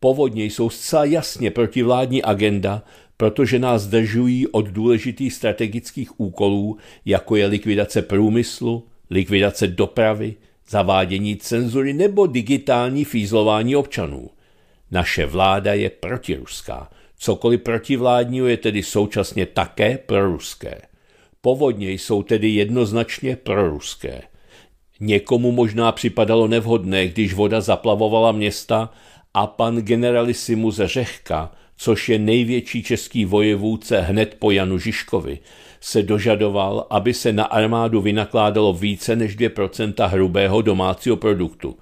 Speaker 1: Povodně jsou zcela jasně protivládní agenda, protože nás držují od důležitých strategických úkolů, jako je likvidace průmyslu, likvidace dopravy, zavádění cenzury nebo digitální fízlování občanů. Naše vláda je protiruská. Cokoliv protivládního je tedy současně také proruské. Povodně jsou tedy jednoznačně proruské. Někomu možná připadalo nevhodné, když voda zaplavovala města a pan generalisimus Řehka, což je největší český vojevůdce hned po Janu Žižkovi, se dožadoval, aby se na armádu vynakládalo více než 2% hrubého domácího produktu.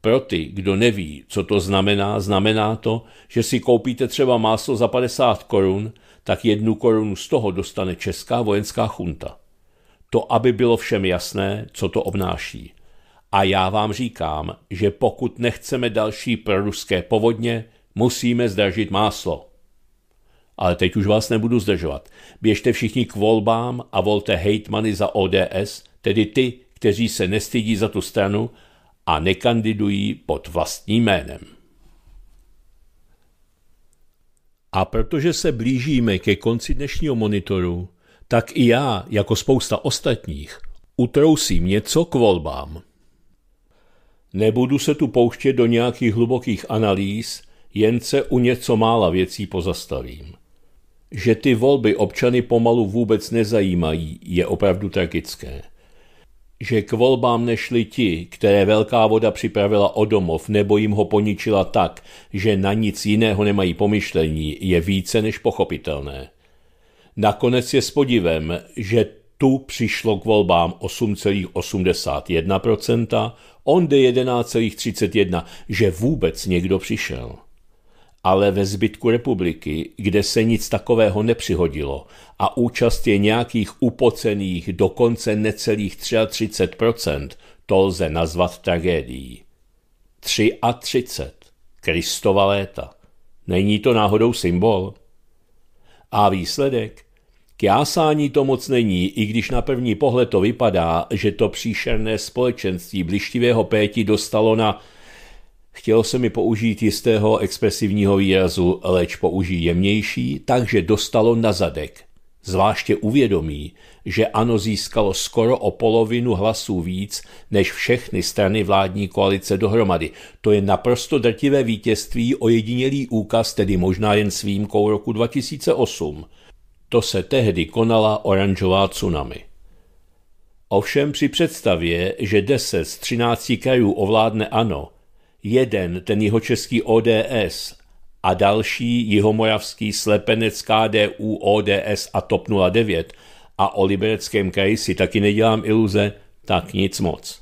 Speaker 1: Pro ty, kdo neví, co to znamená, znamená to, že si koupíte třeba máslo za 50 korun, tak jednu korunu z toho dostane česká vojenská chunta. To, aby bylo všem jasné, co to obnáší. A já vám říkám, že pokud nechceme další proruské povodně, musíme zdražit máslo. Ale teď už vás nebudu zdržovat. Běžte všichni k volbám a volte hejtmany za ODS, tedy ty, kteří se nestydí za tu stranu a nekandidují pod vlastním jménem.
Speaker 2: A protože se blížíme ke konci dnešního monitoru, tak i já, jako spousta ostatních, utrousím něco k volbám. Nebudu se tu pouštět do nějakých hlubokých analýz, jen se u něco mála věcí pozastavím. Že ty volby občany pomalu vůbec nezajímají, je opravdu tragické. Že k volbám nešli ti, které velká voda připravila o domov nebo jim ho poničila tak, že na nic jiného nemají pomyšlení, je více než pochopitelné. Nakonec je s podivem, že tu přišlo k volbám 8,81%, onde 11,31%, že vůbec někdo přišel ale ve zbytku republiky, kde se nic takového nepřihodilo a účast je nějakých upocených dokonce necelých 33%, to lze nazvat tragédií. 33. Kristova léta. Není to náhodou symbol? A výsledek? K jásání to moc není, i když na první pohled to vypadá, že to příšerné společenství blištivého péti dostalo na Chtělo se mi použít jistého expresivního výrazu, leč použij jemnější, takže dostalo na zadek. Zvláště uvědomí, že ANO získalo skoro o polovinu hlasů víc než všechny strany vládní koalice dohromady. To je naprosto drtivé vítězství, ojedinělý úkaz, tedy možná jen s výjimkou roku 2008. To se tehdy konala oranžová tsunami. Ovšem při představě, že 10 z 13 krajů ovládne ANO, jeden, ten jeho český ODS a další jihomoravský slepenec KDU, ODS a TOP 09 a o libereckém kraji si taky nedělám iluze, tak nic moc.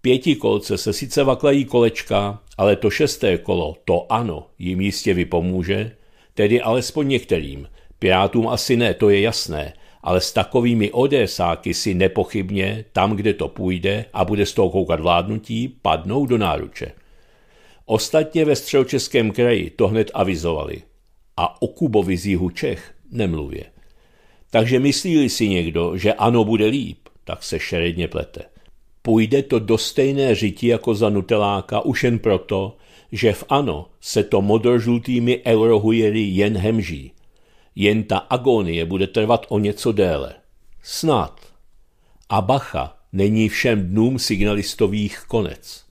Speaker 2: Pěti kolce se sice vaklají kolečka, ale to šesté kolo, to ano, jim jistě vypomůže, tedy alespoň některým. Pirátům asi ne, to je jasné, ale s takovými ODSáky si nepochybně, tam, kde to půjde a bude z toho koukat vládnutí, padnou do náruče. Ostatně ve středočeském kraji to hned avizovali. A o Kubovi z jihu Čech nemluvě. Takže myslí si někdo, že ano bude líp, tak se šeredně plete. Půjde to do stejné řiti jako za Nuteláka už jen proto, že v ano se to modrožlutými eurohujery jen hemží. Jen ta agonie bude trvat o něco déle. Snad. A bacha, není všem dnům signalistových konec.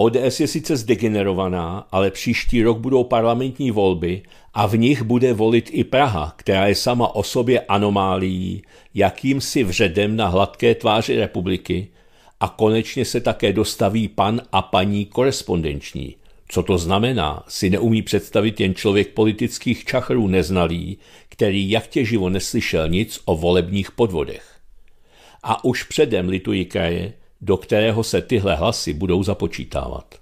Speaker 2: ODS je sice zdegenerovaná, ale příští rok budou parlamentní volby a v nich bude volit i Praha, která je sama o sobě anomálií, jakýmsi vředem na hladké tváři republiky a konečně se také dostaví pan a paní korespondenční. Co to znamená, si neumí představit jen člověk politických čachrů neznalý, který jak těživo neslyšel nic o volebních podvodech. A už předem lituji kraje, do kterého se tyhle hlasy budou započítávat.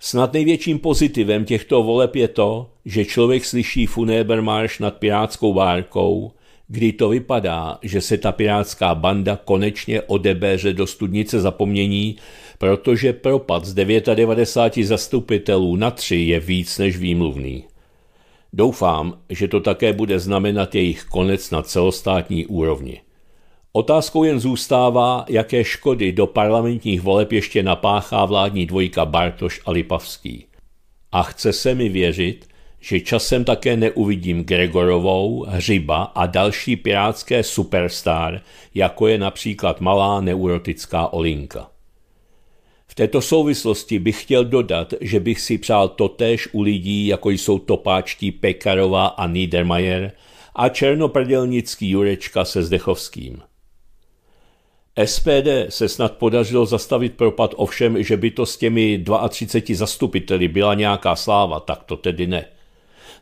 Speaker 2: Snad největším pozitivem těchto voleb je to, že člověk slyší Funebermarš nad pirátskou bárkou, kdy to vypadá, že se ta pirátská banda konečně odebéře do studnice zapomnění, protože propad z 99 zastupitelů na tři je víc než výmluvný. Doufám, že to také bude znamenat jejich konec na celostátní úrovni. Otázkou jen zůstává, jaké škody do parlamentních voleb ještě napáchá vládní dvojka Bartoš a Lipavský. A chce se mi věřit,
Speaker 1: že časem také neuvidím Gregorovou, Hřiba a další pirátské superstar, jako je například malá neurotická Olinka. V této souvislosti bych chtěl dodat, že bych si přál totéž u lidí, jako jsou topáčtí Pekarová a Niedermayer a černoprdělnický Jurečka se Zdechovským. SPD se snad podařilo zastavit propad, ovšem, že by to s těmi 32 zastupiteli byla nějaká sláva, tak to tedy ne.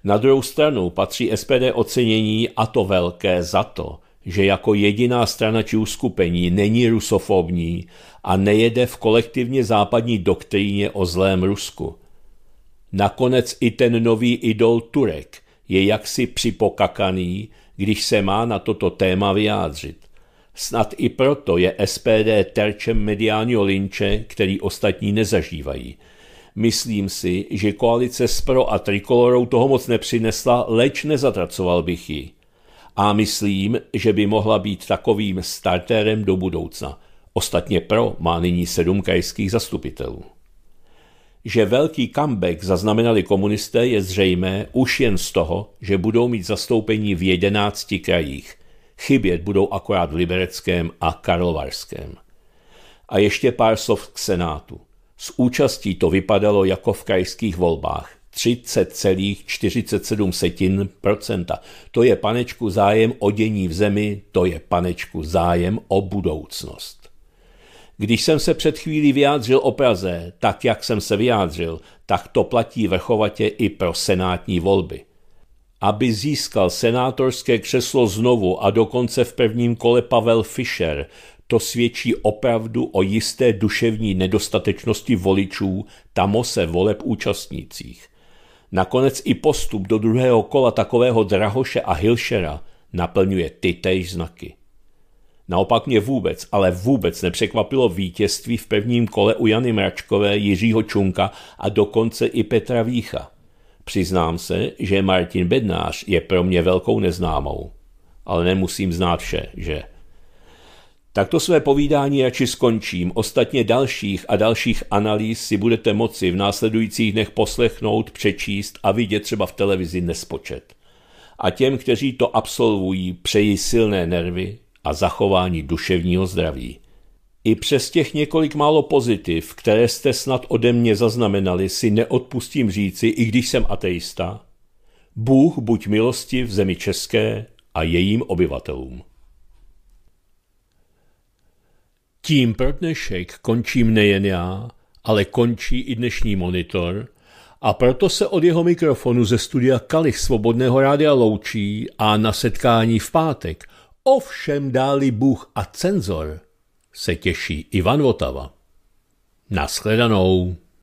Speaker 1: Na druhou stranu patří SPD ocenění a to velké za to, že jako jediná strana či uskupení není rusofobní a nejede v kolektivně západní doktríně o zlém Rusku. Nakonec i ten nový idol Turek je jaksi připokakaný, když se má na toto téma vyjádřit. Snad i proto je SPD terčem mediálního linče, který ostatní nezažívají. Myslím si, že koalice s Pro a Trikolorou toho moc nepřinesla, leč nezatracoval bych ji. A myslím, že by mohla být takovým starterem do budoucna. Ostatně Pro má nyní sedm krajských zastupitelů. Že velký comeback zaznamenali komunisté je zřejmé už jen z toho, že budou mít zastoupení v jedenácti krajích. Chybět budou akorát v Libereckém a Karlovarském. A ještě pár slov k Senátu. S účastí to vypadalo jako v krajských volbách. 30,47%. To je panečku zájem o dění v zemi, to je panečku zájem o budoucnost. Když jsem se před chvílí vyjádřil o Praze, tak jak jsem se vyjádřil, tak to platí vrchovatě i pro senátní volby. Aby získal senátorské křeslo znovu a dokonce v prvním kole Pavel Fischer, to svědčí opravdu o jisté duševní nedostatečnosti voličů tamose voleb účastnících. Nakonec i postup do druhého kola takového Drahoše a Hilšera naplňuje tytéž znaky. Naopak mě vůbec, ale vůbec nepřekvapilo vítězství v prvním kole u Jany Mračkové, Jiřího Čunka a dokonce i Petra Vícha. Přiznám se, že Martin Bednář je pro mě velkou neznámou. Ale nemusím znát vše, že? Takto své povídání radši skončím. Ostatně dalších a dalších analýz si budete moci v následujících dnech poslechnout, přečíst a vidět třeba v televizi nespočet. A těm, kteří to absolvují, přeji silné nervy a zachování duševního zdraví. I přes těch několik málo pozitiv, které jste snad ode mě zaznamenali, si neodpustím říci, i když jsem ateista, Bůh buď milosti v zemi české a jejím obyvatelům. Tím pro dnešek končím nejen já, ale končí i dnešní monitor a proto se od jeho mikrofonu ze studia Kalich Svobodného rádia loučí a na setkání v pátek, ovšem dáli Bůh a cenzor, se těší Ivan Votava. Naschledanou.